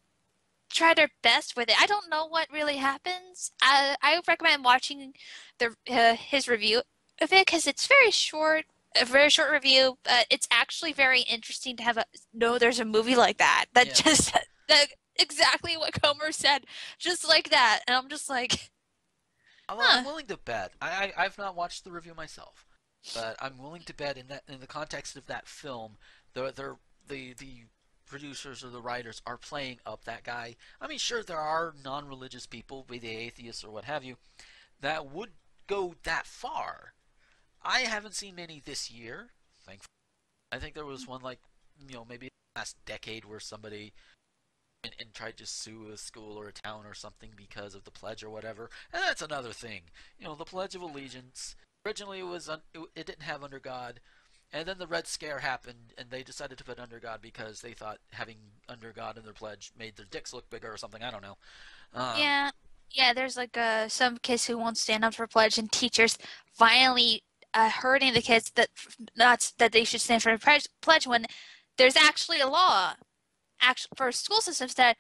try their best with it. I don't know what really happens. I, I recommend watching the uh, his review of it because it's very short a very short review but it's actually very interesting to have a know there's a movie like that that Yeah. just that exactly what Gomer said just like that and i'm just like I'm, I'm willing to bet. I, I I've not watched the review myself, but I'm willing to bet in that in the context of that film, the the the the producers or the writers are playing up that guy. I mean, sure, there are non-religious people, be they atheists or what have you, that would go that far. I haven't seen many this year. Thankfully, I think there was one like you know maybe last decade where somebody and, and tried to sue a school or a town or something because of the pledge or whatever. And that's another thing. You know, the Pledge of Allegiance originally it was un- it, it didn't have under God, and then the Red Scare happened, and they decided to put under God because they thought having under God in their pledge made their dicks look bigger or something. I don't know. Um, Yeah, yeah. There's like uh, some kids who won't stand up for pledge, and teachers finally uh, hurting the kids that not that they should stand for a pledge, when there's actually a law, actually for school systems that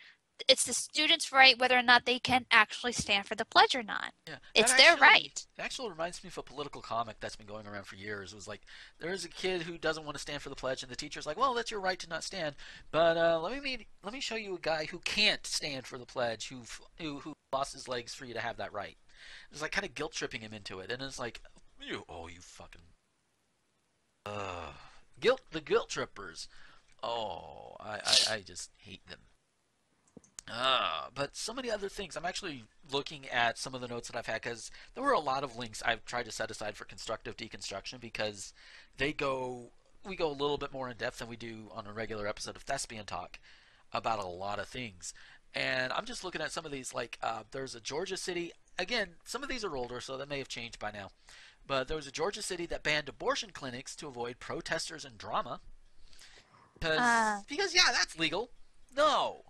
it's the students' right whether or not they can actually stand for the pledge or not. Yeah, It's that their right. It actually reminds me of a political comic that's been going around for years. It was like there's a kid who doesn't want to stand for the pledge, and the teacher's like, "Well, that's your right to not stand, but uh, let me meet, let me show you a guy who can't stand for the pledge, who who who lost his legs for you to have that right." It's like kind of guilt tripping him into it, and it's like, you, oh, you fucking, uh, guilt the guilt trippers. Oh, I, I, I just hate them. Ah, but so many other things. I'm actually looking at some of the notes that I've had because there were a lot of links I've tried to set aside for constructive deconstruction because they go, we go a little bit more in depth than we do on a regular episode of Thespian Talk about a lot of things. And I'm just looking at some of these, like uh, there's a Georgia city. Again, some of these are older, so that may have changed by now. But there was a Georgia city that banned abortion clinics to avoid protesters and drama. Because, Ah. because yeah, that's legal. No.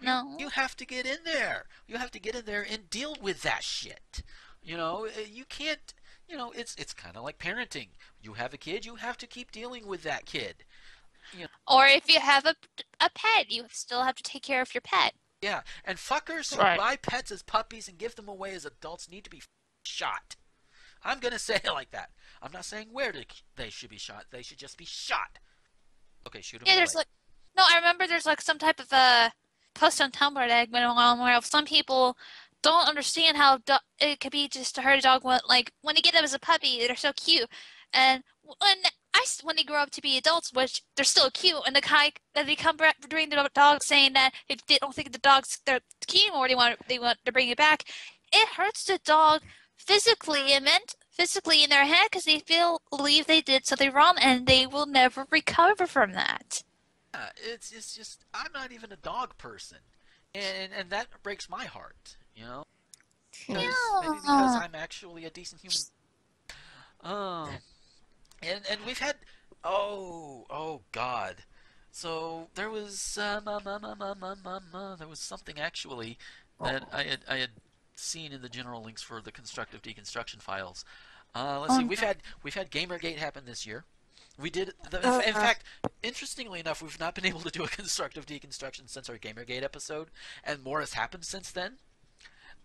No. You have to get in there. You have to get in there and deal with that shit. You know, uh, you can't. You know, it's it's kind of like parenting. You have a kid, you have to keep dealing with that kid. You. know? Or if you have a, a pet, you still have to take care of your pet. Yeah, and fuckers who buy pets as puppies and give them away as adults need to be shot. I'm gonna say it like that. I'm not saying where to, they should be shot. They should just be shot. Okay, shoot them. Yeah, there's like no, I remember there's like some type of a post on Tumblr that went along where some people don't understand how do- it could be just to hurt a dog when like when they get them as a puppy, they're so cute, and when I when they grow up to be adults, which they're still cute, and the guy that they come back bring the dog saying that if they don't think the dog's they're cute anymore, they want they want to bring it back. It hurts the dog physically and meant physically in their head because they feel believe they did something wrong and they will never recover from that. Yeah, it's it's just I'm not even a dog person, and and that breaks my heart. You know, because, maybe because I'm actually a decent human. Oh, and and we've had oh oh God. So there was uh, ma, ma, ma, ma, ma, ma, ma, there was something actually that I had I had seen in the general links for the constructive deconstruction files. Uh, let's see, we've had we've had GamerGate happen this year. We did the, in, in fact, interestingly enough, we've not been able to do a constructive deconstruction since our GamerGate episode, and more has happened since then.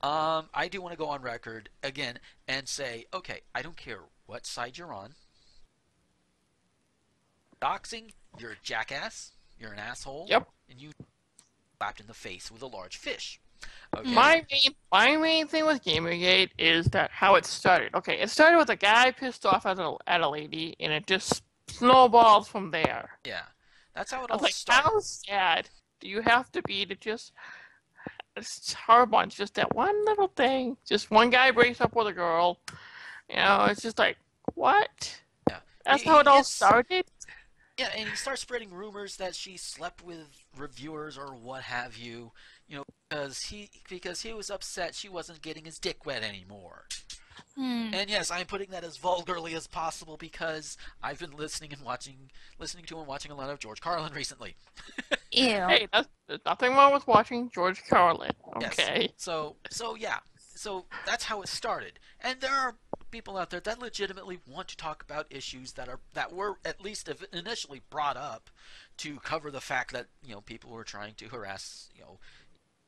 Um, I do want to go on record again and say, okay, I don't care what side you're on. Doxing, you're a jackass, you're an asshole, Yep. and you slapped in the face with a large fish. Okay. My main, my main thing with Gamergate is that how it started. Okay, it started with a guy pissed off at a, at a lady, and it just snowballed from there. yeah, that's how it all like, started. how sad do you have to be to just? It's horrible. It's just that one little thing. Just one guy breaks up with a girl. You know, it's just like what? Yeah. That's how it all started. Yeah, and he starts spreading rumors that she slept with reviewers or what have you, you know, because he because he was upset she wasn't getting his dick wet anymore. Hmm. And yes, I'm putting that as vulgarly as possible because I've been listening and watching, listening to and watching a lot of George Carlin recently. Ew. Hey, that's, there's nothing wrong with watching George Carlin. Yes. Okay. So so yeah, so that's how it started. And there are people out there that legitimately want to talk about issues that are that were at least initially brought up to cover the fact that you know people were trying to harass you know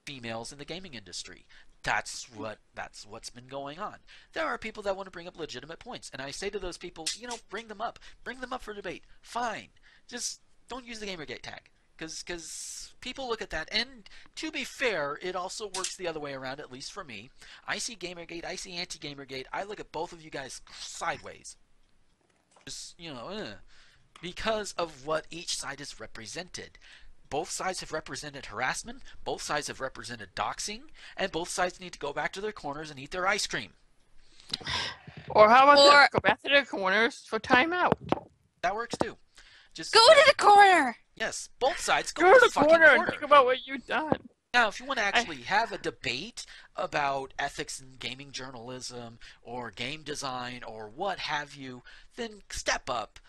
females in the gaming industry. That's what that's what's been going on. There are people that want to bring up legitimate points, and I say to those people, you know, bring them up, bring them up for debate. Fine, just don't use the GamerGate tag, because because people look at that, and to be fair, it also works the other way around. At least for me, I see GamerGate, I see anti-GamerGate. I look at both of you guys sideways, just you know, eh, because of what each side has represented both sides have represented harassment, both sides have represented doxing, and both sides need to go back to their corners and eat their ice cream. Or how about Or- this? Go back to their corners for timeout. That works too. Just Go to the corner. yes, both sides go, Go to the fucking corner corner. and think about what you've done. Now, if you want to actually have a debate about ethics in gaming journalism or game design or what have you, then step up.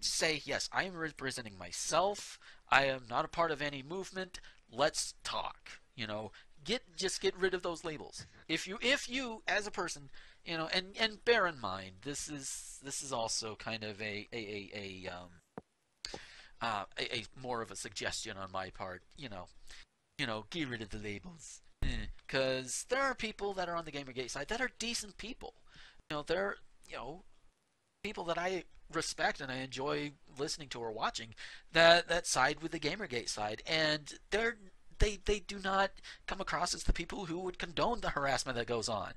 Say, yes, I am representing myself. I am not a part of any movement. Let's talk. You know, get just get rid of those labels. If you if you as a person, you know, and and bear in mind this is this is also kind of a a a, a um uh, a, a more of a suggestion on my part. You know, you know, get rid of the labels. Because there are people that are on the Gamergate side that are decent people. You know, they're, you know, people that I respect and I enjoy listening to or watching that, that side with the Gamergate side. And they're, they, they do not come across as the people who would condone the harassment that goes on.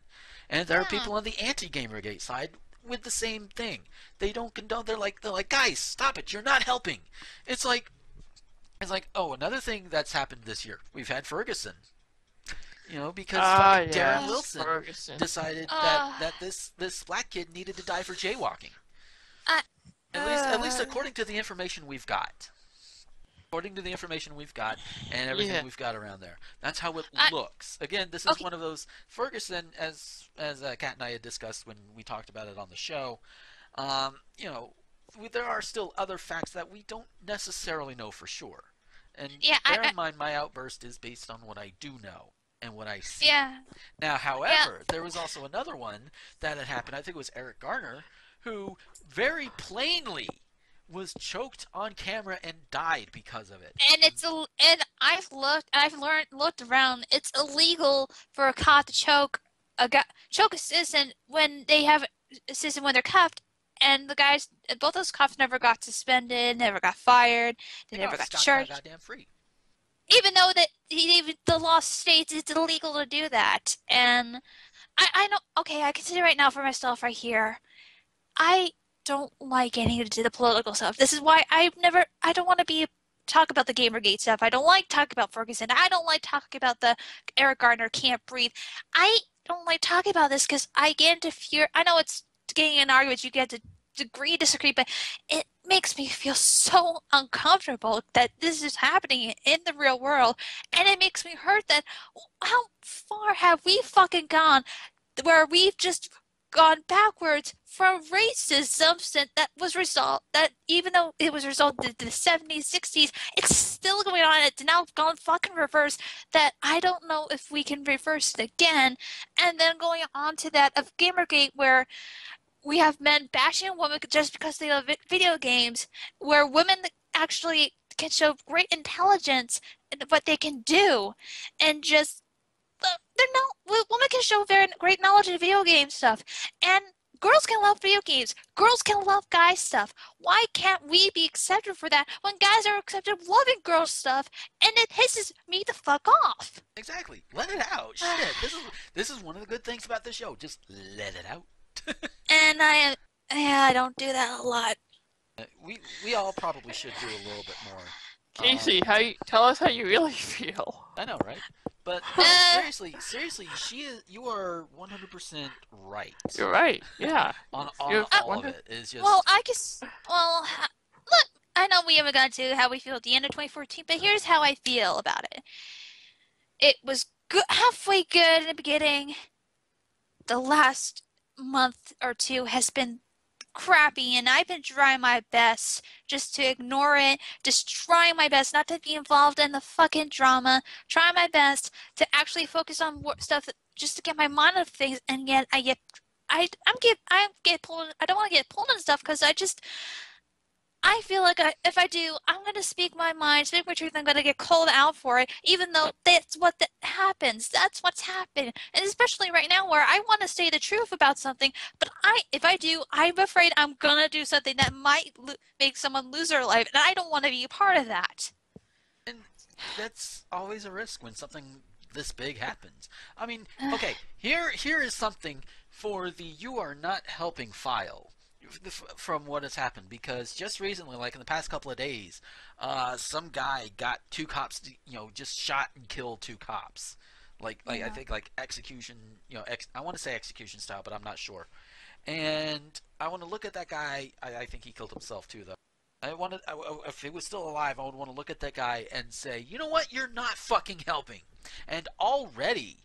And there are people on the anti-Gamergate side with the same thing. They don't condone, they're like, they're like, guys, stop it, you're not helping. It's like, it's like, oh, another thing that's happened this year. We've had Ferguson. You know, because Ah, fucking yeah. Darren Wilson Ferguson. decided Ah. that, that this this black kid needed to die for jaywalking. I- at least at least uh. according to the information we've got. According to the information we've got and everything Yeah. we've got around there, that's how it I- looks. Again, this is Okay. one of those Ferguson, as as uh, Kat and I had discussed when we talked about it on the show. Um, you know, we, there are still other facts that we don't necessarily know for sure. And Yeah, I- bear in I- mind, my outburst is based on what I do know and what I see. Yeah. Now, however, there was also another one that had happened. I think it was Eric Garner, who very plainly was choked on camera and died because of it. and it's a and I've looked I've learned looked around. It's illegal for a cop to choke a guy choke a citizen when they have a citizen when they're cuffed. And the guys, both those cops never got suspended, never got fired, they know, never got scot charged. goddamn free. Even though that even the law states it's illegal to do that. And I, I know. Okay, I can say right now for myself right here. I don't like getting into the political stuff. This is why I've never. I don't want to be talk about the Gamergate stuff. I don't like talk about Ferguson. I don't like talking about the Eric Garner can't breathe. I don't like talking about this because I get into fear. I know it's getting in arguments. You get to agree, disagree, but it makes me feel so uncomfortable that this is happening in the real world, and it makes me hurt that how far have we fucking gone where we've just gone backwards from racism that was resolved that even though it was resolved in the 70s 60s it's still going on. It's now gone fucking reverse that i don't know if we can reverse it again. And then going on to that of gamergate where we have men bashing women just because they love video games where women actually can show great intelligence in what they can do and just they're not women can show very great knowledge in video game stuff. And girls can love video games. Girls can love guy stuff. Why can't we be accepted for that when guys are accepted loving girl stuff and it pisses me the fuck off? Exactly. Let it out. Shit. This is this is one of the good things about the show. Just let it out. And i yeah i don't do that a lot. Uh, we we all probably should do a little bit more Casey, um, how you, tell us how you really feel. I know, right? But no, seriously, seriously, she is. You are one hundred percent right. You're right. Yeah. on, on all of it is just. Well, I guess. Well, look, I know we haven't gotten to how we feel at the end of 2014, but here's how I feel about it. It was good, halfway good in the beginning. The last month or two has been crappy and I've been trying my best just to ignore it, just trying my best not to be involved in the fucking drama, trying my best to actually focus on stuff just to get my mind off things and yet I get I I'm get I get pulled I don't want to get pulled in stuff because I just I feel like I, if I do, I'm going to speak my mind, speak my truth. I'm going to get called out for it, even though that's what that happens. That's what's happened, and especially right now, where I want to say the truth about something, but I, if I do, I'm afraid I'm going to do something that might lo- make someone lose their life, and I don't want to be a part of that. And that's always a risk when something this big happens. I mean, okay, here here is something for the you are not helping file from what has happened because just recently, like in the past couple of days, uh, some guy got two cops, you know, just shot and killed two cops. Like, like yeah. I think like execution, you know, ex- I want to say execution style, but I'm not sure. And I want to look at that guy. I, I think he killed himself too, though. I wanted, if he was still alive, I would want to look at that guy and say, you know what, you're not fucking helping. And already,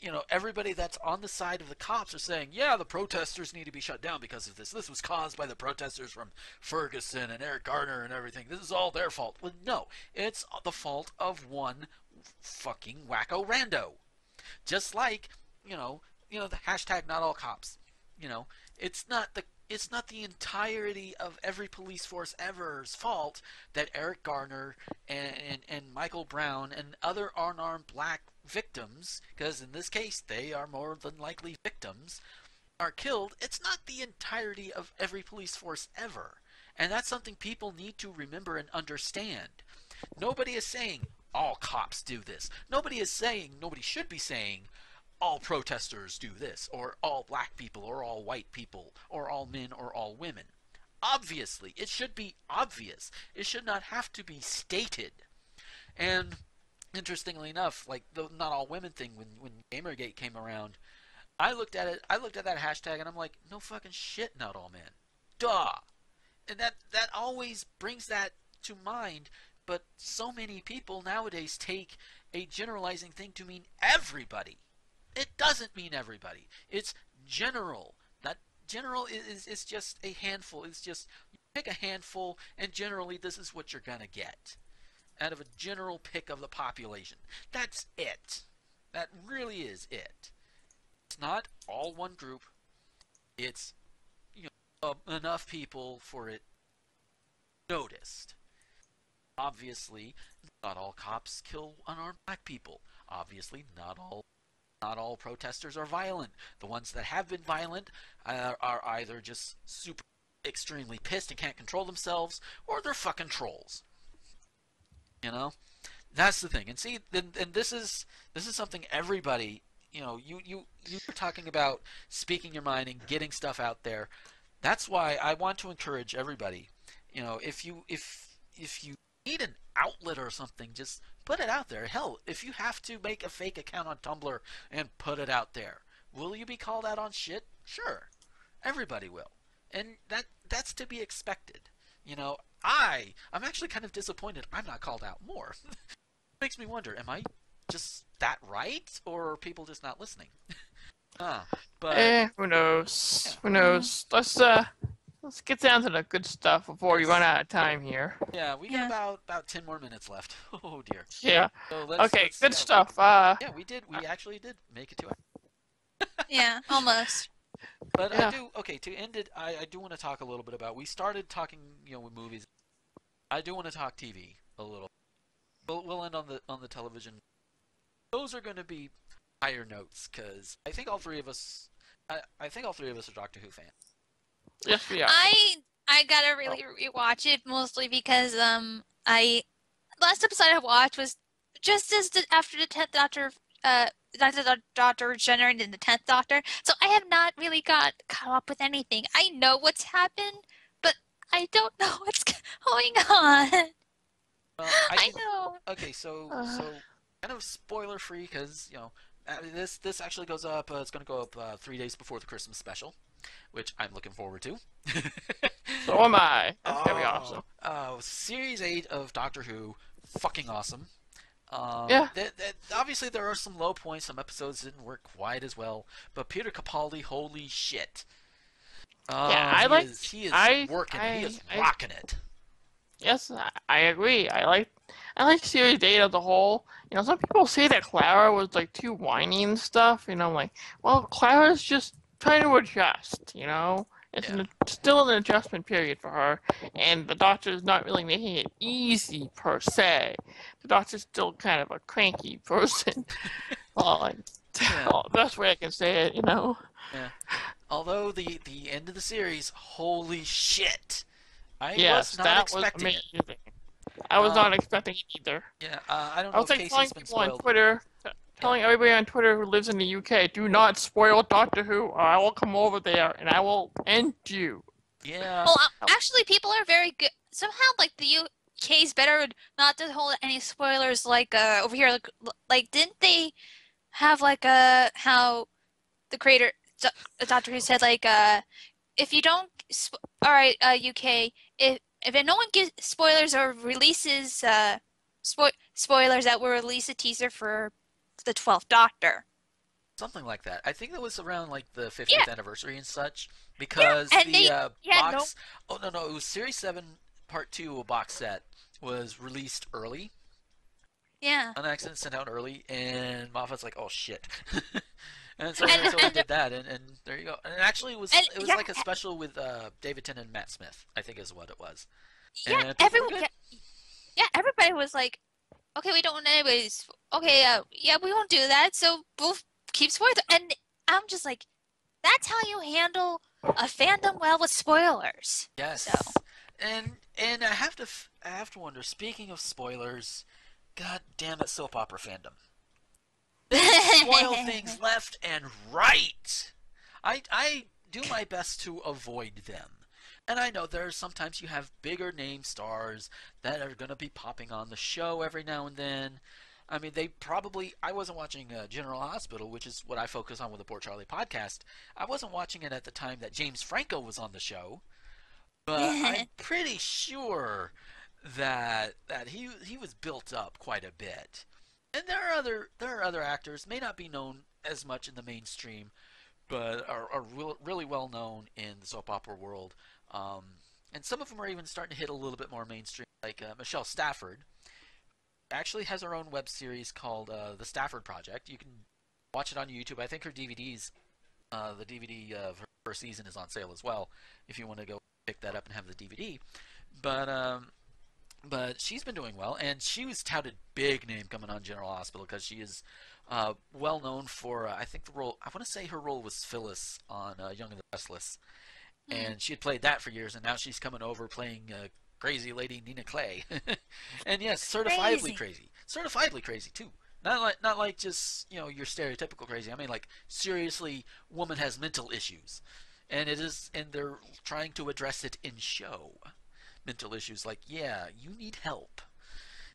you know, everybody that's on the side of the cops are saying, yeah, the protesters need to be shut down because of this. This was caused by the protesters from Ferguson and Eric Garner and everything. This is all their fault. Well, no, it's the fault of one fucking wacko rando. Just like, you know, you know, the hashtag not all cops. You know, it's not the it's not the entirety of every police force ever's fault that Eric Garner and, and, and Michael Brown and other unarmed black victims, because in this case they are more than likely victims, are killed. It's not the entirety of every police force ever. And that's something people need to remember and understand. Nobody is saying all cops do this. Nobody is saying, nobody should be saying, all protesters do this, or all black people, or all white people, or all men, or all women. Obviously, it should be obvious. It should not have to be stated. And interestingly enough, like the not all women thing when when Gamergate came around, I looked at it. I looked at that hashtag and I'm like, no fucking shit, not all men. Duh. And that that always brings that to mind. But so many people nowadays take a generalizing thing to mean everybody. It doesn't mean everybody. It's general. That general is, is just a handful. It's just pick a handful, and generally this is what you're gonna get out of a general pick of the population. That's it. That really is it. It's not all one group. It's you know uh, enough people for it noticed. Obviously, not all cops kill unarmed black people. Obviously, not all not all protesters are violent. The ones that have been violent uh, are either just super extremely pissed and can't control themselves, or they're fucking trolls. You know, that's the thing. And see, and, and this is this is something everybody, you know, you you you were talking about speaking your mind and getting stuff out there. That's why I want to encourage everybody. You know, if you if if you need an outlet or something, just put it out there. Hell, if you have to make a fake account on Tumblr and put it out there, will you be called out on shit? Sure. Everybody will. And that that's to be expected. You know, I I'm actually kind of disappointed I'm not called out more. makes me wonder, am I just that right or are people just not listening? ah, but Eh, who knows? Who knows? Let's uh, let's get down to the good stuff before we run out of time here. yeah, we Yeah. got about about 10 more minutes left. Oh dear. Yeah. So let's, Okay, let's- good yeah, stuff. Uh, Yeah, we did. We actually did make it to it. yeah, almost. But Yeah. I do okay to end it. I, I do want to talk a little bit about. We started talking, you know, with movies. I do want to talk TV a little. We'll, we'll end on the on the television. Those are going to be higher notes because I think all three of us. I, I think all three of us are Doctor Who fans. yes, we are. I I gotta really rewatch it mostly because um I last episode I watched was just as the, after the tenth Doctor uh Doctor Doctor generated the tenth Doctor, so I have not really got caught up with anything. I know what's happened, but I don't know what's going on. Well, I, I, know. Okay, so Uh. so kind of spoiler free because you know uh, this this actually goes up. Uh, it's going to go up uh, three days before the Christmas special, which I'm looking forward to. So am I. That's gonna be Oh, awesome. Uh, series eight of Doctor Who, fucking awesome. Um, Yeah. th- th- obviously, there are some low points. Some episodes didn't work quite as well, but Peter Capaldi, holy shit! Uh, Yeah, I he like- Is, he is I- working. he is I- I- rocking it. Yes, I, I agree. I like I like series eight as a whole. You know, some people say that Clara was like too whiny and stuff. You know, I'm like, well, Clara's just trying to adjust. You know, it's an, still an adjustment period for her, and the doctor is not really making it easy per se. The Doctor's still kind of a cranky person. like, Yeah. well, best way I can say it. You know. Yeah. Although the the end of the series, holy shit! I yes, was not that was expecting it. I was Uh, not expecting it either. Yeah, uh, I don't I know was if like been people on. Twitter, telling everybody on Twitter who lives in the UK, do not spoil Doctor Who, or I will come over there and I will end you. Yeah. Well, uh, actually, people are very good. Somehow, like the UK's better not to hold any spoilers. Like uh, over here, like, like didn't they have like uh how the creator Do- Doctor Who said like uh if you don't sp- all right uh UK if if no one gives spoilers or releases uh spo- spoilers that will release a teaser for the twelfth Doctor. Something like that. I think that was around like the 50th Yeah. anniversary and such because and the they- uh, yeah, box. Oh no, no, it was Series Seven Part Two, a box set was released early Yeah. on accident, sent out early, and Moffat's like, "Oh shit," and so, And- so they did that, and, and there you go. And actually, it was And- it was yeah, like a special with uh, David Tennant and Matt Smith, I think is what it was. Yeah, And people were everyone. Yeah, yeah, everybody was like, "Okay, we don't want anybody's. Okay, uh, yeah, we won't do that. So we'll keep spoilers." And I'm just like, "That's how you handle a fandom well with spoilers." Yes. So- And and I have to f- I have to wonder. Speaking of spoilers, god damn it, soap opera fandom. They spoil things left and right. I I do my best to avoid them. And I know there's sometimes you have bigger name stars that are going to be popping on the show every now and then. I mean, they probably. I wasn't watching uh, General Hospital, which is what I focus on with the Poor Charlie podcast. I wasn't watching it at the time that James Franco was on the show, but I'm pretty sure that that he he was built up quite a bit. And there are other there are other actors may not be known as much in the mainstream, but are, are real, really well known in the soap opera world. Um, and some of them are even starting to hit a little bit more mainstream, like uh, Michelle Stafford. Actually, has her own web series called uh, The Stafford Project. You can watch it on YouTube. I think her DVDs, uh, the DVD of her first season is on sale as well. If you want to go pick that up and have the DVD, but um, but she's been doing well, and she was touted big name coming on General Hospital because she is uh, well known for uh, I think the role I want to say her role was Phyllis on uh, Young and the Restless, and she had played that for years, and now she's coming over playing uh, crazy lady Nina Clay, and yes, certifiably Crazy. crazy, certifiably crazy too. Not like not like just you know your stereotypical crazy. I mean like seriously, woman has mental issues. and it is, and they're trying to address it in show. Mental issues like, yeah, you need help.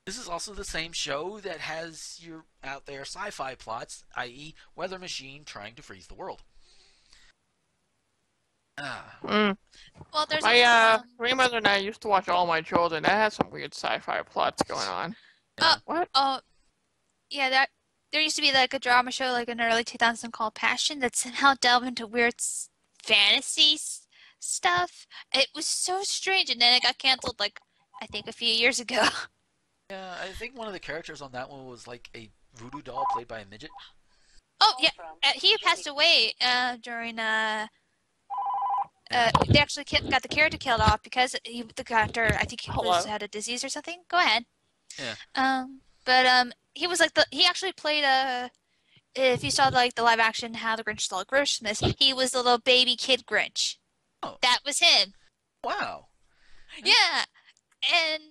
This is also the same show that has your out there sci-fi plots, i.e., Weather Machine trying to freeze the world. Ah, Mm. Well, there's My uh, um, grandmother and I used to watch All My Children. That had some weird sci-fi plots going on. Uh, What? Oh, yeah, that there used to be like a drama show like in the early 2000s called Passion that somehow delved into weird s- fantasy stuff. It was so strange, and then it got canceled like I think a few years ago. yeah, I think one of the characters on that one was like a voodoo doll played by a midget. Oh yeah, uh, he passed away uh, during uh. Uh, they actually ki- got the character killed off because he, the character, I think he was, had a disease or something. Go ahead. Yeah. Um, but um, he was like the he actually played a. If you saw like the live action How the Grinch Stole Christmas, he was the little baby kid Grinch. Oh. That was him. Wow. Yeah, and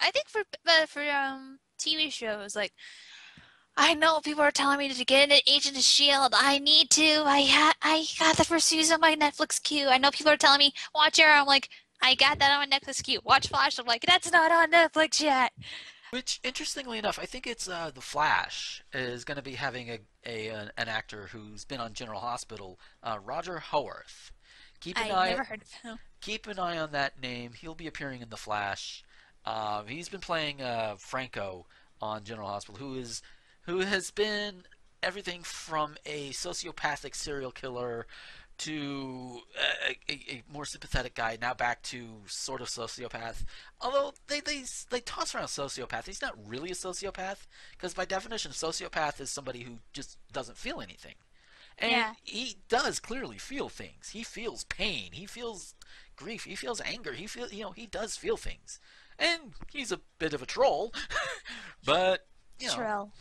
I think for but for um TV shows like I know people are telling me to get into Agent of Shield. I need to. I ha- I got the first season on my Netflix queue. I know people are telling me watch Arrow. I'm like I got that on my Netflix queue. Watch Flash. I'm like that's not on Netflix yet. Which, interestingly enough, I think it's uh, the Flash is going to be having a, a an, an actor who's been on General Hospital, uh, Roger Howarth. Keep an I eye never heard of him. keep an eye on that name. He'll be appearing in the Flash. Uh, he's been playing uh, Franco on General Hospital, who is who has been everything from a sociopathic serial killer to a, a, a more sympathetic guy, now back to sort of sociopath. Although they they they toss around sociopath, he's not really a sociopath because by definition, sociopath is somebody who just doesn't feel anything. And Yeah. he does clearly feel things. He feels pain. He feels grief. He feels anger. He feel you know he does feel things, and he's a bit of a troll, but you know. Trill.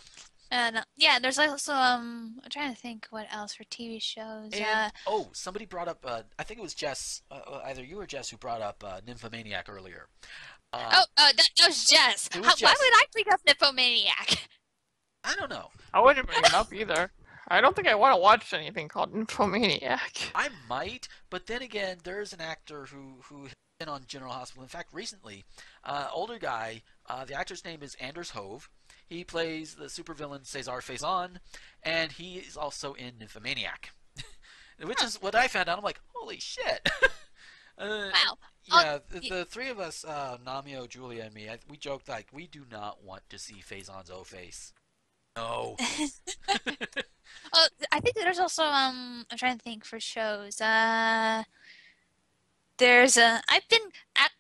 And uh, yeah, there's also um I'm trying to think what else for TV shows. And uh, oh, somebody brought up. Uh, I think it was Jess. Uh, uh, either you or Jess who brought up uh, Nymphomaniac earlier. Uh, oh, uh, that, that was Jess. It was How, Why would I bring up Nymphomaniac? I don't know. I wouldn't bring it up either. I don't think I want to watch anything called Nymphomaniac. I might, but then again, there's an actor who who has been on General Hospital. In fact, recently, uh, older guy. Uh, the actor's name is Anders Hove. He plays the supervillain Cesar Faison, and he is also in Nymphomaniac, which is what I found out. I'm like, holy shit! uh, Wow. Yeah, the, the three of us, uh, Namio, Julia, and me, I, we joked like we do not want to see Faison's O face. No. Oh, I think there's also um I'm trying to think for shows. Uh there's a I've been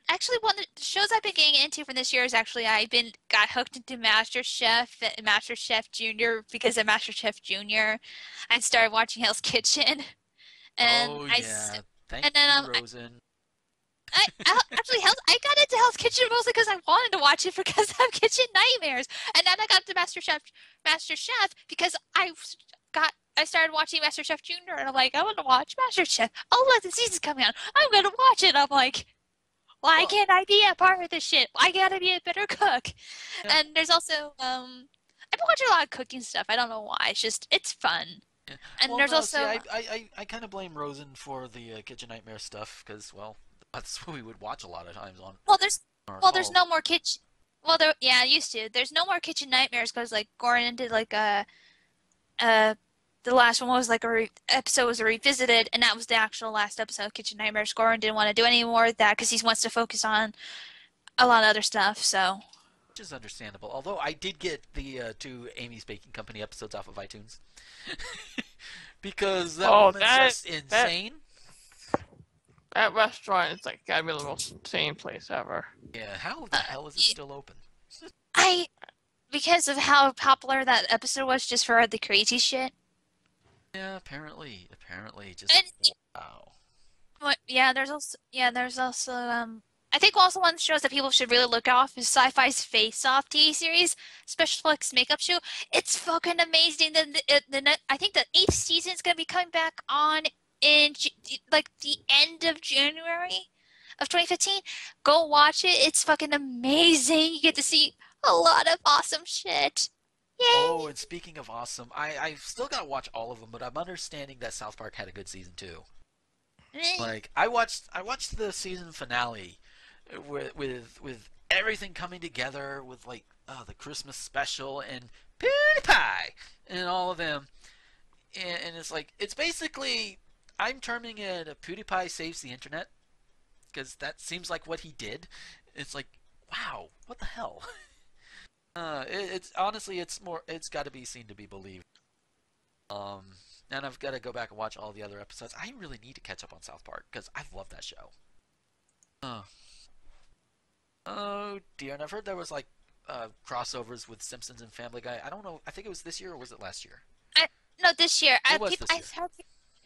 actually one of the shows I've been getting into for this year is actually I've been got hooked into Master Chef uh, Master Chef Junior because of Master Chef Junior. I started watching Hell's Kitchen. And oh I, yeah. s- Thank and then, um, I- Rosen. I, I actually Hell's, I got into Hell's Kitchen mostly because I wanted to watch it because of Kitchen Nightmares, and then I got to Master Chef, Master Chef because I got I started watching Master Chef Junior, and I'm like, I want to watch Master Chef. Oh, look, the season's coming out. I'm gonna watch it. I'm like, why Well- can't I be a part of this shit? I gotta be a better cook? Yeah. And there's also um, I've been watching a lot of cooking stuff. I don't know why. It's just it's fun. Yeah. And well, there's no, also see, I, I, I, I kind of blame Rosen for the uh, Kitchen Nightmare stuff because, well, that's what we would watch a lot of times on. well, there's Well, there's no more kitchen. Well, there, yeah, I used to. There's no more kitchen nightmares because like Gordon did like a, uh, the last one was like a re- episode was a revisited, and that was the actual last episode of Kitchen Nightmares. Gordon didn't want to do any more of that because he wants to focus on a lot of other stuff. So Which is understandable. Although I did get the uh, two Amy's Baking Company episodes off of iTunes. because that Oh, woman's that- just insane. That restaurant is like gotta be the most insane place ever. Yeah, how the hell is it y- still open? I, because of how popular that episode was, just for the crazy shit. Yeah, apparently. Apparently. Just. And Wow. What, yeah, there's also yeah, there's also um I think also one of the shows that people should really look off is Syfy's Face Off TV series, special effects makeup show. It's fucking amazing. The, the, the I think the eighth season is gonna be coming back on in like the end of January of 2015. Go watch it. It's fucking amazing. You get to see a lot of awesome shit. Yay! Oh, and speaking of awesome, I I've still got to watch all of them, but I'm understanding that South Park had a good season too. Like I watched I watched the season finale with with with everything coming together with like uh, the Christmas special and PewDiePie and all of them, and, and it's like it's basically I'm terming it a PewDiePie saves the internet because that seems like what he did. It's like wow, what the hell? Uh, it, it's honestly, it's more. It's got to be seen to be believed. Um, and I've got to go back and watch all the other episodes. I really need to catch up on South Park because I've loved that show. Oh, oh dear! And I've heard there was like uh, crossovers with Simpsons and Family Guy. I don't know. I think it was this year or was it last year? I, No, this year. I, was peop- this I've heard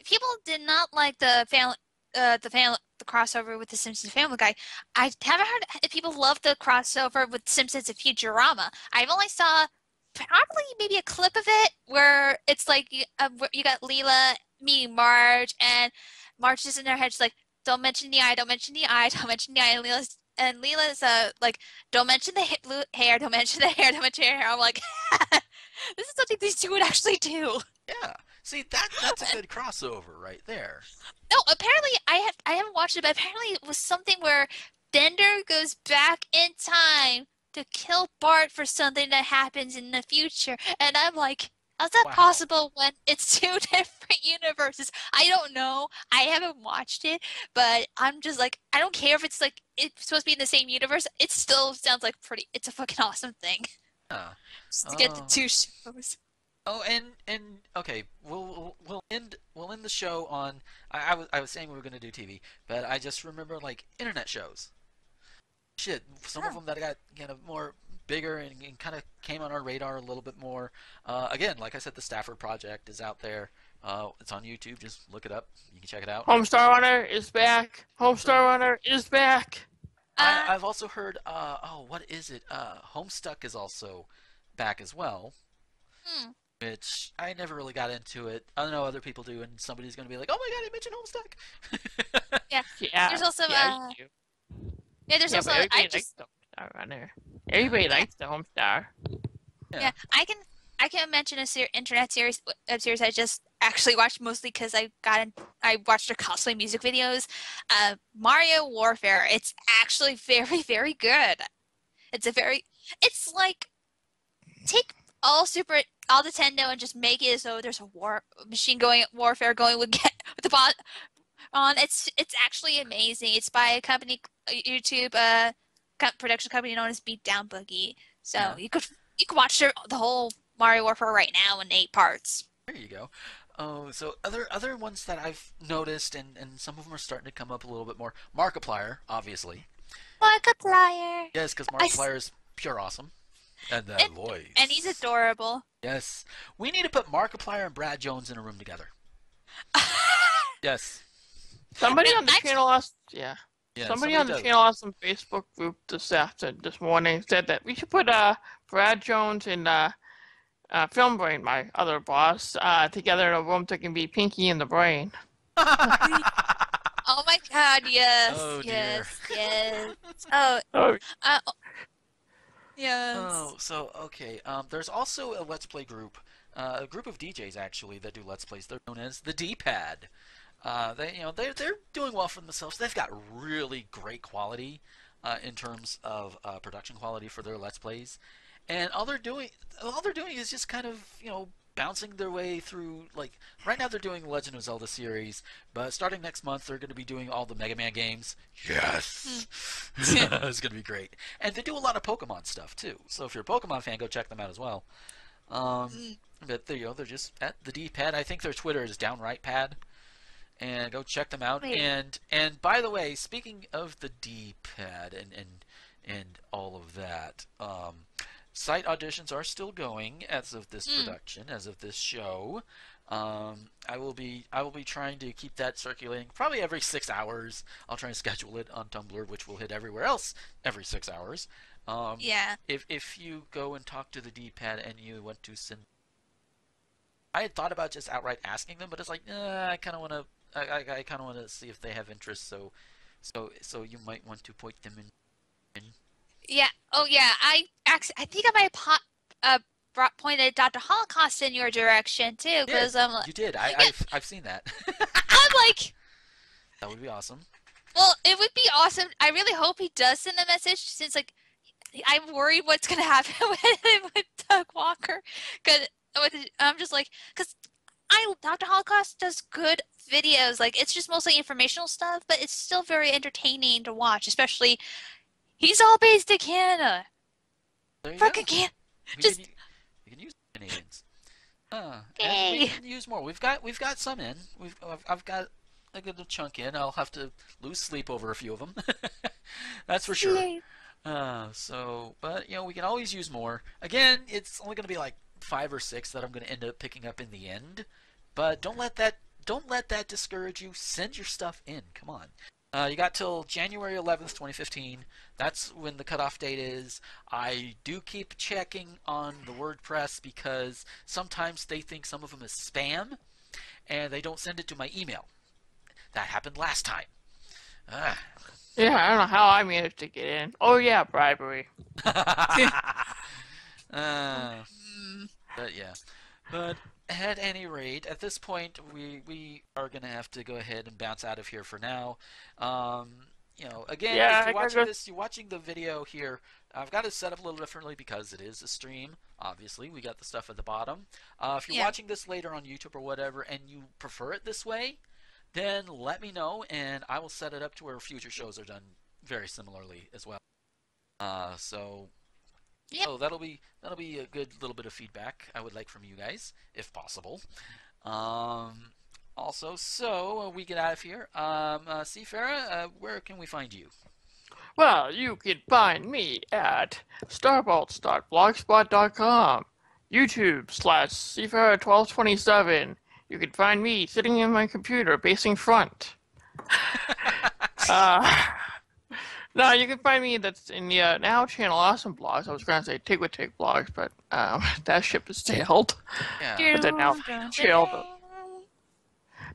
people did not like the family, uh, the family, the crossover with the Simpsons Family Guy. I haven't heard if people love the crossover with Simpsons and Futurama. I've only saw probably maybe a clip of it where it's like you, uh, you got Leela meeting Marge, and Marge is in her head, she's like, "Don't mention the eye, don't mention the eye, don't mention the eye." And Leela's and Leela's uh like, "Don't mention the blue hair, don't mention the hair, don't mention the hair." I'm like, this is something these two would actually do. Yeah. See that that's a good crossover right there. No, apparently I have I haven't watched it, but apparently it was something where Bender goes back in time to kill Bart for something that happens in the future, and I'm like, how's that Wow. possible when it's two different universes? I don't know. I haven't watched it, but I'm just like, I don't care if it's like it's supposed to be in the same universe. It still sounds like pretty. It's a fucking awesome thing Yeah. just to get the Oh. two shows. Oh, and and okay, we'll we'll, we'll end we'll end the show on. I, I was I was saying we were gonna do TV, but I just remember like internet shows. Shit, some of them that got kind of more bigger and, and kind of came on our radar a little bit more. Uh, again, like I said, the Stafford Project is out there. Uh, it's on YouTube. Just look it up. You can check it out. Homestar Runner is back. Homestar Runner is back. Uh, I, I've also heard. Uh, oh, what is it? Uh, Homestuck is also back as well. Hmm. Which I never really got into it. I know other people do, and somebody's going to be like, "Oh my god, I mentioned Homestuck." Yeah. yeah, There's also, yeah, uh, yeah, there's yeah, also but everybody I likes just the Homestar Runner. Everybody likes the Homestar. Yeah. Yeah, I can I can mention a ser- internet series web series I just actually watched mostly because I got in, I watched their cosplay music videos. Uh, Mario Warfare. It's actually very very good. It's a very it's like take all super all Nintendo and just make it as though there's a war machine going warfare going with get, with the bot on. It's it's actually amazing. It's by a company YouTube uh co- production company known as Beatdown Boogie. So Yeah. you could you could watch the, the whole Mario Warfare right now in eight parts. There you go. Oh, so other other ones that I've noticed, and, and some of them are starting to come up a little bit more. Markiplier, obviously. Markiplier. Yes, because Markiplier is pure awesome. And that And- voice. And he's adorable. Yes. We need to put Markiplier and Brad Jones in a room together. Yes. Somebody mean, on the that's- channel asked, yeah. Yeah, somebody on the does. channel on some Facebook group this after this morning said that we should put uh Brad Jones and uh, uh Film Brain, my other boss, uh together in a room so can be Pinky in the Brain. Oh my god, yes. Oh, dear. yes, yes. Oh, Oh, uh, yes. Oh, so okay. Um, there's also a Let's Play group, uh, a group of DJs actually that do Let's Plays. They're known as the D-Pad. Uh, they, you know, they're they're doing well for themselves. They've got really great quality uh, in terms of uh, production quality for their Let's Plays, and all they're doing, all they're doing is just kind of, you know, bouncing their way through. Like right now, they're doing Legend of Zelda series, but starting next month, they're going to be doing all the Mega Man games. Yes, it's going to be great. And they do a lot of Pokemon stuff too. So if you're a Pokemon fan, go check them out as well. Um, but there you go. They're just at the D-pad. I think their Twitter is downright pad. And go check them out. Wait. And and by the way, speaking of the D-pad and and and all of that, um, site auditions are still going as of this Mm. production, as of this show. Um, I will be I will be trying to keep that circulating probably every six hours. I'll try and schedule it on Tumblr, which will hit everywhere else every six hours. Um, Yeah. if if you go and talk to the D-pad and you want to send, I had thought about just outright asking them, but it's like, nah, I kind of want to, I, I, I kind of want to see if they have interest. So, so so you might want to point them in. Yeah. Oh, yeah. I actually, I think I might have po- uh, brought, pointed Dr. Holocaust in your direction too, because I'm, like- You did. I, Yeah. I've I've seen that. I'm like, That would be awesome. Well, it would be awesome. I really hope he does send a message since, like, I'm worried what's going to happen with, with Doug Walker. Because I'm just like, because I Dr. Holocaust does good videos. Like, it's just mostly informational stuff, but it's still very entertaining to watch, especially he's all based in Canada. Fucking go. Canada. We just- can, we can use Canadians. Uh, Yay. we can use more. We've got we've got some in. We've I've, I've got a good chunk in. I'll have to lose sleep over a few of them. That's for sure. Uh, so, but you know, we can always use more. Again, it's only going to be like five or six that I'm going to end up picking up in the end. But don't let that don't let that discourage you. Send your stuff in. Come on. Uh, you got till January 11th, 2015. That's when the cutoff date is. I do keep checking on the WordPress because sometimes they think some of them is spam, and they don't send it to my email. That happened last time. Ah. Yeah, I don't know how I managed to get in. Oh yeah, bribery. uh, but yeah, but at any rate, at this point, we we are gonna have to go ahead and bounce out of here for now. Um, you know, again, Yeah, if you're watching go- this, you're watching the video here. I've got it set up a little differently because it is a stream. Obviously, we got the stuff at the bottom. Uh, if you're Yeah. watching this later on YouTube or whatever, and you prefer it this way, then let me know, and I will set it up to where future shows are done very similarly as well. Uh, so Yep. Oh, that'll be that'll be a good little bit of feedback I would like from you guys, if possible. Um, also, so uh, we get out of here. Um, uh, Cferra, uh, where can we find you? Well, you can find me at starbolts.blogspot.com, YouTube slash Cferra1227. You can find me sitting in my computer, facing front. uh, no, you can find me that's in the uh, now Channel Awesome blogs. I was going to say TGWTG blogs, but um, that ship has sailed. Yeah. But then now chilled.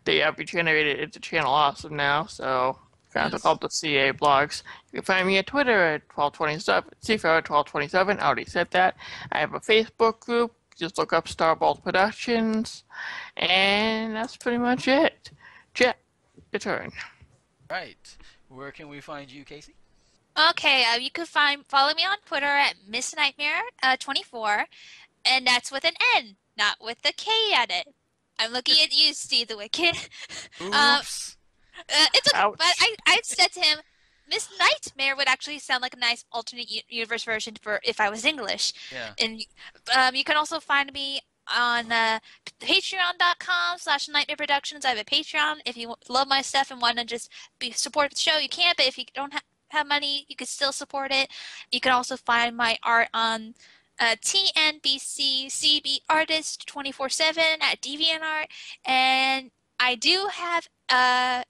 They have regenerated into Channel Awesome now, so kind of Yes. called the CA blogs. You can find me at Twitter at 1227, Cferra1227. I already said that. I have a Facebook group. Just look up Starbolt Productions. And that's pretty much it. Jet, your turn. Right. Where can we find you, Casey? Okay, uh, you can find follow me on Twitter at Miss Nightmare uh, 24, and that's with an N, not with a K at it. I'm looking at you, Steve the Wicked. Um, Oops. Uh, it's okay, Ouch. but I I said to him, Miss Nightmare would actually sound like a nice alternate universe version for if I was English. yeah. And um, you can also find me on uh, patreon.com slash nightmare productions i have a patreon if you love my stuff and want to just be support the show you can but if you don't ha- have money you can still support it you can also find my art on uh, tnbc cb artist 24-7 at deviantart and i do have uh,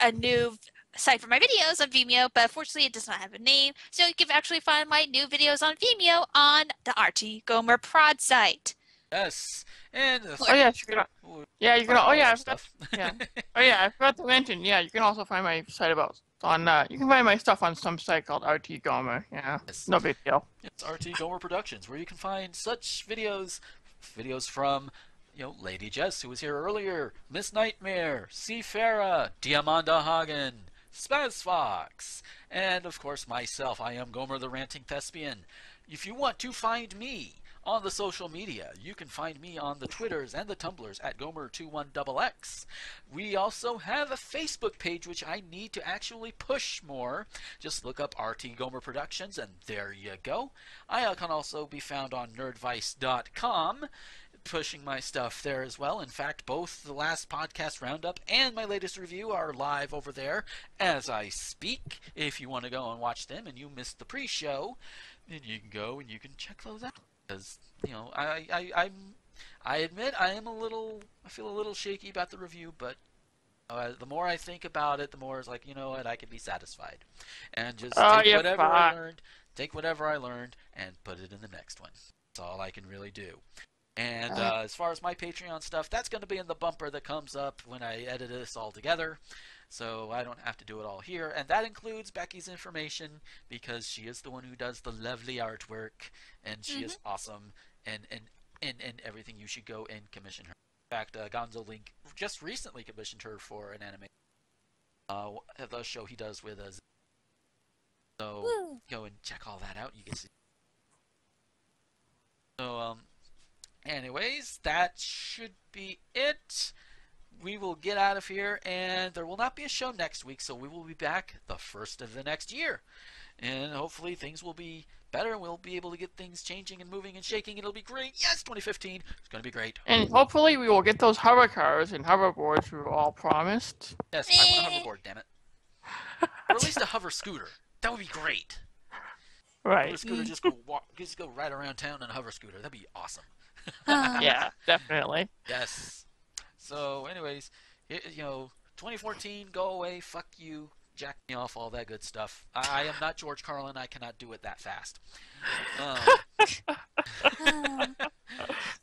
a new site for my videos on Vimeo, but unfortunately it does not have a name. So you can actually find my new videos on Vimeo on the RT Gomer Prod site. Yes. And uh, Oh, yeah, you can, Ooh, yeah, you can, oh, yeah, I that forgot, stuff. yeah. oh, yeah, I forgot to mention, yeah, you can also find my site about, on, uh, you can find my stuff on some site called RT Gomer, yeah. Yes. No big deal. It's RT Gomer Productions, where you can find such videos, videos from, you know, Lady Jess, who was here earlier, Miss Nightmare, Cferra, Diamanda Hagen, Spaz Fox, and of course myself. I am Gomer the Ranting Thespian. If you want to find me on the social media, you can find me on the Twitters and the Tumblrs at Gomer21XX. We also have a Facebook page which I need to actually push more. Just look up RT Gomer Productions and there you go. I can also be found on nerdvice.com pushing my stuff there as well. In fact, both the last podcast roundup and my latest review are live over there as I speak. If you want to go and watch them and you missed the pre-show, then you can go and you can check those out. Because you know, I, I, I'm, I admit I am a little, I feel a little shaky about the review, but uh, the more I think about it, the more it's like, you know what, I can be satisfied, and just Oh, take whatever I learned, take whatever I learned, and put it in the next one. That's all I can really do. And Uh. uh, as far as my Patreon stuff, that's going to be in the bumper that comes up when I edit this all together. So I don't have to do it all here. And that includes Becky's information because she is the one who does the lovely artwork and she is awesome and, and, and, and everything. You should go and commission her. In fact, uh, Gonzo Link just recently commissioned her for an anime. uh, the show he does with us. So Woo. go and check all that out. You can see. So um, anyways, that should be it. We will get out of here, and there will not be a show next week, so we will be back the first of the next year, and hopefully things will be better. and We'll be able to get things changing and moving and shaking. It'll be great. Yes, 2015. It's going to be great. And hopefully we will get those hover cars and hoverboards we were all promised. Yes, I want a hoverboard. Damn it. or at least a hover scooter. That would be great. Right. Hover Right. scooter just go walk, just go right around town on a hover scooter. That'd be awesome. Yeah, definitely. Yes. So, anyways, it, you know, 2014, go away, fuck you, jack me off, all that good stuff. I, I am not George Carlin. I cannot do it that fast. Um,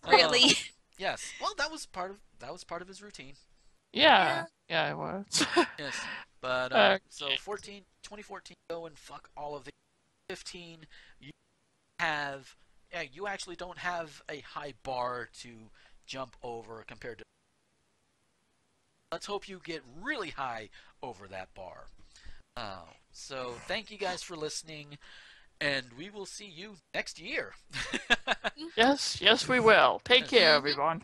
really? um, yes. Well, that was part of that was part of his routine. Yeah, yeah, it was. Yes. But uh, so 14, 2014, go and fuck all of the 15. You have, yeah, you actually don't have a high bar to jump over compared to. Let's hope you get really high over that bar. Uh, so thank you guys for listening, and we will see you next year. yes, yes, we will. Take care, everyone.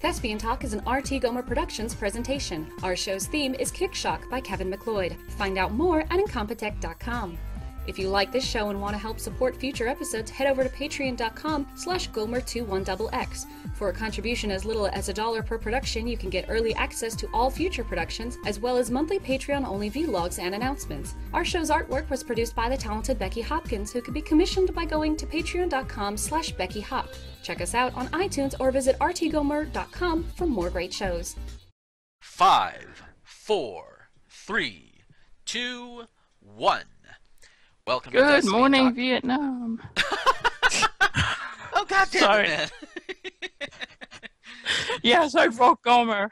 Thespian Talk is an RT Gomer Productions presentation. Our show's theme is Kick Shock by Kevin MacLeod. Find out more at incompetech.com. If you like this show and want to help support future episodes, head over to patreon.com slash gomer21xx. For a contribution as little as a dollar per production, you can get early access to all future productions, as well as monthly Patreon-only vlogs and announcements. Our show's artwork was produced by the talented Becky Hopkins, who can be commissioned by going to patreon.com slash Becky Hop. Check us out on iTunes or visit rtgomer.com for more great shows. Five, four, three, two, one. Welcome to Good morning, Talk. Vietnam. Oh God Sorry. it! Yes, I broke Gomer.